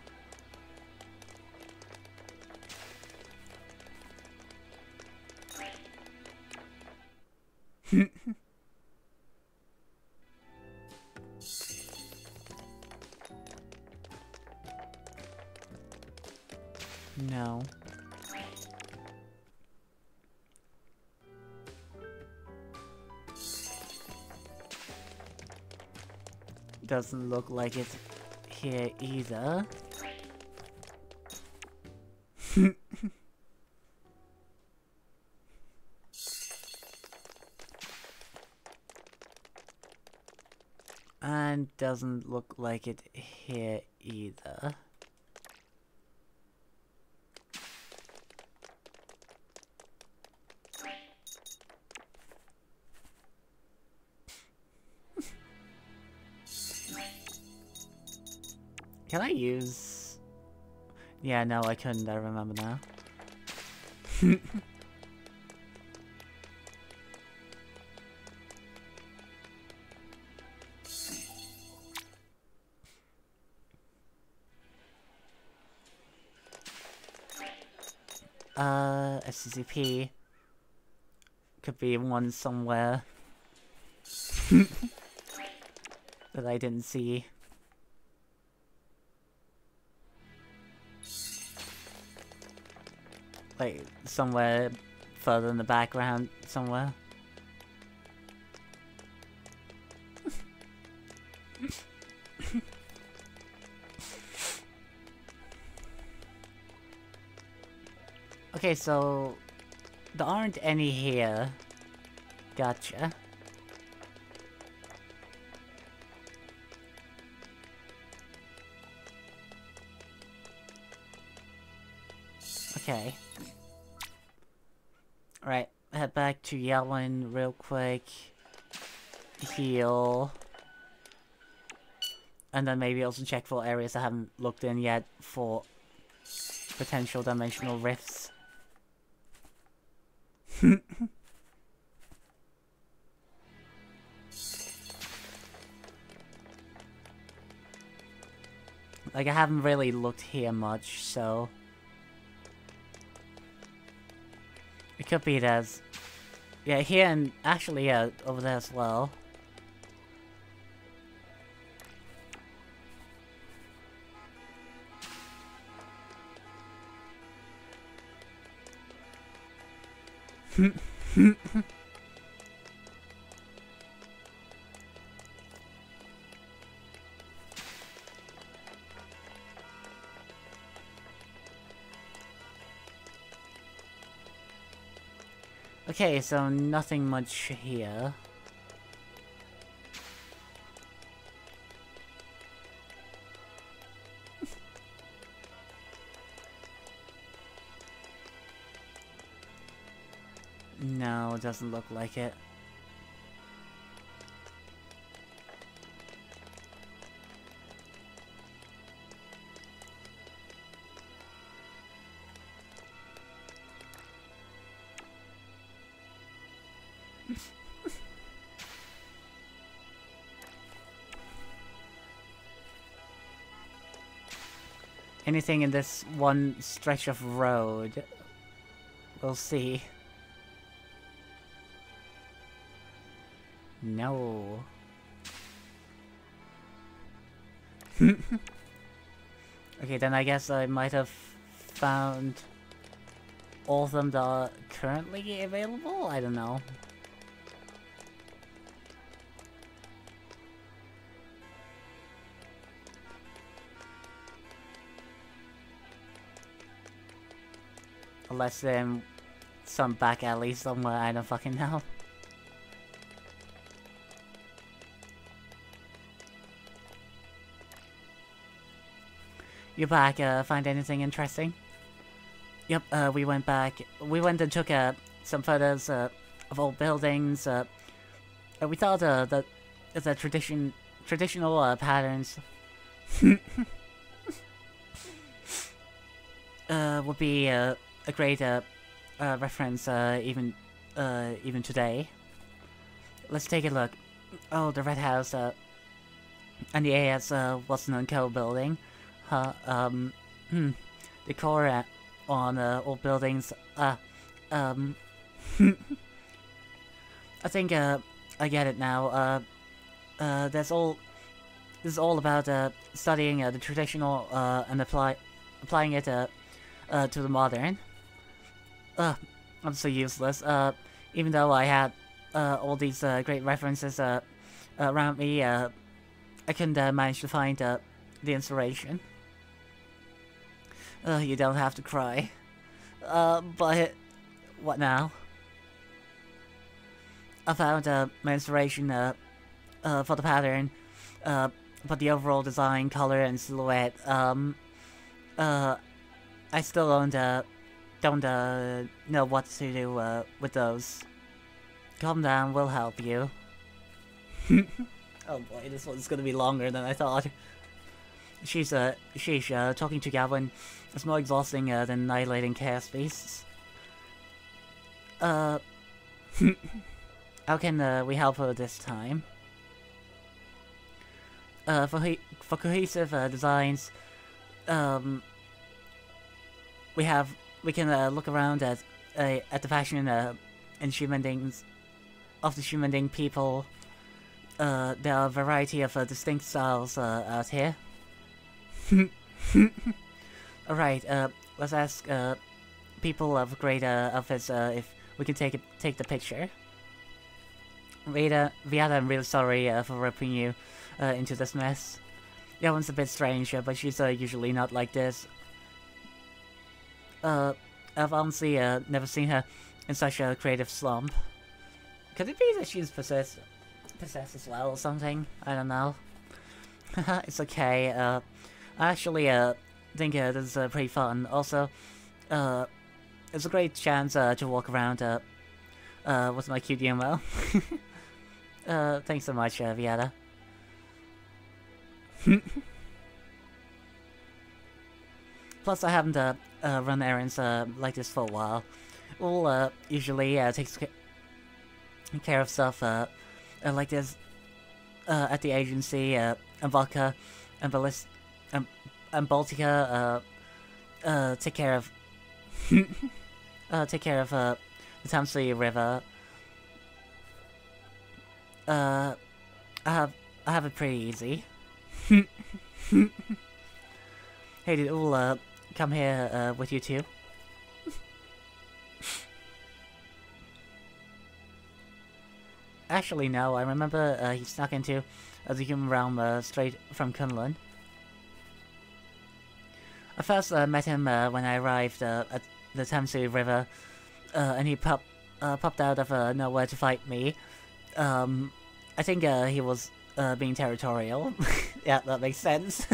Doesn't look like it here either. and doesn't look like it here either. Can I use... Yeah, no, I couldn't, I remember now. uh, SCP. Could be one somewhere. that I didn't see. Like somewhere further in the background somewhere. okay, so there aren't any here. Gotcha. Okay. Back to Yellen real quick. Heal. And then maybe also check for areas I haven't looked in yet for potential dimensional rifts. like, I haven't really looked here much, so... It could be there's... Yeah, here and actually, yeah, over there as well. okay, so nothing much here. No, it doesn't look like it. Anything in this one stretch of road? We'll see. No. okay, then I guess I might have found all of them that are currently available? I don't know. Unless then some back alley somewhere, I don't fucking know. You back, uh, find anything interesting? Yep, uh, we went back, we went and took, uh, some photos, uh, of old buildings, uh, uh we thought, uh, that the tradition, traditional, uh, patterns, uh, would be, uh, a great, uh, reference, uh, even, uh, even today. Let's take a look. Oh, the Red House, uh, and the AS, uh, Watson & Co. building. Huh, um, hmm, the core on old buildings, um, I think, I get it now, that's all, this is all about, studying, the traditional, and apply, applying it, to the modern. Uh, I'm so useless, uh, even though I had, uh, all these, uh, great references, uh, around me, uh, I couldn't, uh, manage to find, uh, the inspiration. Uh, you don't have to cry. Uh, but... What now? I found uh, my inspiration uh, uh, for the pattern, uh, but the overall design, color, and silhouette, um, uh, I still don't, uh, don't, uh, know what to do, uh, with those. Calm down, we'll help you. oh boy, this one's gonna be longer than I thought. She's, uh, she's, uh, talking to Gavin it's more exhausting uh, than annihilating chaos beasts. Uh, how can uh, we help her this time? Uh, for for cohesive uh, designs, um, we have we can uh, look around at uh, at the fashion uh, and Shumendings of the Ximending people. Uh, there are a variety of uh, distinct styles uh, out here. Alright, uh, let's ask, uh, people of great, outfits, uh, if we can take it, take the picture. Veda, Viata, I'm really sorry, uh, for ripping you, uh, into this mess. That one's a bit strange, but she's, uh, usually not like this. Uh, I've honestly, uh, never seen her in such a creative slump. Could it be that she's possessed, possessed as well or something? I don't know. it's okay, uh, actually, uh, think uh, this is uh, pretty fun. Also, uh, it's a great chance uh, to walk around uh, uh, with my Yumo. uh, thanks so much, uh, Viata. Plus, I haven't uh, uh, run errands uh, like this for a while. We'll uh, usually uh, takes care of stuff uh, uh, like this uh, at the agency. Uh, and Vodka and Ballist and, and Baltica uh, uh, take care of uh, take care of uh, the Tamsui River. Uh, I have I have it pretty easy. hey, did all uh, come here uh, with you too? Actually, no. I remember uh, he snuck into uh, the human realm uh, straight from Kunlun. I first uh, met him uh, when I arrived at the Tamsui River, and he pop, popped out of nowhere to fight me. Um, I think he was being territorial. yeah, that makes sense.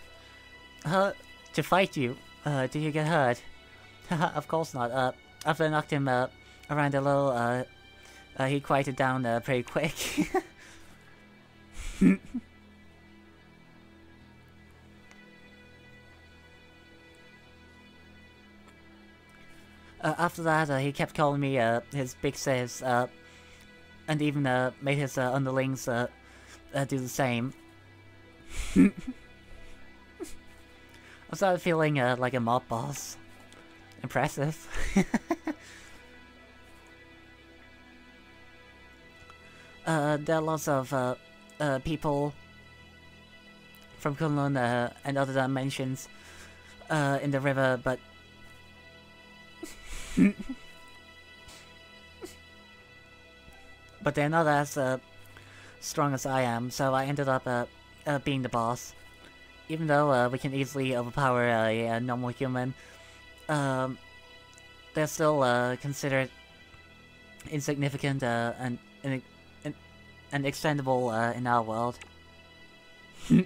uh, to fight you? Uh, did you get hurt? of course not. Uh, after I knocked him uh, around a little, uh, uh, he quieted down uh, pretty quick. Uh, after that, uh, he kept calling me uh, his big sis, uh, and even uh, made his uh, underlings do the same. I started feeling uh, like a mob boss. Impressive. uh, there are lots of uh, uh, people from Kunlun uh, and other dimensions uh, in the river, but but they're not as strong as I am, so I ended up being the boss. Even though uh, we can easily overpower a, a normal human, um, they're still uh, considered insignificant uh, and, and, and, and extendable uh, in our world.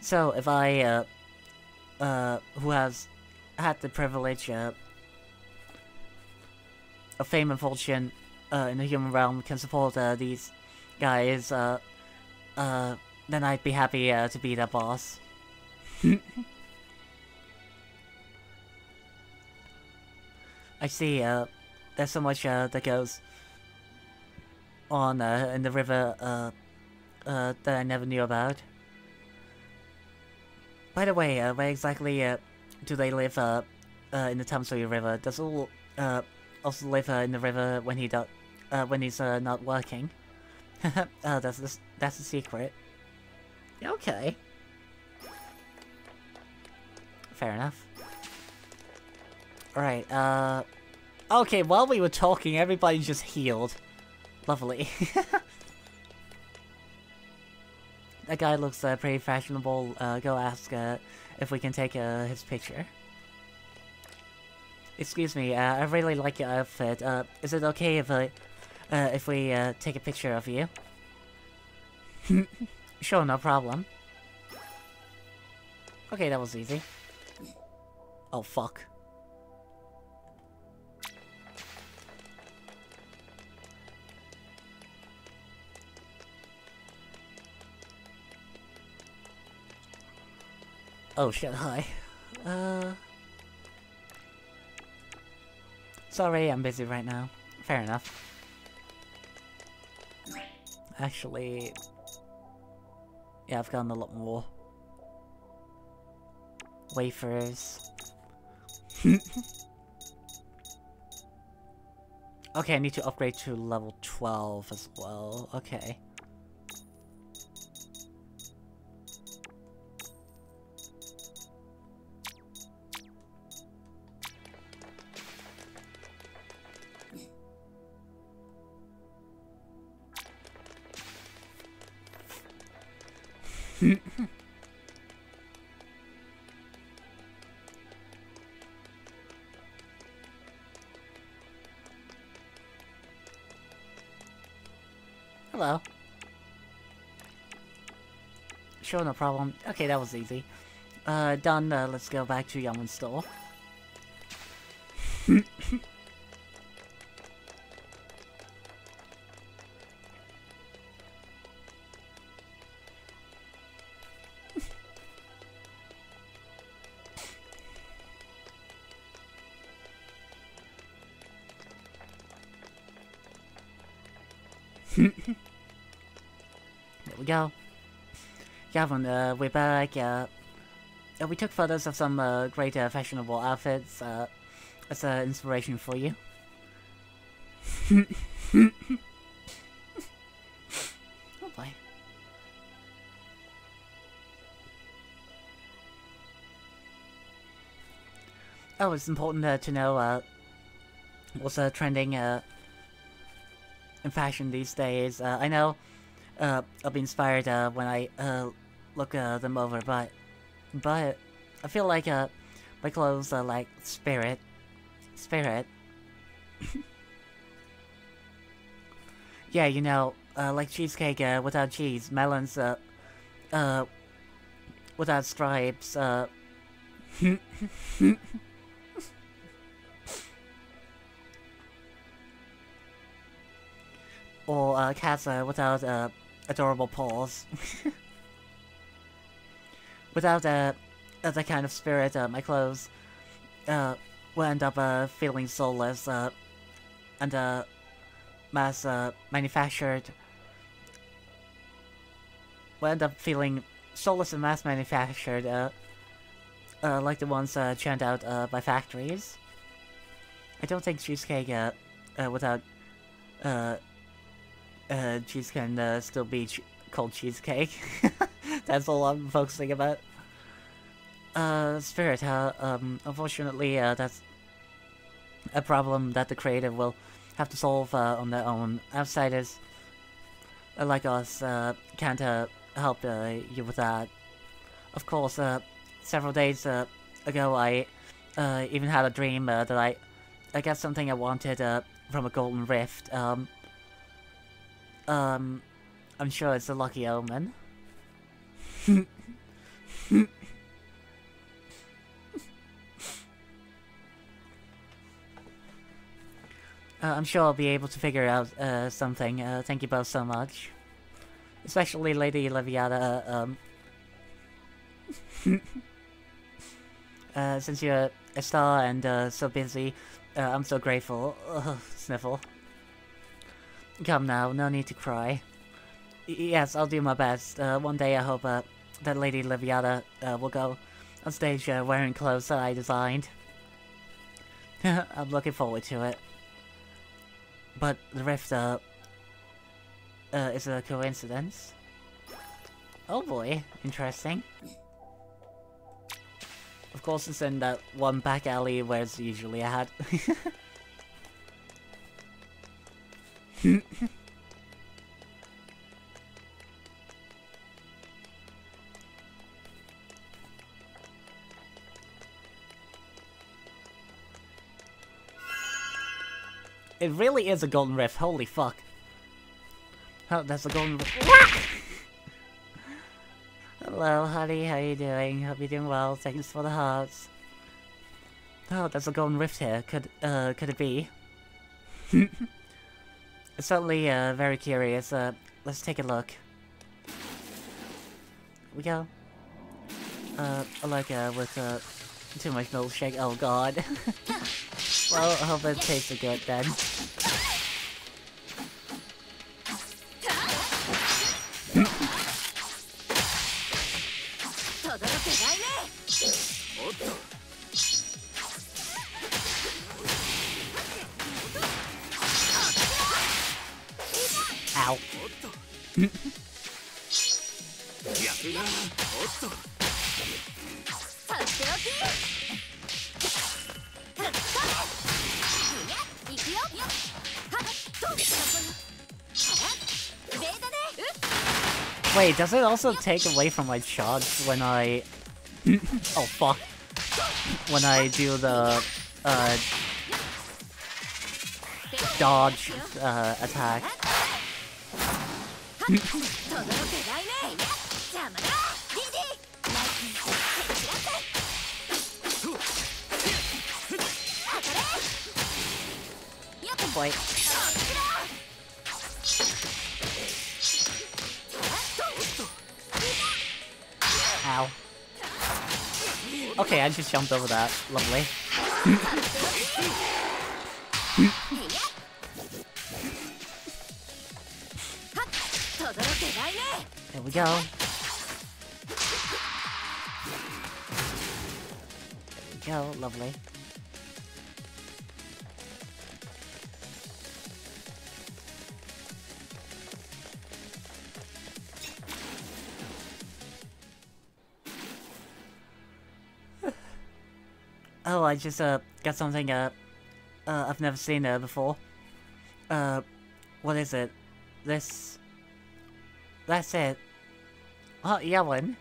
so if I, uh, uh, who has had the privilege uh, of fame and fortune uh, in the human realm can support uh, these guys, uh, uh, then I'd be happy uh, to be their boss. I see, uh, there's so much uh, that goes on uh, in the river uh, uh, that I never knew about. By the way, uh, where exactly uh, do they live uh, uh, in the Tamsui River? Does all, uh, also live uh, in the river when he do uh, when he's uh, not working? Uh, that's the, that's the secret. Okay. Fair enough. Alright, uh... Okay, while we were talking, everybody just healed. Lovely. that guy looks uh, pretty fashionable. Uh, go ask uh, if we can take uh, his picture. Excuse me, uh, I really like your outfit. Uh, is it okay if I, uh, if we uh, take a picture of you? sure, no problem. Okay, that was easy. Oh fuck. Oh shit, hi. Uh... Sorry, I'm busy right now. Fair enough. Actually... Yeah, I've gotten a lot more. Wafers. okay, I need to upgrade to level 12 as well. Okay. Sure, no problem. Okay, that was easy. Uh, done. Uh, let's go back to Yaman's store. Gavin, uh, we're back. Uh, uh, we took photos of some great fashionable outfits as an inspiration for you. oh boy. Oh, it's important uh, to know uh, what's uh, trending in fashion these days. I know I'll be inspired when I look uh, them over, but but I feel like uh, my clothes are like spirit, spirit. yeah, you know, uh, like cheesecake uh, without cheese, melons uh, uh, without stripes. Uh, or uh, cats uh, without uh, adorable paws. without uh, that kind of spirit, uh, my clothes uh, will end up uh, feeling soulless uh, and uh, mass uh, manufactured. Will end up feeling soulless and mass manufactured, like the ones churned out by factories. I don't think cheesecake without cheese can still be ch called cheesecake. That's all I'm focusing about. Uh, Spirit, uh, um, unfortunately, uh, that's a problem that the creative will have to solve uh, on their own. Outsiders, uh, like us, uh, can't uh, help uh, you with that. Of course, uh, several days uh, ago, I uh, even had a dream uh, that I, I got something I wanted uh, from a golden rift. Um, um, I'm sure it's a lucky omen. Uh, I'm sure I'll be able to figure out uh, something. Uh, thank you both so much. Especially Lady Leviata. Um, uh, since you're a star and uh, so busy, uh, I'm so grateful. Ugh, sniffle. Come now, no need to cry. Y yes, I'll do my best. One day I hope that Lady Leviata uh, will go on stage uh, wearing clothes that I designed. I'm looking forward to it. But the rift uh, uh, is a coincidence. Oh boy, interesting. Of course it's in that one back alley where it's usually at. It really is a golden rift, holy fuck. Oh, that's a golden. Hello, honey, how you doing? Hope you're doing well, thanks for the hearts. Oh, there's a golden rift here, could, uh, could it be? certainly, uh, very curious, uh, let's take a look. we go. Uh, like, uh, with, uh, too much milkshake, oh god. well, I hope it tastes good then. Wait, does it also take away from my charge when I... oh, fuck. When I do the... Uh, dodge uh, attack. oh boy. I just jumped over that. Lovely. there we go. There we go, lovely. I just uh got something uh, uh I've never seen uh before. Uh, what is it? This that's it. Oh, yelling.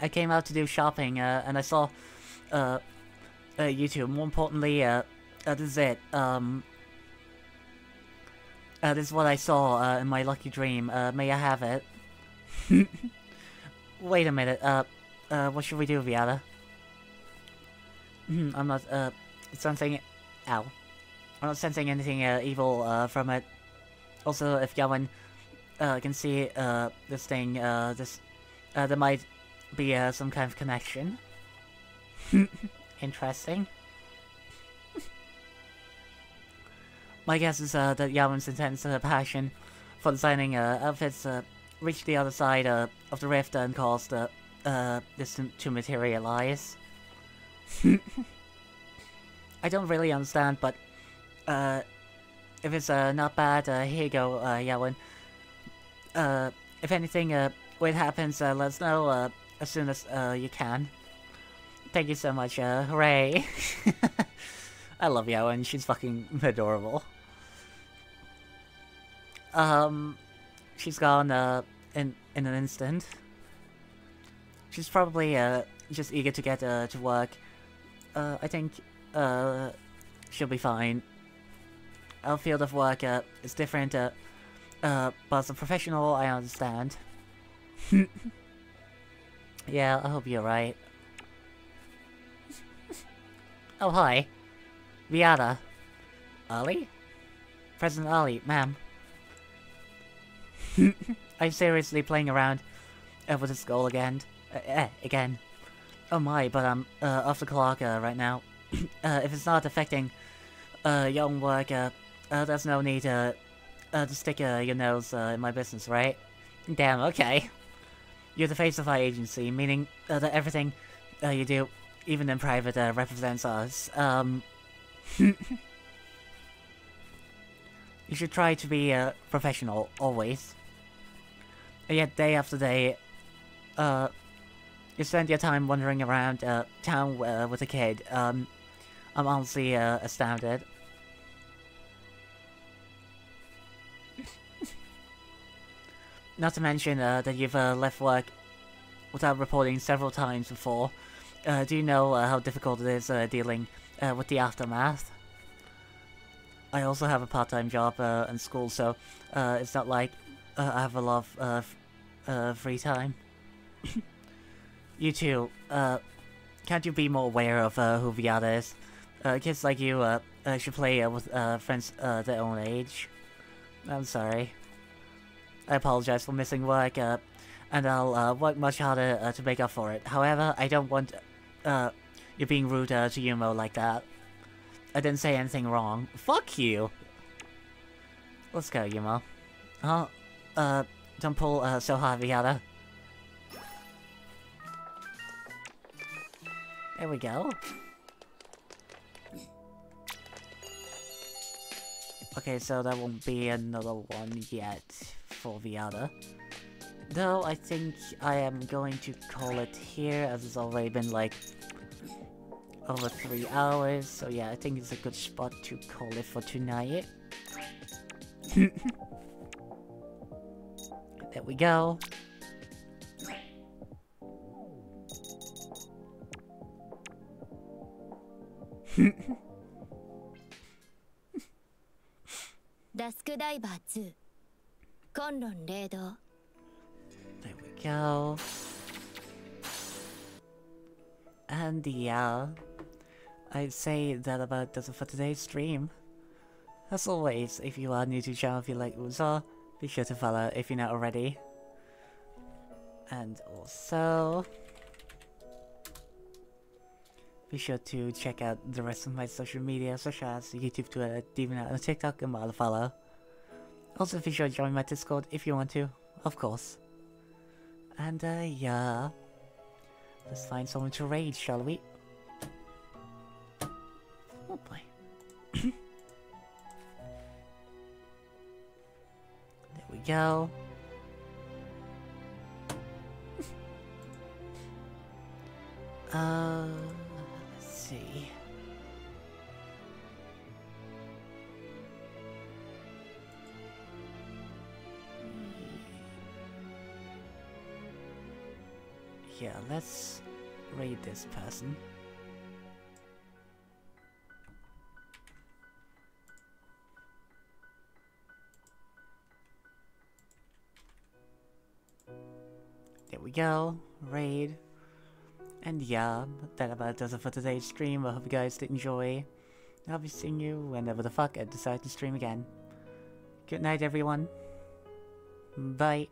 I came out to do shopping, uh, and I saw, uh, uh, YouTube. More importantly, uh, uh, this is it. Um, uh, this is what I saw, uh, in my lucky dream. Uh, may I have it? Wait a minute, uh, uh, what should we do, Viata? Hmm, I'm not, uh, something... Ow. I'm not sensing anything uh, evil uh, from it. Also, if Yawen uh, can see uh, this thing, uh, this uh, there might be uh, some kind of connection. Interesting. My guess is uh, that Yawen's intense uh, passion for designing uh, outfits uh, reached the other side uh, of the rift and cause the uh, this to, materialize. I don't really understand, but uh, if it's uh, not bad, uh, here you go, uh, Yawen. Uh, if anything uh, weird happens, uh, let us know uh, as soon as uh, you can. Thank you so much, uh, hooray! I love Yawen, she's fucking adorable. Um, she's gone uh, in in an instant. She's probably uh, just eager to get uh, to work. Uh, I think uh, she'll be fine our field of work uh, is different, uh, uh, but as a professional, I understand. yeah, I hope you're right. oh, hi. Viata. Ali? President Ali, ma'am. I'm seriously playing around uh, with this goal again. Uh, eh, again. Oh my, but I'm uh, off the clock uh, right now. uh, if it's not affecting your work, uh, uh, there's no need to stick your nose in my business, right? Damn, okay. You're the face of our agency, meaning that everything you do, even in private, represents us. Um, you should try to be uh, professional, always. Yet, day after day, uh, you spend your time wandering around uh, town uh, with a kid. Um, I'm honestly uh, astounded. Not to mention uh, that you've uh, left work without reporting several times before. Uh, do you know uh, how difficult it is uh, dealing uh, with the aftermath? I also have a part-time job and school, so it's not like uh, I have a lot of uh, f- uh, free time. you too. Uh, can't you be more aware of uh, who Viata is? Uh, kids like you uh, uh, should play uh, with uh, friends uh, their own age. I'm sorry. I apologize for missing work, uh, and I'll uh, work much harder uh, to make up for it. However, I don't want uh, you being rude uh, to Yumo like that. I didn't say anything wrong. Fuck you! Let's go, Yumo. Oh, uh, don't pull uh, so hard, Viata. There we go. Okay, so there won't be another one yet for Viata. Though I think I am going to call it here as it's already been like over three hours. So yeah, I think it's a good spot to call it for tonight. there we go. ダスクダイバー2コンロン霊道 There we go. And yeah, I'd say that about does it for today's stream. As always, if you are new to the channel, if you like Uzo, be sure to follow if you're not already. And also, be sure to check out the rest of my social media, such as YouTube, Twitter, DeviantArt, and TikTok, and all follow. Also, be sure to join my Discord if you want to, of course. And uh, yeah, let's find someone to raid, shall we? Oh boy. go. uh, let's see. Yeah, let's raid this person. Go. Raid. And yeah, that about does it for today's stream. I hope you guys did enjoy. I'll be seeing you whenever the fuck I decide to stream again. Good night, everyone. Bye.